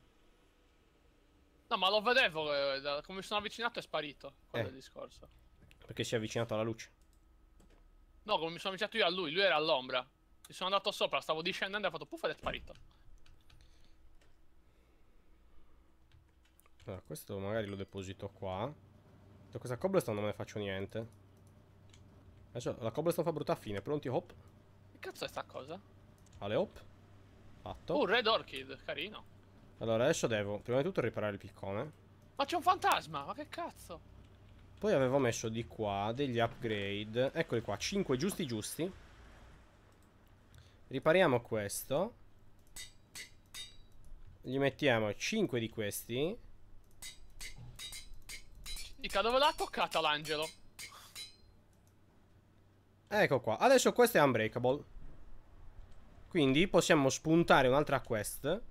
No, ma lo vedevo, eh, come mi sono avvicinato è sparito. Quello Eh. è discorso. Perché si è avvicinato alla luce. No, come mi sono avvicinato io a lui, lui era all'ombra. Mi sono andato sopra, stavo discendendo e ha fatto puff ed è sparito. Allora, questo magari lo deposito qua. Da questa cobblestone non me ne faccio niente. Adesso la cobblestone fa brutta fine. Pronti? Hop. Che cazzo è sta cosa? Ale hop. Fatto. Oh, Red Orchid, carino. Allora, adesso devo prima di tutto riparare il piccone. Ma c'è un fantasma, ma che cazzo? Poi avevo messo di qua degli upgrade. Eccoli qua, 5 giusti giusti. Ripariamo questo. Gli mettiamo 5 di questi. Dica, dove l'ha toccata l'angelo? Ecco qua. Adesso questo è unbreakable. Quindi possiamo spuntare un'altra quest.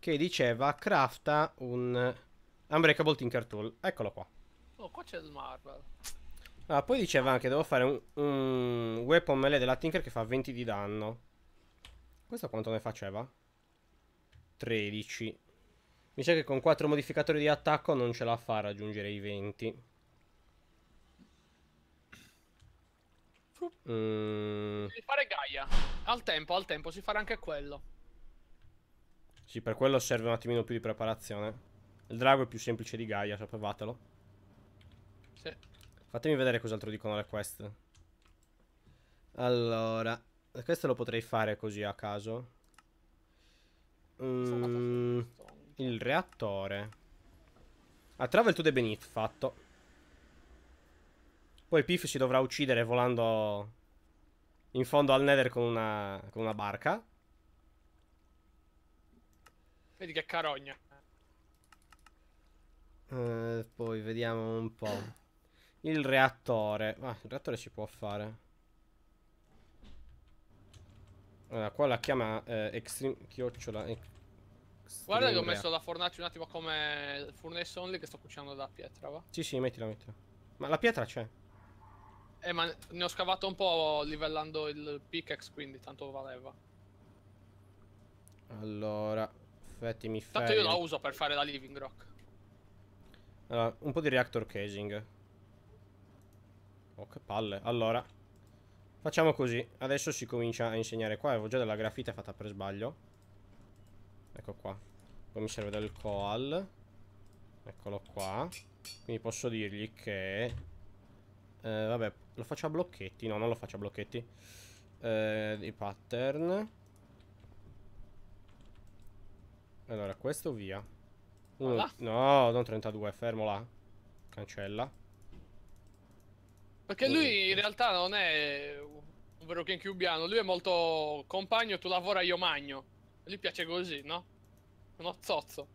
Che diceva crafta un unbreakable tinker tool. Eccolo qua. Oh, qua c'è il marble. Ah, poi diceva anche devo fare un, un weapon melee della Tinker che fa 20 di danno. Questo quanto ne faceva? 13. Mi sa che con 4 modificatori di attacco non ce la fa a raggiungere i 20. Mm, Devi fare Gaia. Al tempo, al tempo, si farà anche quello. sì, per quello serve un attimino più di preparazione. Il drago è più semplice di Gaia, sapevatelo. Sì. Fatemi vedere cos'altro dicono le quest. Allora, questo lo potrei fare così a caso. Mm, il reattore. Ah, travel to the beneath, fatto. Poi Piff si dovrà uccidere volando in fondo al nether con una, con una barca. Vedi che carogna. Eh, poi vediamo un po'. Il reattore. Ah, il reattore si può fare. Allora, qua la chiama eh, Extreme Chiocciola. Extreme Guarda che ho messo la fornace un attimo come furnace only che sto cucinando da pietra, va? Sì, sì, mettila, mettila. Ma la pietra c'è. Eh, ma ne ho scavato un po' livellando il pickaxe, quindi tanto valeva. Allora, fettimi Tanto io la uso per fare la living rock. Allora, un po' di reactor casing. Oh, che palle. Allora, facciamo così. Adesso si comincia a insegnare qua. Avevo già della grafite fatta per sbaglio. Ecco qua. Poi mi serve del coal. Eccolo qua. Quindi posso dirgli che... eh, vabbè, lo faccio a blocchetti. No, non lo faccio a blocchetti. Eh, di pattern. Allora, questo via. Uno- Voilà. no, non 32, fermo là. Cancella. Perché lui in realtà non è un vero Kenkyubiano, lui è molto compagno, tu lavora io magno. Lui piace così, no? Uno zozzo.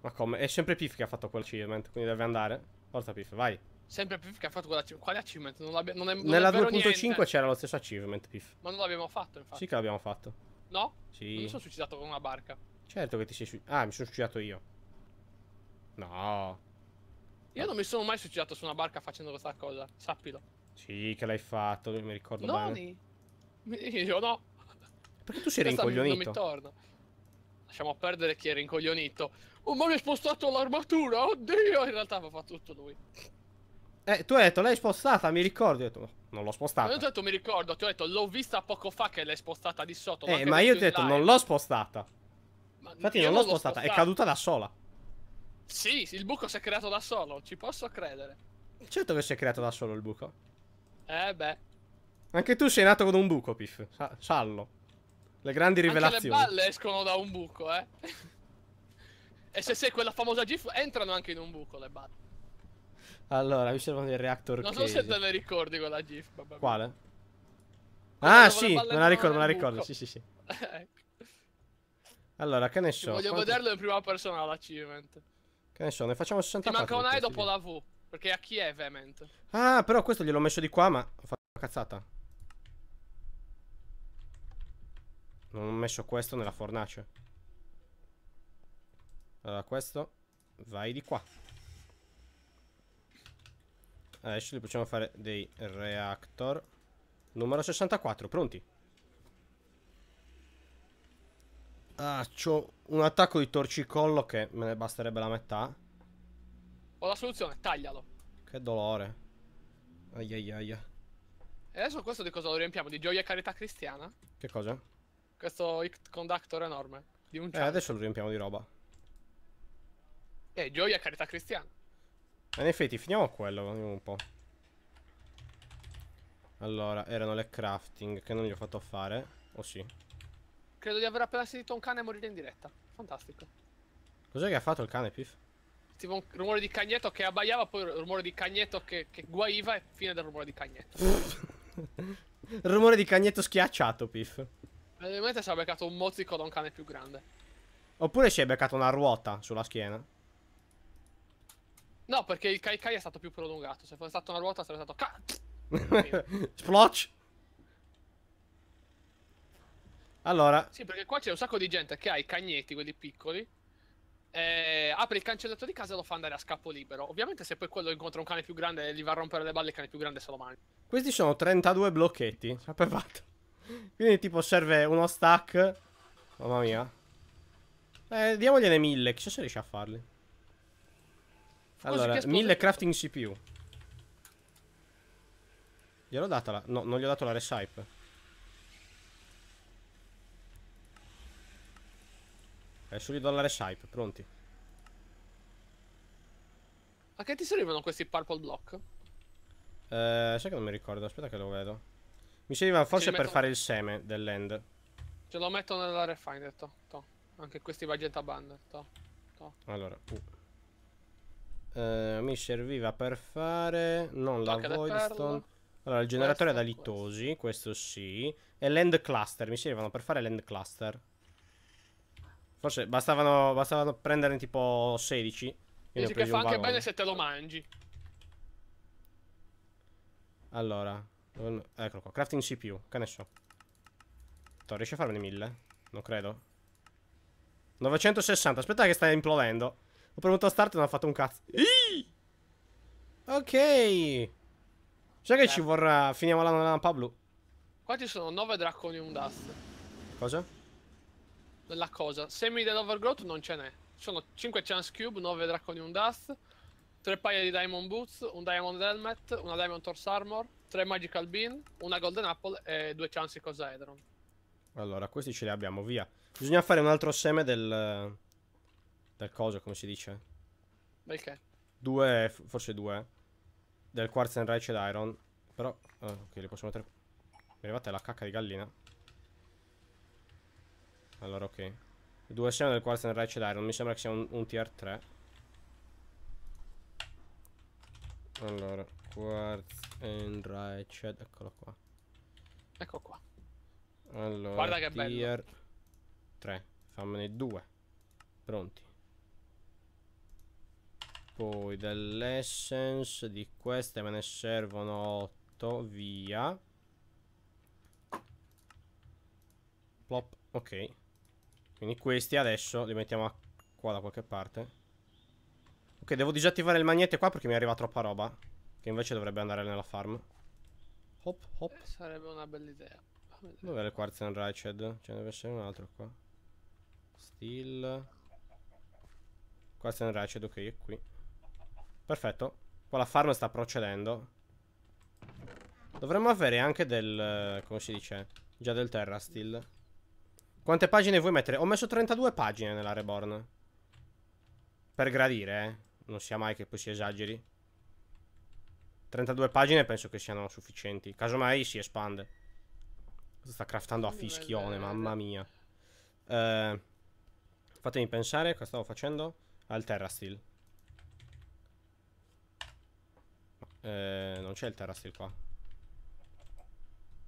Ma come? È sempre Piff che ha fatto quel achievement, quindi deve andare. Forza Piff, vai. Sempre più che ha fatto quella quale achievement? Non, l'abbia- non è, non Nella vero 2.5 niente. c'era lo stesso achievement, Piff. Ma non l'abbiamo fatto, infatti. Sì che l'abbiamo fatto. No? Non Sì. mi sono suicidato con una barca. Certo che ti sei su... Ah, mi sono suicidato io. No. Io non mi sono mai suicidato su una barca facendo questa cosa, sappilo. Sì, che l'hai fatto, mi ricordo bene. Noni? [LAUGHS] Io no. Perché tu sei Questa rincoglionito? Non mi torna. Lasciamo perdere chi è rincoglionito. Oh, ma mi hai spostato l'armatura, oddio! In realtà aveva fatto tutto lui. Eh, tu hai detto, l'hai spostata, mi ricordo. Io ho detto, no, non l'ho Ma spostata. io ti ho detto, mi ricordo, ti ho detto, l'ho vista poco fa che l'hai spostata di sotto. Eh, ma io ti ho detto, live. non l'ho spostata. Ma Infatti non l'ho spostata, è spostata. caduta da sola. Sì, il buco si è creato da solo, ci posso credere. Certo che si è creato da solo il buco. Eh beh, Anche tu sei nato con un buco, Piff. Sa- sallo. Le grandi anche le rivelazioni. balle escono da un buco, eh. [LAUGHS] e se sei quella famosa GIF, entrano anche in un buco le balle. Allora, mi servono dei reactor Non so case. se te ne ricordi quella GIF, vabbè. Quale? Quella Ah, sì, me la ricordo, me la ricordo. Sì, sì, sì. [LAUGHS] Ecco. Allora, che ne so? Voglio quanto- vederlo in prima persona l'achievement. Che ne so, ne facciamo Ti 64. manca un E dopo la V. Perché a Kiev è mente. Ah, però questo gliel'ho messo di qua, ma ho fatto una cazzata. Non ho messo questo nella fornace. Allora, questo vai di qua. Adesso li possiamo fare dei reactor. Numero 64, pronti? Ah, c'ho un attacco di torcicollo che me ne basterebbe la metà. Ho la soluzione, taglialo. Che dolore. Ai ai ai. E adesso questo di cosa lo riempiamo? Di gioia e carità cristiana? Che cosa? Questo conductor enorme. Di un Eh, adesso lo riempiamo di roba. Eh, gioia e carità cristiana. Eh, In effetti, finiamo quello, vediamo un po'. Allora, erano le crafting che non gli ho fatto fare. Oh sì. Credo di aver appena sentito un cane morire in diretta. Fantastico. Cos'è che ha fatto il cane, Piff? Tipo un rumore di cagnetto che abbaiava, poi un rumore di cagnetto che, che guaiva e fine del rumore di cagnetto. Il [LAUGHS] rumore di cagnetto schiacciato, Piff. Probabilmente si è beccato un mozzico da un cane più grande. Oppure si è beccato una ruota sulla schiena. No, perché il Kai Kai è stato più prolungato. Se fosse stata una ruota sarebbe stato ca... [LAUGHS] Splotch! Allora, Sì, perché qua c'è un sacco di gente che ha i cagnetti, quelli piccoli. E apre il cancelletto di casa e lo fa andare a scappo libero. Ovviamente, se poi quello incontra un cane più grande e gli va a rompere le balle, il cane più grande se lo mangia. questi sono 32 blocchetti. Sapevate? Quindi, tipo, serve uno stack. Mamma mia. Eh, diamogliene 1000. Chissà se riesce a farli. Allora, che esplosi- 1000 crafting CPU. Gliel'ho data la... No, non gli ho dato la recipe. Adesso gli do la recipe, pronti. A che ti servono questi purple block? Eh, sai che non mi ricordo, aspetta che lo vedo. Mi serviva forse per metto- fare il seme dell'end. Ce lo metto nella refiner, to, to. Anche questi magenta bundle, to. Allora, uh. Eh, mi serviva per fare non la Tocca voidstone. Allora, il generatore Questo, da litosi, questo sì. E l'end cluster, mi servivano per fare l'end cluster. Forse bastavano, bastavano prenderne tipo 16. Io ne ho Dici che fa anche bene se te lo mangi. Allora, eccolo qua, crafting CPU, che ne so. To, riesci a farne 1000? Non credo. 960, aspetta che sta implodendo. Ho premuto start e non ha fatto un cazzo. Ih! Ok. Sai che ci vorrà... Finiamo la lampa blu. Qua ci sono 9 Draconium Dust. Cosa? Nella cosa. Semi dell'Overgrowth non ce n'è. Ci sono 5 Chance Cube, 9 Draconium Dust, 3 paia di Diamond Boots, un Diamond Helmet, una Diamond Torse Armor, 3 Magical Bean, una Golden Apple e 2 Chance Cosaedron. Allora, questi ce li abbiamo, via. Bisogna fare un altro seme del... Del coso, come si dice? Perché? Due, f- forse due. Del Quartz and Ratchet Iron. Però, ah, ok, li possiamo mettere. Mi è arrivata la cacca di gallina. Allora, ok. Due seme del Quartz and Ratchet Iron. Mi sembra che sia un, un tier 3. Allora, Quartz and Ratchet. Eccolo qua. Ecco qua. Allora, Guarda che bello. tier 3. Fammene due. Pronti. Poi dell'essence di queste me ne servono 8. Via. Plop. Ok. Quindi questi adesso li mettiamo qua da qualche parte. Ok, devo disattivare il magnete qua perché mi arriva troppa roba. Che invece dovrebbe andare nella farm. Hop, hop. Eh, sarebbe una bella idea. Dov'è il Quartz and Ratchet? Ce ne deve essere un altro qua. Steel. Quartz and Ratchet, ok, è qui. Perfetto. Qua la farm sta procedendo. Dovremmo avere anche del... eh, come si dice? Già del Terra Steel. Quante pagine vuoi mettere? Ho messo 32 pagine nella Reborn. Per gradire, eh. Non sia mai che poi si esageri. 32 pagine penso che siano sufficienti. Casomai si espande. Sta craftando a fischione, mamma mia. Eh, fatemi pensare, cosa stavo facendo? Al Terra Steel. Ma, eh, non c'è il Terra Steel qua.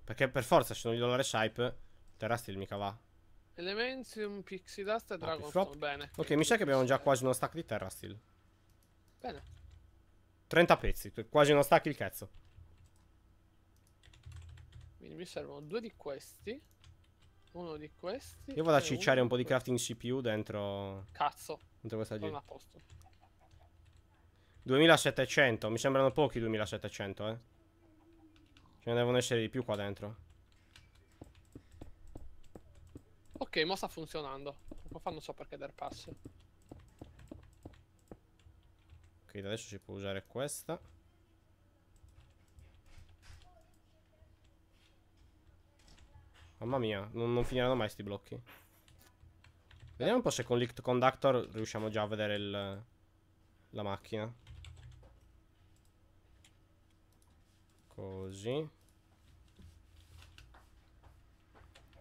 Perché per forza, se non gli do la Recipe, il Terra Steel mica va. Elementium, Pixie Dust e Dragonstone. flop. Bene. Ok, mi sa che abbiamo già quasi uno stack di Terra Steel. Bene. 30 pezzi, quasi uno stack il cazzo. Quindi mi servono due di questi. Uno di questi. Io vado a cicciare un po' di crafting CPU dentro. Cazzo, dentro questa sono gira. a posto. 2700, mi sembrano pochi 2700, eh. Ce ne devono essere di più qua dentro. Ok, mo sta funzionando. Poco fa non so perché der pass. Ok, adesso si può usare questa. Mamma mia, non, non finiranno mai sti blocchi. Vediamo un po' se con Lict Conductor riusciamo già a vedere il, la macchina. Così.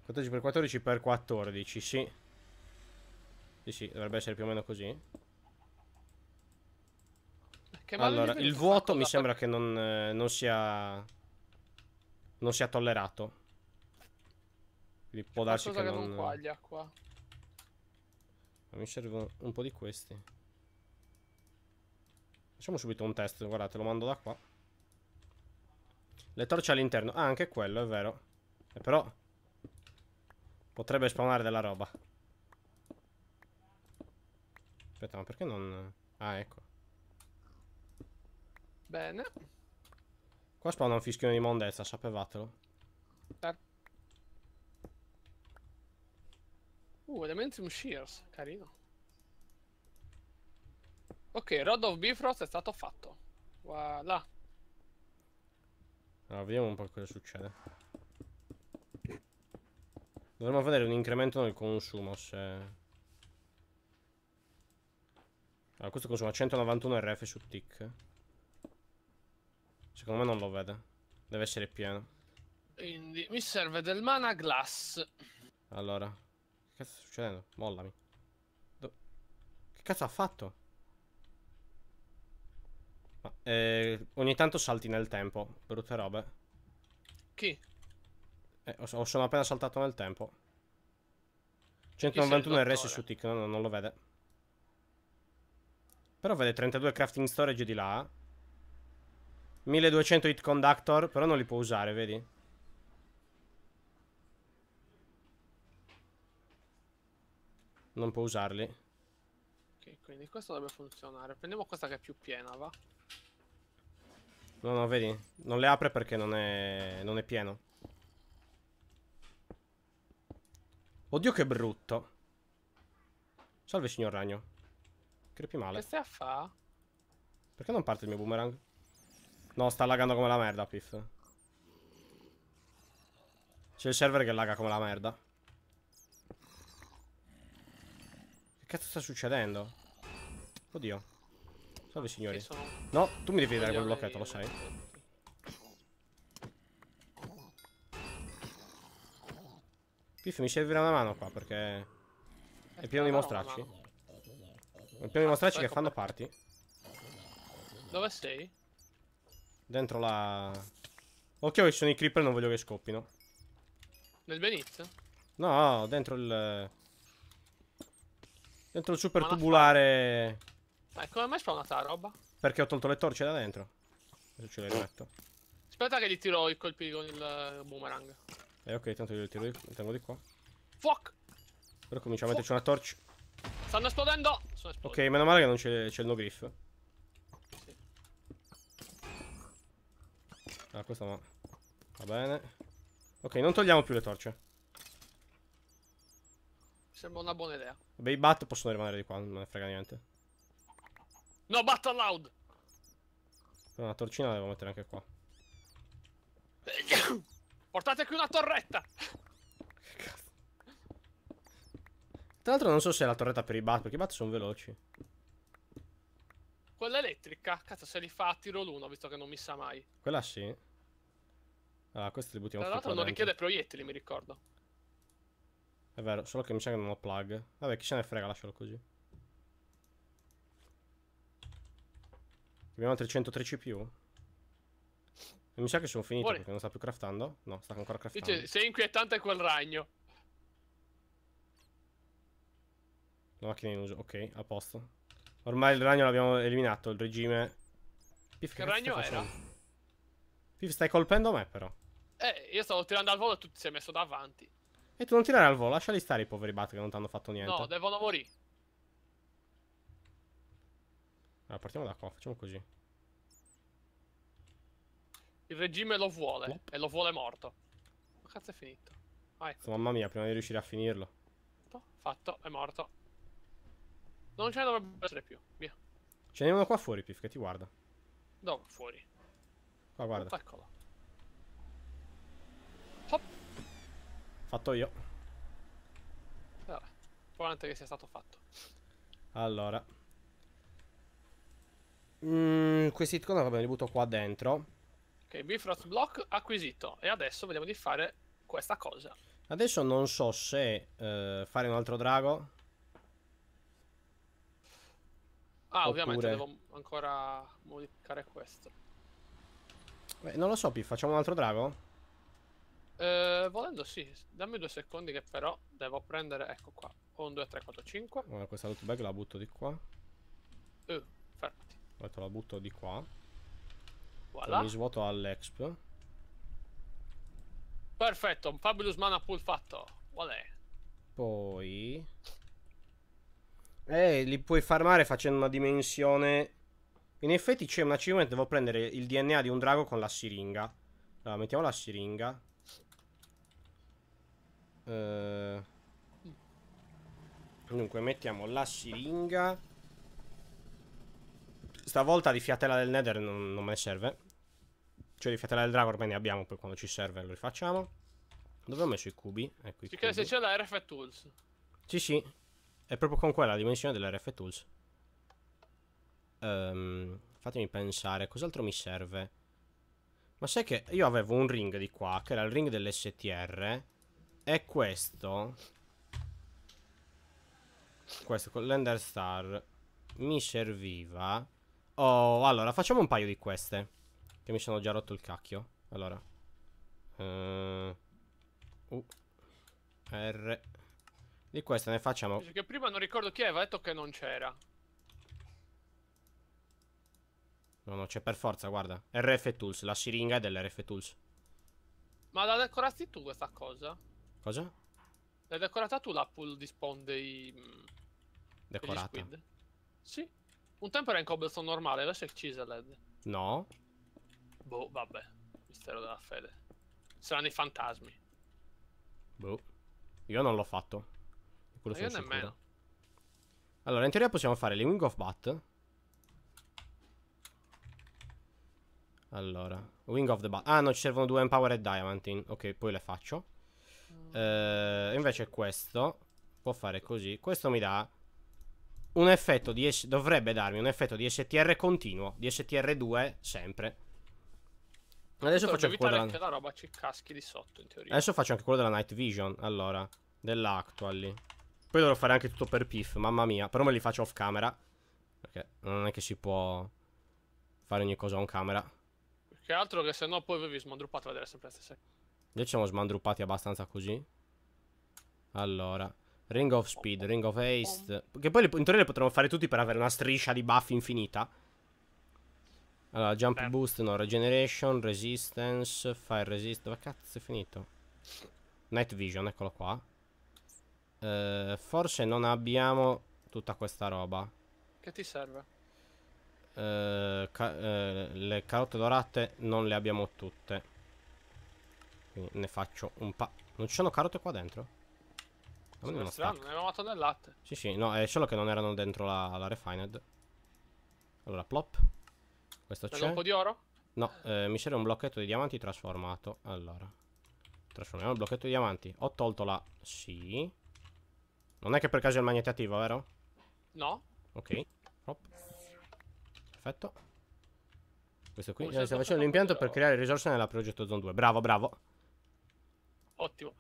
14 per 14 per 14, sì. Sì, sì, dovrebbe essere più o meno così. Che Allora, il vuoto mi sembra che non, eh, non sia. Non sia tollerato. Quindi può darsi che che non. non quaglia qua. Mi servono un po' di questi. Facciamo subito un test. Guardate, lo mando da qua. Le torce all'interno. Ah, anche quello, è vero. Eh, però. Potrebbe spawnare della roba. Aspetta, ma perché non. Ah, ecco. Bene. Qua spawna un fischione di mondezza, sapevatelo. Uh, Elementium Shears, carino. Ok, Rod of Bifrost è stato fatto. Voilà. Allora, vediamo un po' cosa succede. Dovremmo vedere un incremento nel consumo se... Allora, questo consuma 191 RF su tick. Secondo me non lo vede. Deve essere pieno. Quindi mi serve del mana glass. Allora. Che cazzo sta succedendo? Mollami. Do- che cazzo ha fatto? Eh, ogni tanto salti nel tempo. Brutte robe. Chi? Eh, ho- sono appena saltato nel tempo. 191 RS su tick, no, no, non lo vede. Però vede 32 crafting storage di là. 1200 hit conductor, però non li può usare, vedi? Non può usarli. Ok, quindi questo dovrebbe funzionare. Prendiamo questa che è più piena, va? No, no, vedi? Non le apre perché non è, non è pieno. Oddio che brutto. Salve signor ragno. Crepi male. Che stai a fa? Perché non parte il mio boomerang? No, sta laggando come la merda, Piff. C'è il server che lagga come la merda. Che cazzo sta succedendo? Oddio. Salve signori. Che sono No, tu mi devi dare quel blocchetto, lo sai? Piff, mi servirà una mano qua perché è pieno di mostracci. È pieno di mostracci che ecco fanno qua. party. Dove sei? Dentro la... Occhio che ci sono i creeper non voglio che scoppino. Nel Benit? No, dentro il... Dentro il super Ma tubolare... Ma come mai spawnata la roba? Perché ho tolto le torce da dentro. Adesso ce le rimetto. Aspetta che gli tiro i colpi con il eh, boomerang. E ok, tanto io li tiro di... li tengo di qua. Fuck! Però comincio a metterci una torcia. Stanno esplodendo! Sono. Ok, meno male che non c'è c'è il no griff. Sì. Ah, questo no. Va bene. Ok, non togliamo più le torce. Sembra una buona idea. Vabbè, i bat possono rimanere di qua, non me ne frega niente. No, battle loud! Però una torcina la devo mettere anche qua. [COUGHS] Portate qui una torretta! Tra l'altro non so se è la torretta per i bat, perché i bat sono veloci. Quella elettrica, cazzo, se li fa a tiro l'uno, visto che non mi sa mai. Quella sì. Allora, questi li buttiamo Tra l'altro non richiede proiettili, mi ricordo. È vero, solo che mi sa che non ho plug. Vabbè, chi se ne frega, lascialo così. Abbiamo altri 103 CPU. E mi sa che sono finiti Vuole- perché non sta più craftando. No, sta ancora craftando. Dice, sei inquietante quel ragno. La macchina in uso, ok, a posto. Ormai il ragno l'abbiamo eliminato, il regime. Piff, Che stai ragno era? Piff, stai colpendo me però. Eh, io stavo tirando al volo e tu ti sei messo davanti. E tu non tirare al volo, lasciali stare i poveri bat che non ti hanno fatto niente. No, devono morire. Allora, partiamo da qua, facciamo così. Il regime lo vuole. Plop. E lo vuole morto. Ma cazzo è finito? Ah, ecco. Mamma mia, prima di riuscire a finirlo. Fatto, è morto. Non ce ne dovrebbe essere più. Via. Ce n'è uno qua fuori, Piff, che ti guarda. Dove? Fuori. Qua, guarda. Eccolo. Hop. Fatto io. Vabbè. Importante che sia stato fatto. Allora. Mm, questi icona, vabbè, li butto qua dentro. Ok, Bifrost Block acquisito. E adesso vediamo di fare questa cosa. Adesso non so se eh, fare un altro drago. Ah, ovviamente Oppure- devo ancora modificare questo. Beh, non lo so, Piff, facciamo un altro drago? Eh, volendo sì, dammi due secondi che però devo prendere, ecco qua, 1, 2, 3, 4, 5. Allora, questa loot bag la butto di qua. Uh, fermati. Adesso la butto di qua. Voilà. Mi svuoto all'exp. Perfetto, un Fabulous Mana Pool fatto. Qual è? Poi... Eh, li puoi farmare facendo una dimensione... In effetti c'è un achievement, devo prendere il DNA di un drago con la siringa. Allora, mettiamo la siringa. Eh, Dunque, mettiamo la siringa. Stavolta di fiatella del nether non, non me ne serve. Cioè di fiatella del drago ormai ne abbiamo, poi quando ci serve lo rifacciamo. Dove ho messo i cubi? Ecco i Ci chiede se cubi. c'è la RF Tools. Sì, sì. È proprio con quella la dimensione dell'RF Tools. ehm, fatemi pensare, cos'altro mi serve? Ma sai che io avevo un ring di qua, che era il ring dell'STR, e questo, questo con l'Ender Star, mi serviva. Oh, allora, facciamo un paio di queste, che mi sono già rotto il cacchio. Allora, uh, R, di queste ne facciamo... Che prima non ricordo chi aveva detto che non c'era. No, no, c'è per forza, guarda. RF Tools, la siringa è dell'RF Tools. Ma la decorasti tu questa cosa? Cosa? L'hai decorata tu la pool di spawn dei... mm, degli Decorata. squid? Sì. Un tempo era in cobblestone normale, adesso è chiseled. No. Boh, vabbè. Mistero della fede. Saranno i fantasmi. Boh. Io non l'ho fatto. Quello io sicuro. nemmeno. Allora, in teoria possiamo fare le Wing of Bat. Allora, Wing of the Bat. Ah, no, ci servono due Empowered Diamantine. Ok, poi le faccio. Eh, invece questo può fare così. Questo mi dà un effetto di... Dovrebbe darmi un effetto di STR continuo. Di STR2 sempre. Adesso faccio anche quello della... la roba ci caschi di sotto, in teoria. Adesso faccio anche quello della Night Vision. Allora, dell'Actually. Poi dovrò fare anche tutto per PIF, mamma mia. Però me li faccio off camera. Perché non è che si può fare ogni cosa on camera. Che altro che se no poi avevi smandruppato a vedere sempre le stesse. Noi ci siamo smandruppati abbastanza così. Allora, Ring of Speed, Ring of Haste. Che poi in teoria li potremmo fare tutti per avere una striscia di buff infinita. Allora, Jump Beh. Boost, no, Regeneration, Resistance, Fire Resist. Dove cazzo è finito? Night Vision, eccolo qua. Eh, forse non abbiamo tutta questa roba. Che ti serve? Eh, ca- eh, le carote dorate non le abbiamo tutte. Quindi ne faccio un pa'. Non ci sono carote qua dentro? Non Sono strano, sta. ne avevamo fatto nel latte. Sì, sì, no, è solo che non erano dentro la, la refined. Allora, plop. Questo Prendo un c'è. po' di oro? No, eh, mi serve un blocchetto di diamanti trasformato. Allora. Trasformiamo il blocchetto di diamanti. Ho tolto la... Sì. Non è che per caso è il magnetativo, vero? No? Ok. Hop. Perfetto. Questo qui. Oh, Eh, stiamo facendo fatto l'impianto quello. per creare risorse nella progetto Zone 2. Bravo, bravo. Ottimo.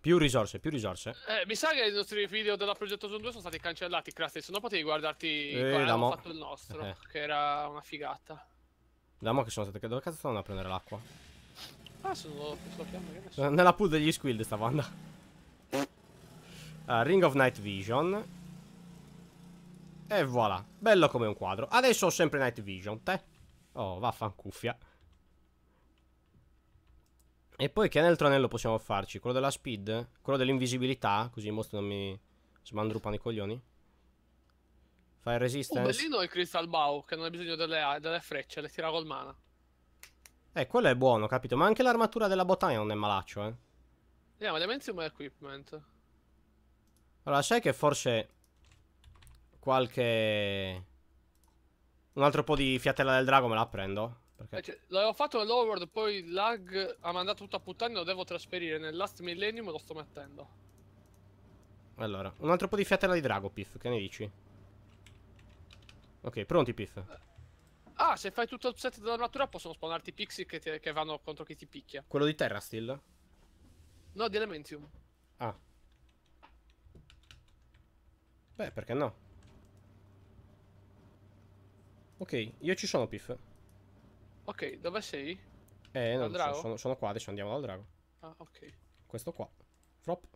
Più risorse, più risorse. Eh, mi sa che i nostri video della Progetto Zone 2 sono stati cancellati, Crusty, se no potevi guardarti Eh, come da avevamo mo- fatto il nostro, Eh. che era una figata. Da mo che sono state. Dove cazzo stanno a prendere l'acqua? Ah, sono che adesso. Nella pool degli squill stavo andando. Ah, Ring of Night Vision. E voilà. Bello come un quadro. Adesso ho sempre Night Vision. Te? Oh, vaffancuffia. E poi che altro anello possiamo farci? Quello della speed? Quello dell'invisibilità? Così i mostri non mi smandrupano i coglioni. Fire Un resistance. bellino il Crystal Bow, che non ha bisogno delle, delle frecce, le tira col mana. Eh, quello è buono, capito? Ma anche l'armatura della botanica non è malaccio, eh. Vediamo, Dimensium Equipment. Allora, sai che forse qualche... Un altro po' di fiatella del drago me la prendo? Eh, Perché... cioè, l'avevo fatto nell'overworld, poi il lag ha mandato tutto a puttane, lo devo trasferire nel last millennium e lo sto mettendo. Allora, un altro po' di fiatella di drago, Piff, che ne dici? Ok, pronti, Piff? Ah, se fai tutto il set dell'armatura possono spawnarti pixie che, ti- che vanno contro chi ti picchia. Quello di Terra Steel? No, di Elementium. Ah. Beh, perché no? Ok, io ci sono, Piff. Ok, dove sei? Eh, non so, sono, sono qua, adesso andiamo dal drago. Ah, ok. Questo qua. Flop.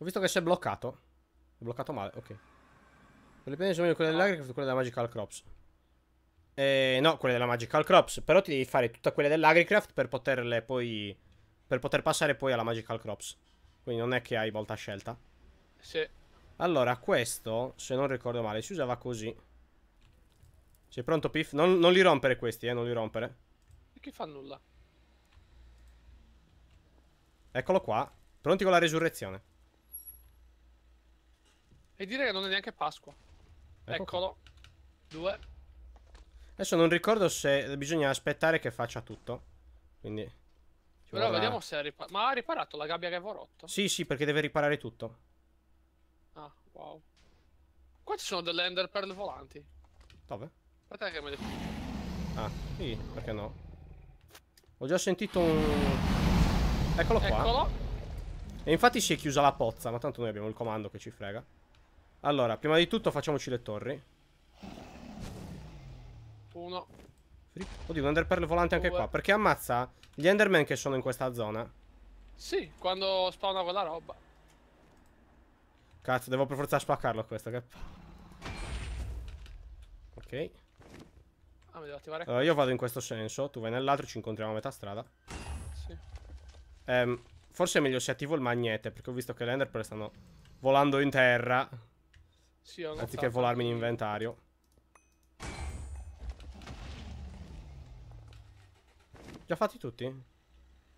Ho visto che si è bloccato. È bloccato male, ok. Quelle penne sono meglio quelle dell'Agricraft o quelle della Magical Crops. Eh, no, quelle della Magical Crops. Però ti devi fare tutte quelle dell'Agricraft per poterle poi... Per poter passare poi alla Magical Crops. Quindi non è che hai molta scelta. Se... Allora, questo, se non ricordo male, si usava così. Sei pronto, Piff? Non, non li rompere questi, eh, non li rompere. E chi fa nulla? Eccolo qua. Pronti con la resurrezione. E dire che non è neanche Pasqua. Ecco qua. Eccolo. Due. Adesso non ricordo se bisogna aspettare che faccia tutto. Quindi. Però vorrà- vediamo se ha riparato. Ma ha riparato la gabbia che avevo rotto? Sì, sì, perché deve riparare tutto. Ah, wow. Qua ci sono delle ender pearl volanti. Dove? Aspetta che me le... Ah, sì, perché no? Ho già sentito un... Eccolo qua. Eccolo. E infatti si è chiusa la pozza, ma tanto noi abbiamo il comando che ci frega. Allora, prima di tutto facciamoci le torri. Uno. Oddio, un enderpearl volante anche Due. qua. Perché ammazza gli enderman che sono in questa zona. Sì, quando spawna quella roba. Cazzo, devo per forza spaccarlo questo. Che... Ok. Ah, mi devo attivare. Allora, io vado in questo senso. Tu vai nell'altro e ci incontriamo a metà strada. Sì. Ehm, forse è meglio se attivo il magnete. Perché ho visto che le enderpearl stanno volando in terra. Sì, ho Anziché volarmi in inventario. Già fatti tutti?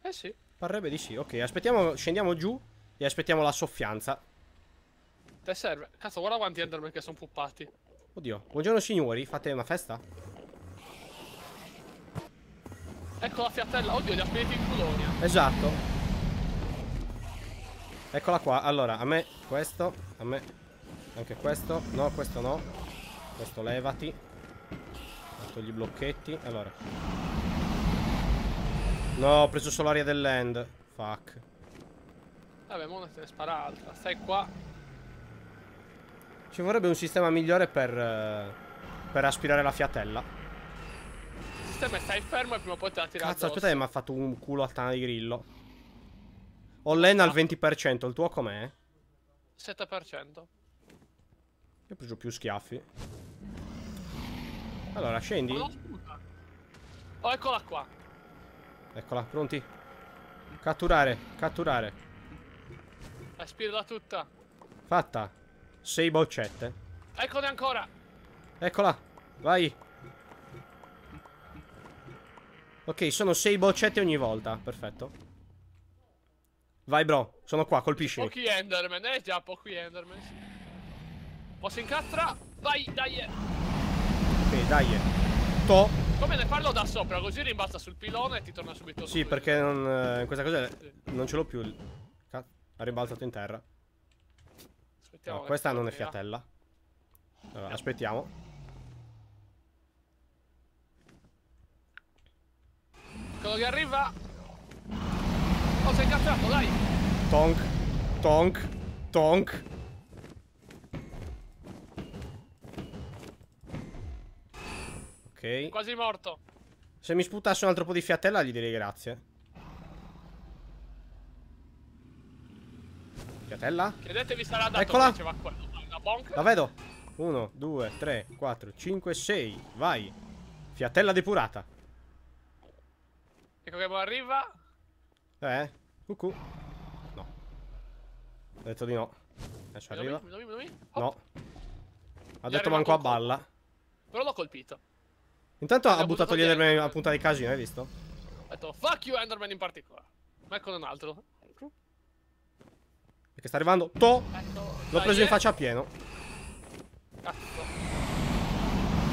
Eh sì. Parrebbe di sì. Ok, aspettiamo, scendiamo giù e aspettiamo la soffianza. Te serve. Cazzo, guarda quanti enderman che sono puppati. Oddio, buongiorno signori, fate una festa? Ecco la fiattella. Oddio, li ha spediti in colonia. Esatto. Eccola qua. Allora, a me questo, a me anche questo. No, questo no. Questo levati. Metto gli blocchetti. Allora. No, ho preso solo aria dell'end. Fuck. Vabbè, mo ne te ne spara altra. Stai qua. Ci vorrebbe un sistema migliore per eh, per aspirare la fiatella. È stai fermo e prima o poi te la tira Cazzo, aspetta che mi ha fatto un culo a tana di grillo. Ho l'en al 20%, il tuo com'è? 7%. Io ho preso più schiaffi. Allora, scendi. Oh, eccola qua. Eccola, pronti? Catturare, catturare. Aspirala tutta. Fatta. Sei boccette. Eccone ancora. Eccola, vai. Ok, sono sei boccette ogni volta. Perfetto. Vai, bro. Sono qua, colpiscimi. Pochi enderman. Eh già, pochi enderman. Sì. Posso incastra? Vai, dai. Ok, dai. To. Come ne parlo da sopra? Così rimbalza sul pilone e ti torna subito Sì, perché non, eh, questa cosa non ce l'ho più. Ha rimbalzato in terra. Aspettiamo No, questa non è fiatella. Allora, aspettiamo. Quello che arriva. Oh, sei incazzato, dai. Tonk. Tonk. Tonk. Ok. Quasi morto. Se mi sputasse un altro po' di fiatella gli direi grazie. Fiatella? Chiedetevi sarà dato Eccola. bonk. La vedo. 1, 2, 3, 4, 5, 6. Vai. Fiatella depurata. Ecco che arriva. Eh? Cucù. No. Ho detto di no. Adesso Dove, arriva. dove, dove? Oh, No. Ha Gli detto manco a balla. Però l'ho colpito. Intanto ha ha buttato gli Enderman a punta di casino, hai visto? Ho detto fuck you Enderman in particolare. Ma ecco un altro. Perché sta arrivando. To! Ecco. L'ho preso in eh. faccia a pieno. Cazzo.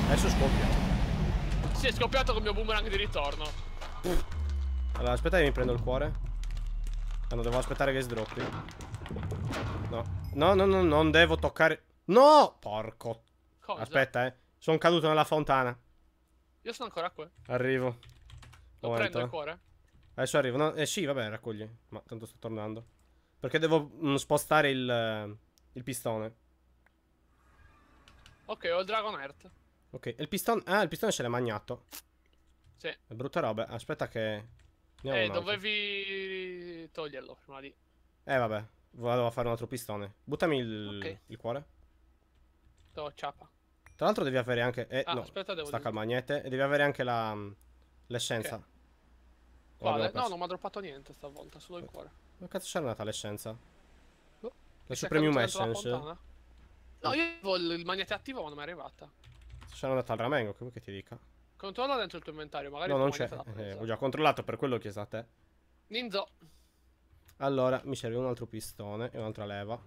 Adesso scoppia. Si è scoppiato con il mio boomerang di ritorno. Allora, aspetta che mi prendo il cuore. Ah, no, devo aspettare che sdroppi. No. No, no, no, non devo toccare. No! Porco. Cosa? Aspetta, eh. Sono caduto nella fontana. Io sono ancora qua. Arrivo. Lo Momento, prendo il cuore? Adesso arrivo. No, eh sì, vabbè, raccogli. Ma tanto sto tornando. Perché devo mm, spostare il, il pistone. Ok, ho il Dragon Heart. Ok, il pistone. Ah, il pistone se l'è magnato. Sì. È brutta roba. Aspetta che. Eh, dovevi toglierlo prima di... Eh, vabbè. Vado a fare un altro pistone. Buttami il, Ok. il cuore. Devo ciappa. Tra l'altro devi avere anche. Eh, Ah, no. aspetta, devo... Stacca il magnete. E devi avere anche la. mm, L'essenza. Ok. O Quale? No, non mi ha droppato niente stavolta, solo il cuore. Dove cazzo c'era andata l'essenza? Boh, La Supremium Essence. No, io avevo il, il magnete attivo ma non mi è arrivata. C'era andata al ramengo, che vuoi che ti dica? Controlla dentro il tuo inventario, magari No, non c'è. Eh, ho già controllato, per quello ho chiesto a te. Ninzo. Allora, mi serve un altro pistone e un'altra leva.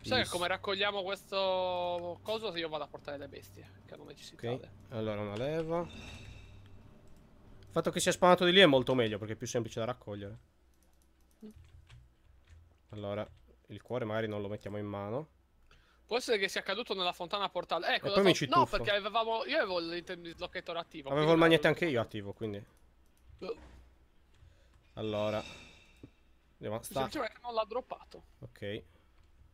Sai come raccogliamo questo coso se io vado a portare le bestie, che non necessitate. Ok, allora una leva. Il fatto che sia spawnato di lì è molto meglio perché è più semplice da raccogliere. Allora, il cuore magari non lo mettiamo in mano. Può essere che sia caduto nella fontana portale. Ecco, E lo poi mi ci No, tuffo. perché avevamo. Io avevo l'interno dislocator attivo. Avevo il magnete anche io attivo, quindi. Allora. Andiamo a sta. Semplicemente non l'ha droppato. Ok.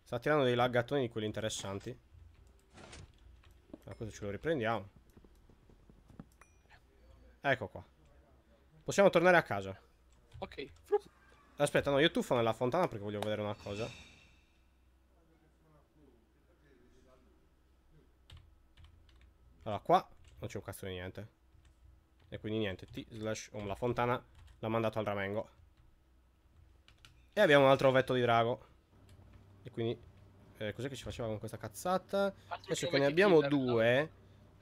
Sta tirando dei laggattoni di quelli interessanti. Ma questo ce lo riprendiamo. Ecco qua. Possiamo tornare a casa. Ok. Aspetta, no, io tuffo nella fontana perché voglio vedere una cosa. Allora, qua non c'è un cazzo di niente. E quindi niente, T slash home. La fontana l'ha mandato al ramengo. E abbiamo un altro ovetto di drago. E quindi... eh, cos'è che ci faceva con questa cazzata? Adesso che ne abbiamo due...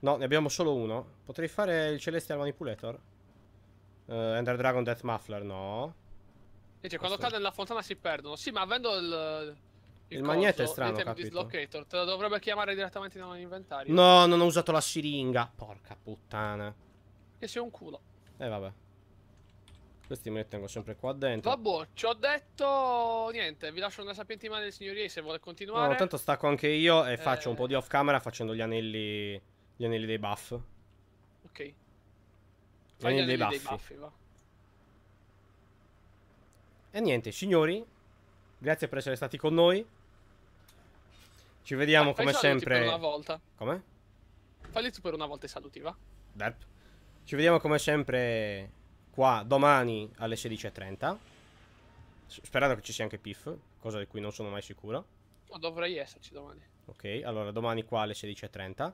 No, ne abbiamo solo uno. Potrei fare il Celestial Manipulator. Eh, Ender Dragon Death Muffler, no. Dice, quando cade nella fontana si perdono. Sì, ma avendo il. Il magnete è coso, strano, capito? dislocator, te lo dovrebbe chiamare direttamente nell'inventario. No, non ho usato la siringa. Porca puttana. Che sei un culo. Eh, vabbè. Questi me li tengo sempre qua dentro. Vabbè, ci ho detto. Niente, vi lascio nella sapiente mano del signor se vuole No, continuare. tanto stacco anche io e faccio un Eh. po' di off camera facendo gli anelli. Gli anelli dei buff. Ok. Gli Fai gli anelli dei anelli dei baffi. baffi, va. E niente, signori. Grazie per essere stati con noi. Ci vediamo Fai- come sempre. Per una volta. Come? Falli tu per una volta i saluti, va? Derp. Ci vediamo come sempre qua domani alle 16.30. S- Sperando che ci sia anche Piff, cosa di cui non sono mai sicuro. No, dovrei esserci domani. Ok, allora domani qua alle 16.30.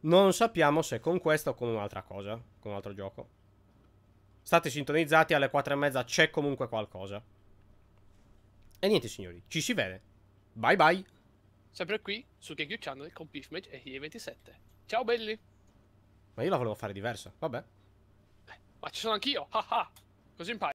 Non sappiamo se con questo o con un'altra cosa, con un altro gioco. State sintonizzati, alle 4.30 c'è comunque qualcosa. E niente signori, ci si vede. Bye bye. Sempre qui su KQ Channel con Piffmage e Hie27. Ciao belli! Ma io la volevo fare diversa, vabbè. Ma ci sono anch'io! [LAUGHS] haha. Così impari.